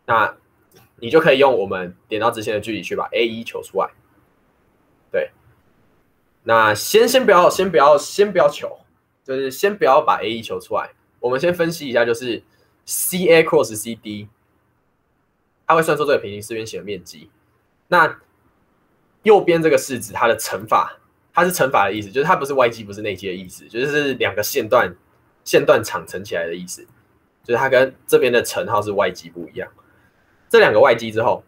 那你就可以用我们点到直线的距离去把 A 一求出来。对，那先先不要先不要先不要求，就是先不要把 A 一求出来。我们先分析一下，就是 CA cross CD，它会算出这个平行四边形的面积。那右边这个式子，它的乘法，它是乘法的意思，就是它不是外积不是内积的意思，就是两个线段线段场乘起来的意思，就是它跟这边的乘号是外积不一样。这两个外积之后，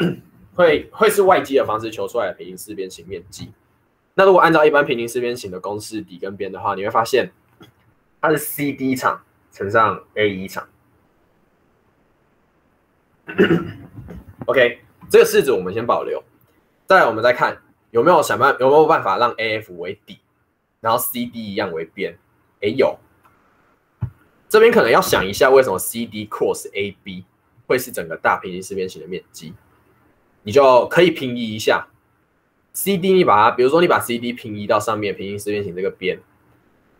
会会是外积的方式求出来的平行四边形面积。那如果按照一般平行四边形的公式底跟边的话，你会发现它是 CD 场乘上 A 一场。OK，这个式子我们先保留。再来，我们再看有没有想办有没有办法让 AF 为底，然后 CD 一样为边。哎，有。这边可能要想一下，为什么 CD cross AB？会是整个大平行四边形的面积，你就可以平移一下。CD 你把它，比如说你把 CD 平移到上面平行四边形这个边，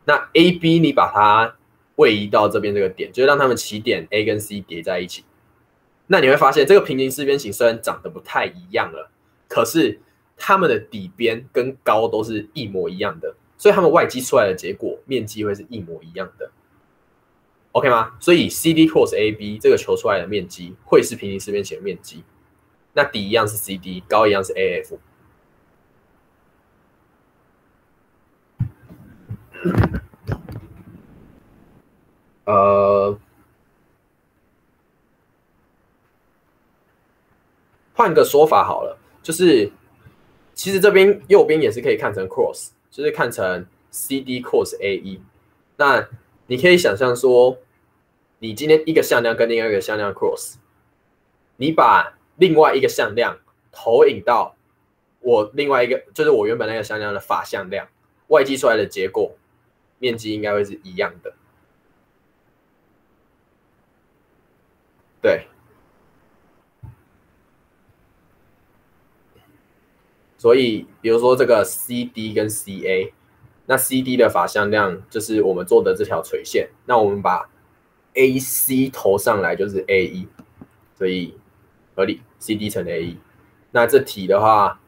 那 AB 你把它位移到这边这个点，就是让它们起点 A 跟 C 叠在一起。那你会发现这个平行四边形虽然长得不太一样了，可是它们的底边跟高都是一模一样的，所以它们外积出来的结果面积会是一模一样的。OK 吗？所以 CD cross AB 这个求出来的面积会是平行四边形的面积，那底一样是 CD，高一样是 AF。呃，换个说法好了，就是其实这边右边也是可以看成 cross，就是看成 CD cross AE。那你可以想象说，你今天一个向量跟另外一个向量 cross，你把另外一个向量投影到我另外一个，就是我原本那个向量的法向量，外积出来的结果面积应该会是一样的。对，所以比如说这个 CD 跟 CA，那 CD 的法向量就是我们做的这条垂线，那我们把 AC 投上来就是 AE，所以合理 CD 乘 AE。那这题的话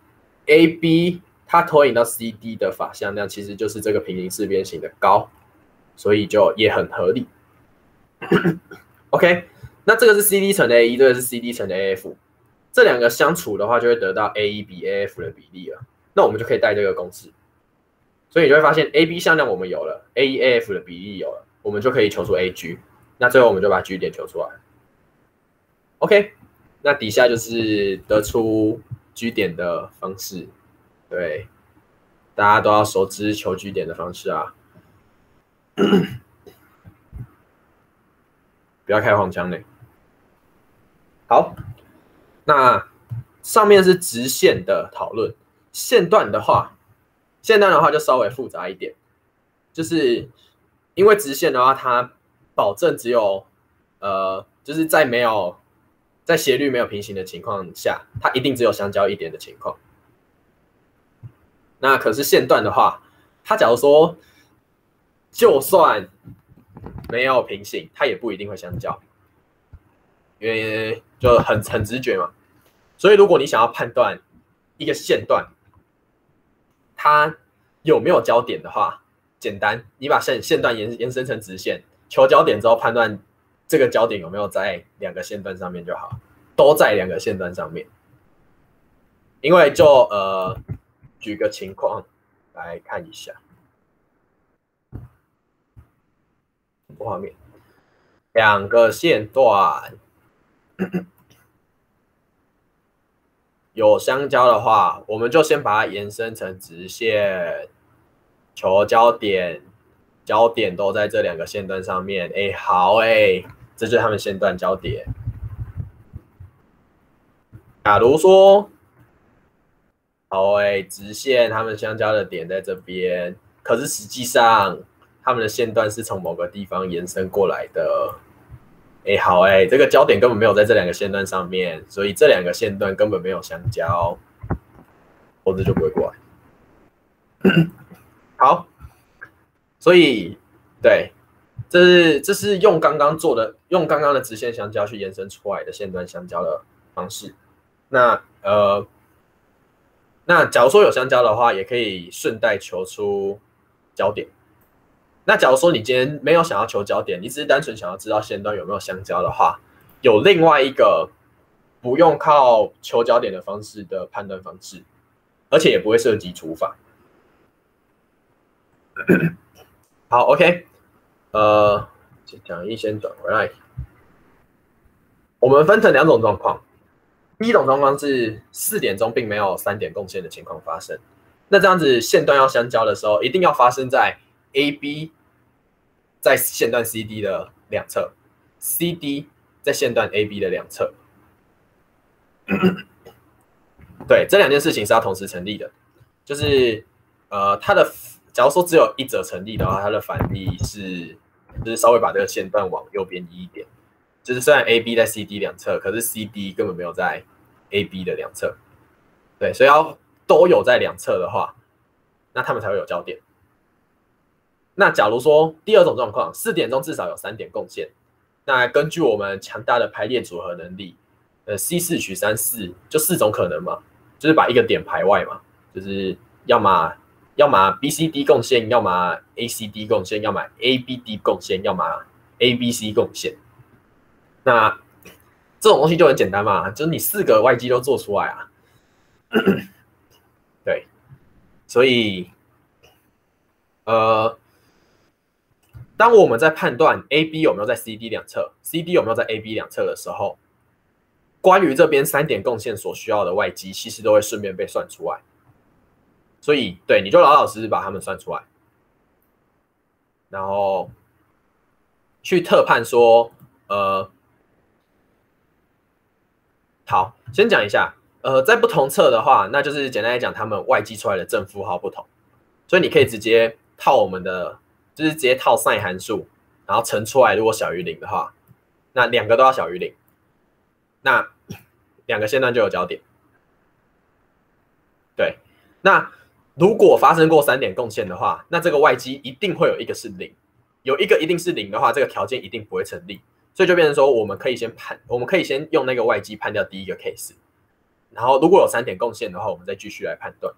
，AB 它投影到 CD 的法向量其实就是这个平行四边形的高，所以就也很合理。OK。那这个是 CD 乘 AE，这个是 CD 乘 AF，这两个相处的话，就会得到 AE 比 AF 的比例了。那我们就可以带这个公式，所以你就会发现 AB 向量我们有了，AE AF 的比例有了，我们就可以求出 AG。那最后我们就把 G 点求出来。OK，那底下就是得出 G 点的方式。对，大家都要熟知求 G 点的方式啊。不要开黄腔嘞。好，那上面是直线的讨论，线段的话，线段的话就稍微复杂一点，就是因为直线的话，它保证只有呃，就是在没有在斜率没有平行的情况下，它一定只有相交一点的情况。那可是线段的话，它假如说就算没有平行，它也不一定会相交。因为就很很直觉嘛，所以如果你想要判断一个线段它有没有焦点的话，简单，你把线线段延延伸成直线，求焦点之后判断这个焦点有没有在两个线段上面就好，都在两个线段上面。因为就呃，举个情况来看一下画面，两个线段。有相交的话，我们就先把它延伸成直线，求焦点，焦点都在这两个线段上面。哎，好哎，这就是它们线段焦点。假如说，好哎，直线它们相交的点在这边，可是实际上它们的线段是从某个地方延伸过来的。哎，好哎，这个焦点根本没有在这两个线段上面，所以这两个线段根本没有相交，或者就不会过来。好，所以对，这是这是用刚刚做的，用刚刚的直线相交去延伸出来的线段相交的方式。那呃，那假如说有相交的话，也可以顺带求出焦点。那假如说你今天没有想要求焦点，你只是单纯想要知道线段有没有相交的话，有另外一个不用靠求焦点的方式的判断方式，而且也不会涉及除法。好，OK，呃，讲义先转回来。我们分成两种状况，第一种状况是四点钟并没有三点共线的情况发生，那这样子线段要相交的时候，一定要发生在。A、B 在线段 C、D 的两侧，C、D 在线段 A、B 的两侧。对，这两件事情是要同时成立的。就是呃，它的假如说只有一者成立的话，它的反例是就是稍微把这个线段往右边移一点。就是虽然 A、B 在 C、D 两侧，可是 C、D 根本没有在 A、B 的两侧。对，所以要都有在两侧的话，那他们才会有焦点。那假如说第二种状况，四点钟至少有三点共线，那根据我们强大的排列组合能力，呃，C 四取三四就四种可能嘛，就是把一个点排外嘛，就是要么要么 B C D 共线，要么 A C D 共线，要么 A B D 共线，要么 A B C 共线。那这种东西就很简单嘛，就是你四个外机都做出来啊。对，所以呃。当我们在判断 A、B 有没有在 C、D 两侧，C、D 有没有在 A、B 两侧的时候，关于这边三点共线所需要的外积，其实都会顺便被算出来。所以，对，你就老老实实把它们算出来，然后去特判说，呃，好，先讲一下，呃，在不同侧的话，那就是简单来讲，他们外积出来的正负号不同，所以你可以直接套我们的，就是直接套 sin 函数，然后乘出来，如果小于零的话，那两个都要小于零，那两个线段就有交点。对，那如果发生过三点共线的话，那这个外积一定会有一个是零，有一个一定是零的话，这个条件一定不会成立。所以就变成说，我们可以先判，我们可以先用那个外积判掉第一个 case，然后如果有三点共线的话，我们再继续来判断。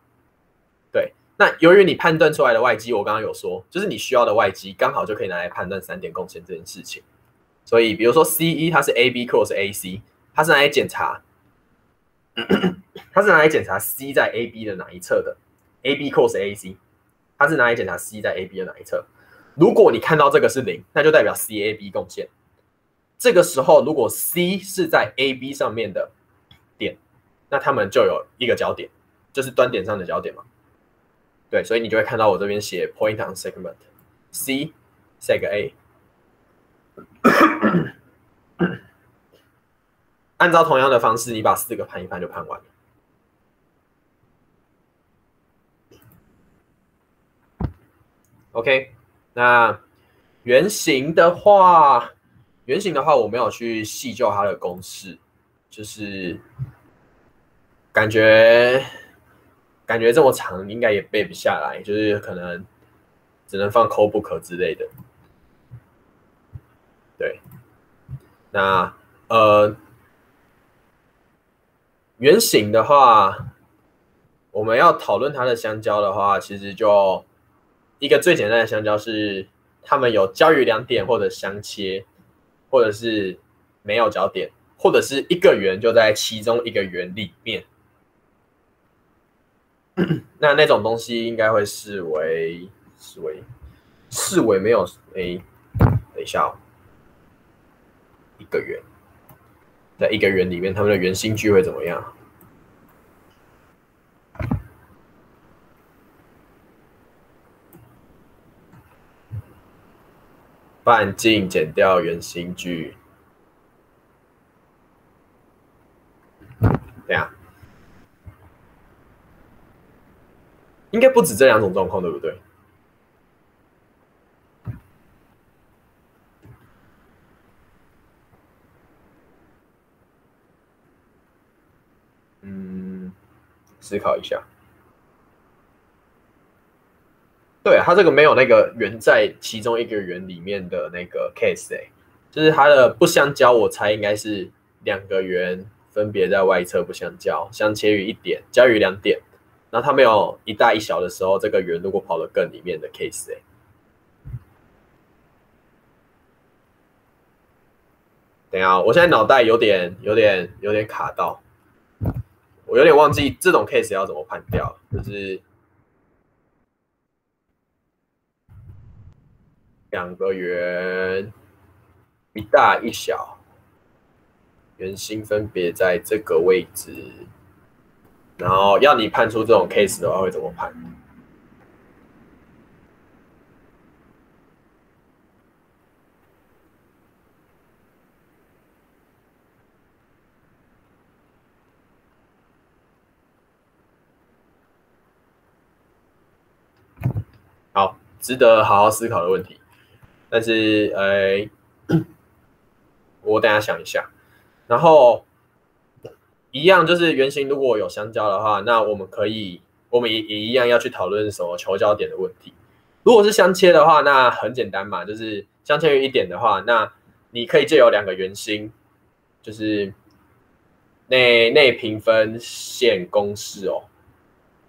对，那由于你判断出来的外积，我刚刚有说，就是你需要的外积刚好就可以拿来判断三点共线这件事情。所以比如说 C 一它是 A B cross A C，它是拿来检查，它是拿来检查 C 在 A B 的哪一侧的，A B cross A C，它是拿来检查 C 在 A B 的哪一侧。如果你看到这个是零，那就代表 C A B 共线。这个时候，如果 C 是在 AB 上面的点，那他们就有一个交点，就是端点上的交点嘛。对，所以你就会看到我这边写 point on segment，C seg A。按照同样的方式，你把四个判一判就判完了。OK，那圆形的话。圆形的话，我没有去细究它的公式，就是感觉感觉这么长，应该也背不下来，就是可能只能放 codebook 之类的。对，那呃，圆形的话，我们要讨论它的相交的话，其实就一个最简单的相交是，它们有交于两点或者相切。或者是没有焦点，或者是一个圆就在其中一个圆里面，那那种东西应该会视为视为视为没有诶，等一下哦，一个圆，在一个圆里面，它们的圆心距会怎么样？半径减掉圆心距，对呀，应该不止这两种状况，对不对？嗯，思考一下。对它这个没有那个圆在其中一个圆里面的那个 case 哎，就是它的不相交，我猜应该是两个圆分别在外侧不相交，相切于一点，交于两点。那它没有一大一小的时候，这个圆如果跑得更里面的 case 哎，等下，我现在脑袋有点有点有点卡到，我有点忘记这种 case 要怎么判掉，就是。两个圆，一大一小，圆心分别在这个位置，然后要你判出这种 case 的话，会怎么判？好，值得好好思考的问题。但是，呃，我等下想一下。然后，一样就是圆形如果有相交的话，那我们可以，我们也也一样要去讨论什么求交点的问题。如果是相切的话，那很简单嘛，就是相切于一点的话，那你可以借由两个圆心，就是内内平分线公式哦，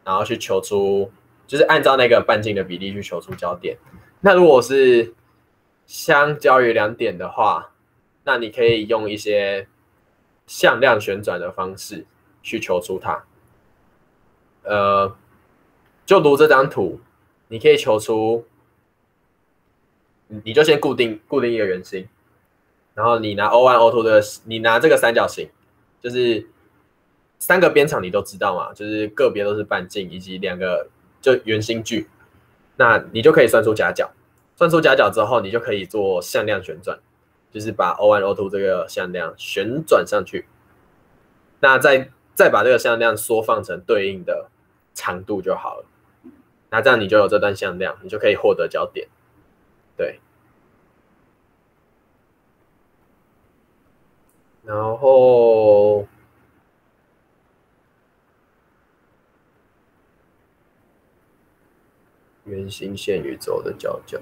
然后去求出，就是按照那个半径的比例去求出交点。那如果是相交于两点的话，那你可以用一些向量旋转的方式去求出它。呃，就读这张图，你可以求出，你就先固定固定一个圆心，然后你拿 O one O two 的，你拿这个三角形，就是三个边长你都知道嘛，就是个别都是半径以及两个就圆心距，那你就可以算出夹角。算出夹角之后，你就可以做向量旋转，就是把 O one O two 这个向量旋转上去。那再再把这个向量缩放成对应的长度就好了。那这样你就有这段向量，你就可以获得焦点。对。然后圆心线与轴的交角。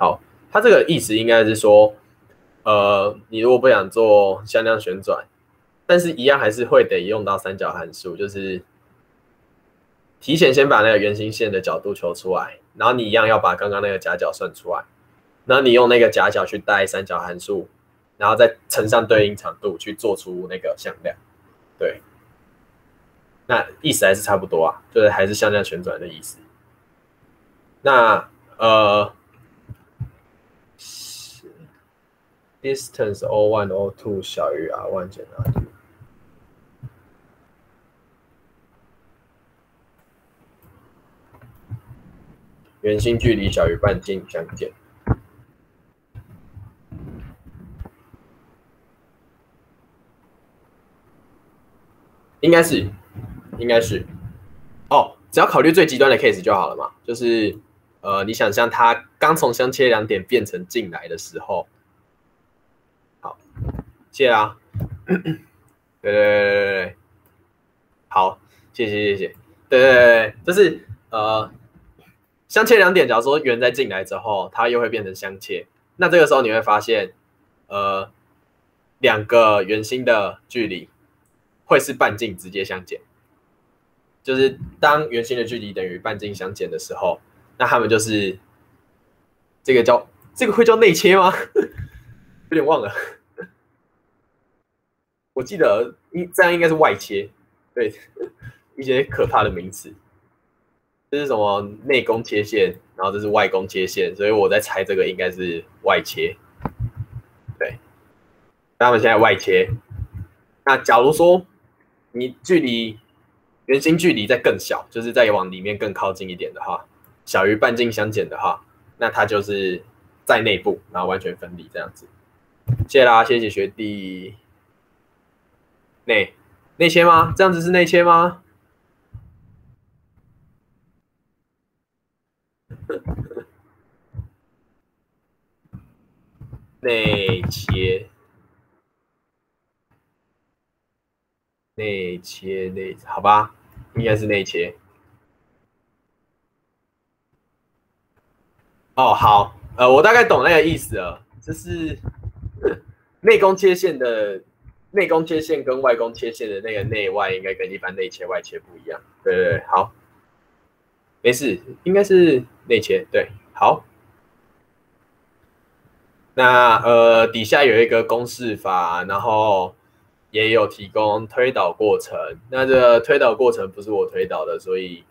好，它这个意思应该是说，呃，你如果不想做向量旋转，但是一样还是会得用到三角函数，就是提前先把那个圆心线的角度求出来。然后你一样要把刚刚那个夹角算出来，然后你用那个夹角去带三角函数，然后再乘上对应长度去做出那个向量，对，那意思还是差不多啊，就是还是向量旋转的意思。那呃，distance o one o two 小于 r one 减 r two。圆心距离小于半径相减，应该是，应该是，哦，只要考虑最极端的 case 就好了嘛，就是，呃，你想象它刚从相切两点变成进来的时候，谢啊，对对对对对，好，谢谢谢谢，对对对，就是呃。相切两点，假如说圆在进来之后，它又会变成相切。那这个时候你会发现，呃，两个圆心的距离会是半径直接相减。就是当圆心的距离等于半径相减的时候，那它们就是这个叫这个会叫内切吗？有点忘了。我记得应这样应该是外切，对一些可怕的名词。这是什么内弓切线，然后这是外弓切线，所以我在猜这个应该是外切。对，那我们现在外切。那假如说你距离圆心距离再更小，就是再往里面更靠近一点的话，小于半径相减的话，那它就是在内部，然后完全分离这样子。谢啦，谢谢学弟。内内切吗？这样子是内切吗？内切，内切，内，好吧，应该是内切。哦，好，呃，我大概懂那个意思了，就是 内功切线的内功切线跟外功切线的那个内外，应该跟一般内切外切不一样。对对对，好，没事，应该是内切，对，好。那呃，底下有一个公式法，然后也有提供推导过程。那这个推导过程不是我推导的，所以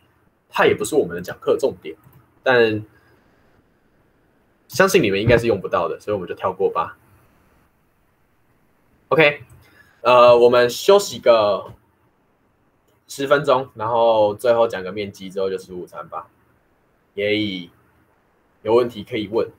它也不是我们的讲课重点。但相信你们应该是用不到的，所以我们就跳过吧。OK，呃，我们休息个十分钟，然后最后讲个面积之后就吃午餐吧。也以有问题可以问。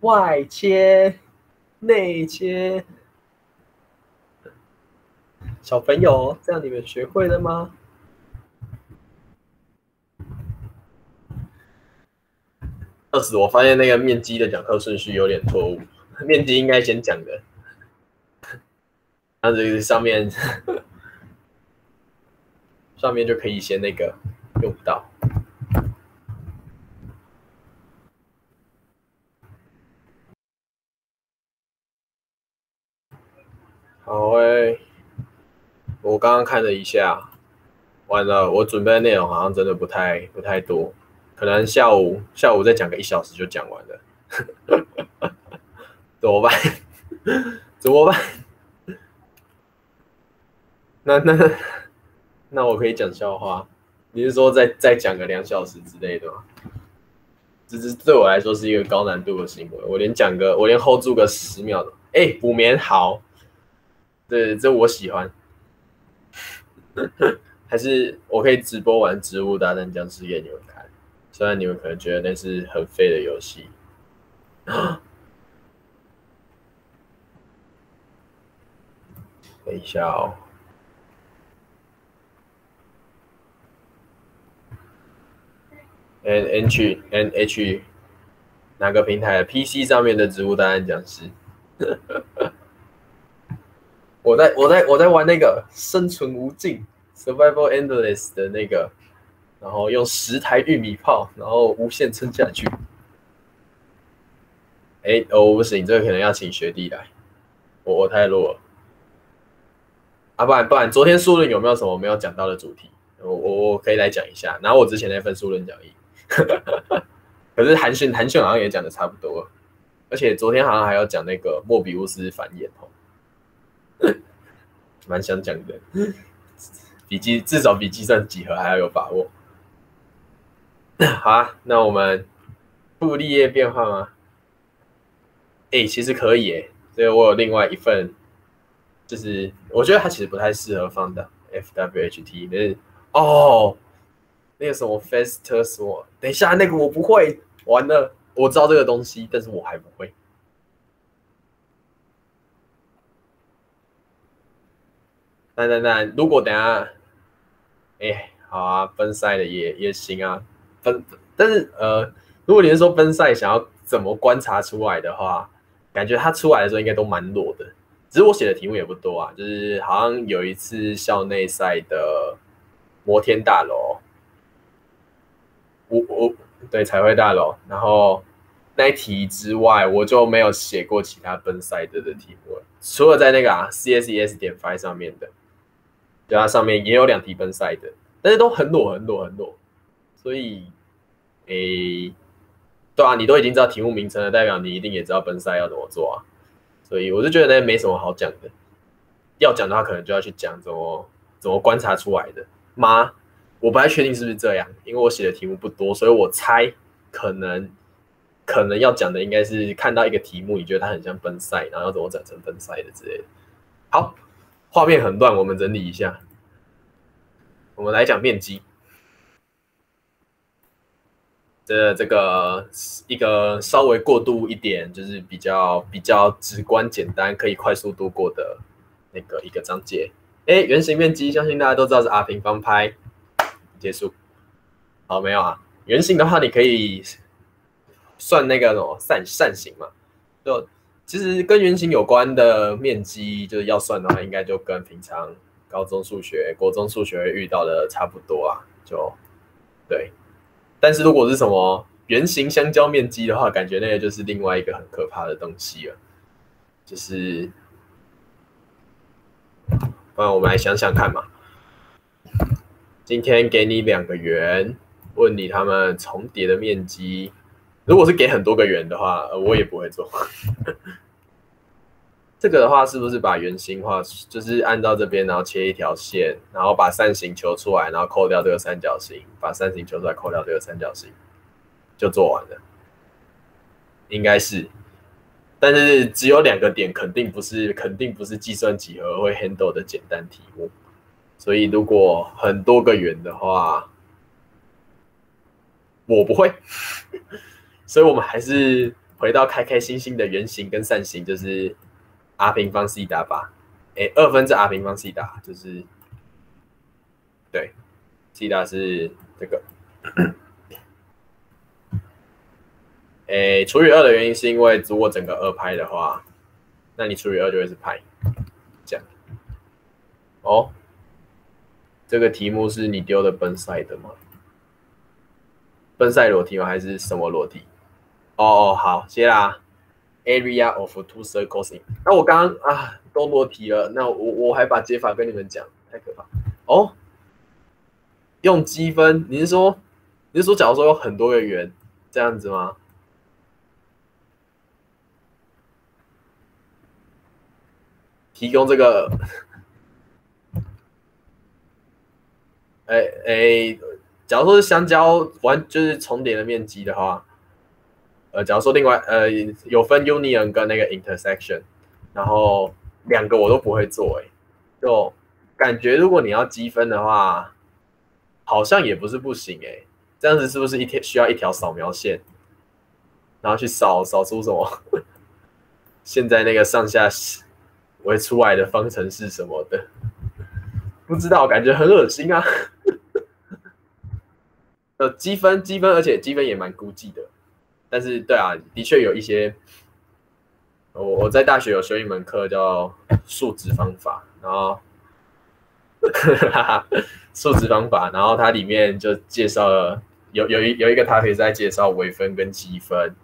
外切、内切，小朋友，这样你们学会了吗？二十，我发现那个面积的讲课顺序有点错误，面积应该先讲的，那这个上面 上面就可以先那个用不到。好诶，我刚刚看了一下，完了，我准备的内容好像真的不太不太多，可能下午下午再讲个一小时就讲完了，怎么办？怎么办？那那那我可以讲笑话，你是说再再讲个两小时之类的吗？这是对我来说是一个高难度的行为，我连讲个我连 hold 住个十秒的，哎，补眠好，对，这我喜欢。还是我可以直播玩《植物大战僵尸》给你们看，虽然你们可能觉得那是很废的游戏。等一下哦。N H N H 哪个平台？PC 上面的《植物大战僵尸》。我在我在我在玩那个《生存无尽》（Survival Endless） 的那个，然后用十台玉米炮，然后无限撑下去。哎哦不行，这个可能要请学弟来，我我太弱了。啊，不然不然，昨天书论有没有什么没有讲到的主题？我我我可以来讲一下，然后我之前那份书论讲义。可是韩讯韩讯好像也讲的差不多，而且昨天好像还要讲那个莫比乌斯反演哦，蛮想讲的，比计至少比计算几何还要有把握。好啊，那我们布利叶变化吗？哎，其实可以哎，所以我有另外一份，就是我觉得它其实不太适合放的 FWHT，但是哦。那个什么 faster 什么？等一下，那个我不会，完了，我知道这个东西，但是我还不会。那那那，如果等下，哎，好啊，分赛的也也行啊，分，但是呃，如果你是说分赛想要怎么观察出来的话，感觉它出来的时候应该都蛮弱的。只是我写的题目也不多啊，就是好像有一次校内赛的摩天大楼。我我对彩绘大楼，然后那一题之外，我就没有写过其他奔赛的的题目了，除了在那个啊 C S E S 点 Five 上面的，对啊，上面也有两题奔赛的，但是都很裸很裸很裸，所以诶，对啊，你都已经知道题目名称了，代表你一定也知道奔赛要怎么做啊，所以我就觉得那没什么好讲的，要讲的话可能就要去讲怎么怎么观察出来的吗？我不太确定是不是这样，因为我写的题目不多，所以我猜可能可能要讲的应该是看到一个题目，你觉得它很像分赛，然后要怎么整成分赛的之类的。好，画面很乱，我们整理一下。我们来讲面积，这这个一个稍微过渡一点，就是比较比较直观、简单，可以快速度过的那个一个章节。哎，圆形面积，相信大家都知道是 r 平方派。结束，好没有啊？圆形的话，你可以算那个什么扇扇形嘛？就其实跟圆形有关的面积，就是要算的话，应该就跟平常高中数学、国中数学遇到的差不多啊。就对，但是如果是什么圆形相交面积的话，感觉那个就是另外一个很可怕的东西了。就是，不然我们来想想看嘛。今天给你两个圆，问你它们重叠的面积。如果是给很多个圆的话，呃，我也不会做。这个的话，是不是把圆心画，就是按照这边，然后切一条线，然后把扇形求出来，然后扣掉这个三角形，把扇形求出来，扣掉这个三角形，就做完了。应该是，但是只有两个点，肯定不是，肯定不是计算几何会 handle 的简单题目。所以，如果很多个圆的话，我不会。所以我们还是回到开开心心的圆形跟扇形，就是 r 平方西塔吧。哎，二分之 r 平方西塔就是对，西塔是这个。哎，除以二的原因是因为如果整个二派的话，那你除以二就会是派，这样。哦。这个题目是你丢的奔赛的吗？奔赛裸题吗？还是什么裸题？哦哦，好，谢啦。Area of two circles。那我刚刚啊都裸题了，那我我还把解法跟你们讲，太可怕。哦，用积分？你是说你是说，假如说有很多个圆这样子吗？提供这个。哎哎，假如说是相交完就是重叠的面积的话，呃，假如说另外呃有分 union 跟那个 intersection，然后两个我都不会做，哎，就感觉如果你要积分的话，好像也不是不行，哎，这样子是不是一天需要一条扫描线，然后去扫扫出什么？现在那个上下会出来的方程式什么的，不知道，感觉很恶心啊。呃，积分积分，而且积分也蛮估计的。但是，对啊，的确有一些。我我在大学有修一门课叫数值方法，然后 数值方法，然后它里面就介绍了有有一有一个 topic 在介绍微分跟积分，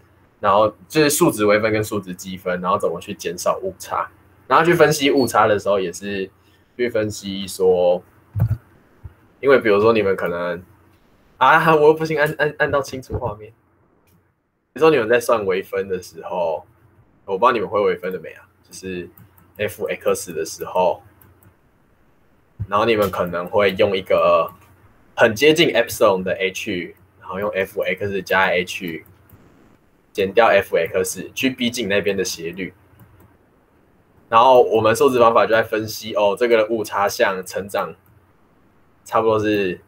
然后就是数值微分跟数值积分，然后怎么去减少误差，然后去分析误差的时候也是去分析说，因为比如说你们可能。啊！我又不行，按按按到清楚画面。比如说你们在算微分的时候，我不知道你们会微分的没啊？就是 f x 的时候，然后你们可能会用一个很接近 epsilon 的 h，然后用 f x 加 h 减掉 f x 去逼近那边的斜率。然后我们数值方法就在分析哦，这个误差项成长差不多是。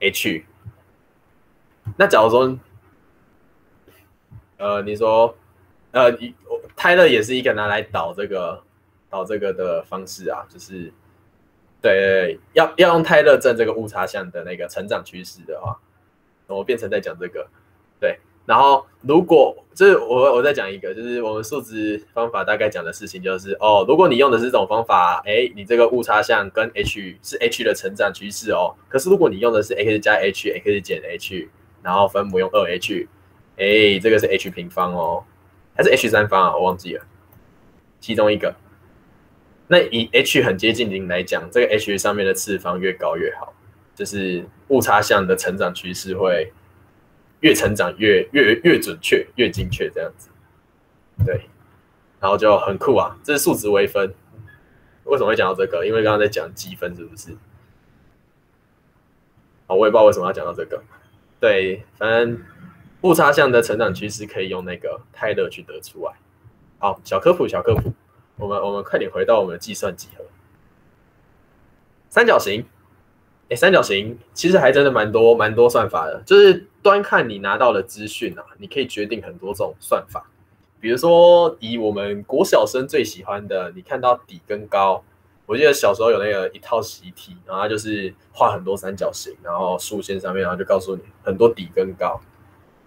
H，那假如说，呃，你说，呃，泰勒也是一个拿来导这个导这个的方式啊，就是，对，要要用泰勒证这个误差项的那个成长趋势的话，我变成在讲这个，对。然后，如果就是我我再讲一个，就是我们数值方法大概讲的事情，就是哦，如果你用的是这种方法，哎，你这个误差项跟 h 是 h 的成长趋势哦。可是如果你用的是 x 加 h，x 减 h，然后分母用二 h，哎，这个是 h 平方哦，还是 h 三方啊？我忘记了，其中一个。那以 h 很接近零来讲，这个 h 上面的次方越高越好，就是误差项的成长趋势会。越成长越越越准确越精确这样子，对，然后就很酷啊！这是数值微分，为什么会讲到这个？因为刚刚在讲积分，是不是？好，我也不知道为什么要讲到这个。对，反正误差项的成长趋势可以用那个泰勒去得出来。好，小科普，小科普，我们我们快点回到我们的计算几何，三角形。哎，三角形其实还真的蛮多蛮多算法的，就是端看你拿到的资讯啊，你可以决定很多种算法。比如说，以我们国小生最喜欢的，你看到底跟高，我记得小时候有那个一套习题，然后就是画很多三角形，然后竖线上面，然后就告诉你很多底跟高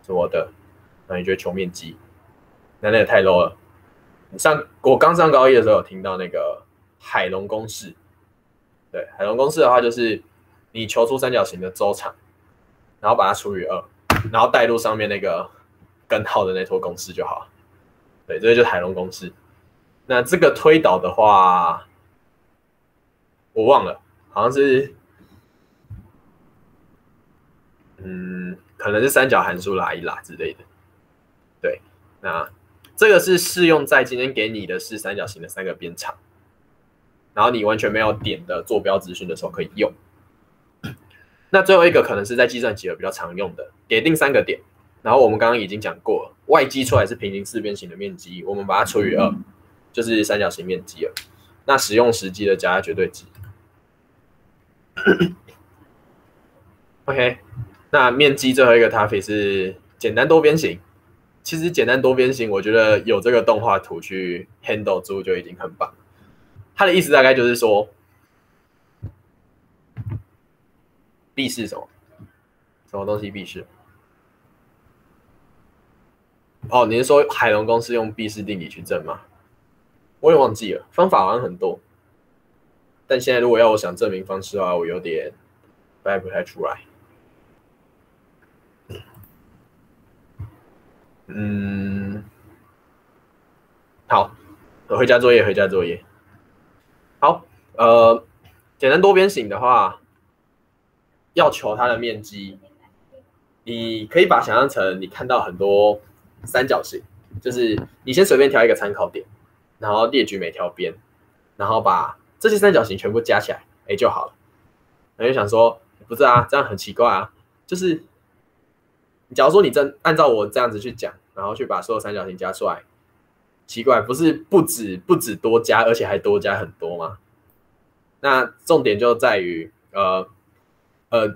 什么的，那你就求面积，那那个太 low 了。上我刚上高一的时候有听到那个海龙公式，对，海龙公式的话就是。你求出三角形的周长，然后把它除以二，然后带入上面那个根号的那坨公式就好。对，这个就是海龙公式。那这个推导的话，我忘了，好像是，嗯，可能是三角函数拉一拉之类的。对，那这个是适用在今天给你的是三角形的三个边长，然后你完全没有点的坐标资讯的时候可以用。那最后一个可能是在计算机比较常用的，给定三个点，然后我们刚刚已经讲过了，外积出来是平行四边形的面积，我们把它除以二，就是三角形面积了。那使用实际的加绝对值。OK，那面积最后一个 topic 是简单多边形。其实简单多边形，我觉得有这个动画图去 handle 住就已经很棒。它的意思大概就是说。B 是什么？什么东西 B 是？哦，你是说海龙公司用 B 式定理去证吗？我也忘记了，方法好像很多。但现在如果要我想证明方式的话，我有点掰不太出来。嗯，好，回家作业，回家作业。好，呃，简单多边形的话。要求它的面积，你可以把想象成你看到很多三角形，就是你先随便挑一个参考点，然后列举每条边，然后把这些三角形全部加起来，哎就好了。那就想说，不是啊，这样很奇怪啊。就是，假如说你真按照我这样子去讲，然后去把所有三角形加出来，奇怪，不是不止不止多加，而且还多加很多吗？那重点就在于，呃呃，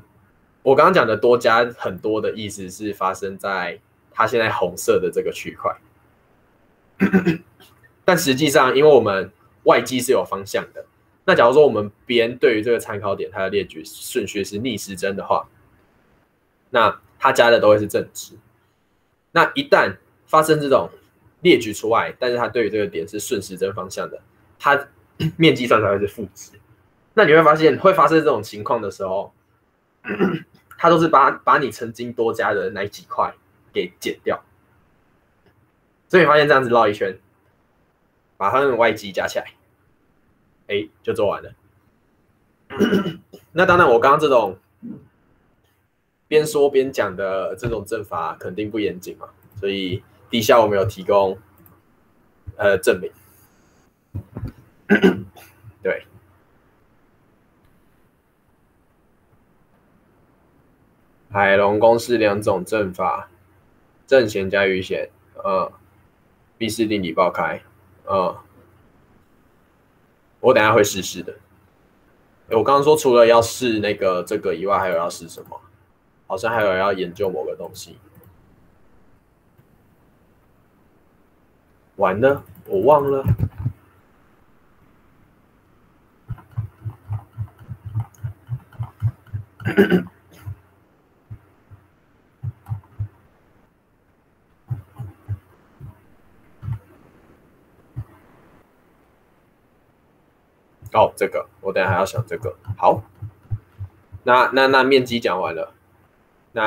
我刚刚讲的多加很多的意思是发生在它现在红色的这个区块，但实际上，因为我们外积是有方向的，那假如说我们边对于这个参考点它的列举顺序是逆时针的话，那它加的都会是正值。那一旦发生这种列举除外，但是它对于这个点是顺时针方向的，它 面积算出来是负值。那你会发现，会发生这种情况的时候，它都是把把你曾经多加的那几块给减掉。所以发现这样子绕一圈，把它们外积加起来，哎，就做完了。那当然，我刚刚这种边说边讲的这种阵法肯定不严谨嘛，所以底下我们有提供呃证明。对，海龙公式两种阵法，正弦加余弦，呃，毕氏定理爆开，呃，我等下会试试的。我刚刚说除了要试那个这个以外，还有要试什么？好像还有要研究某个东西。完了，我忘了。哦，这个我等下还要想这个。好，那那那面积讲完了，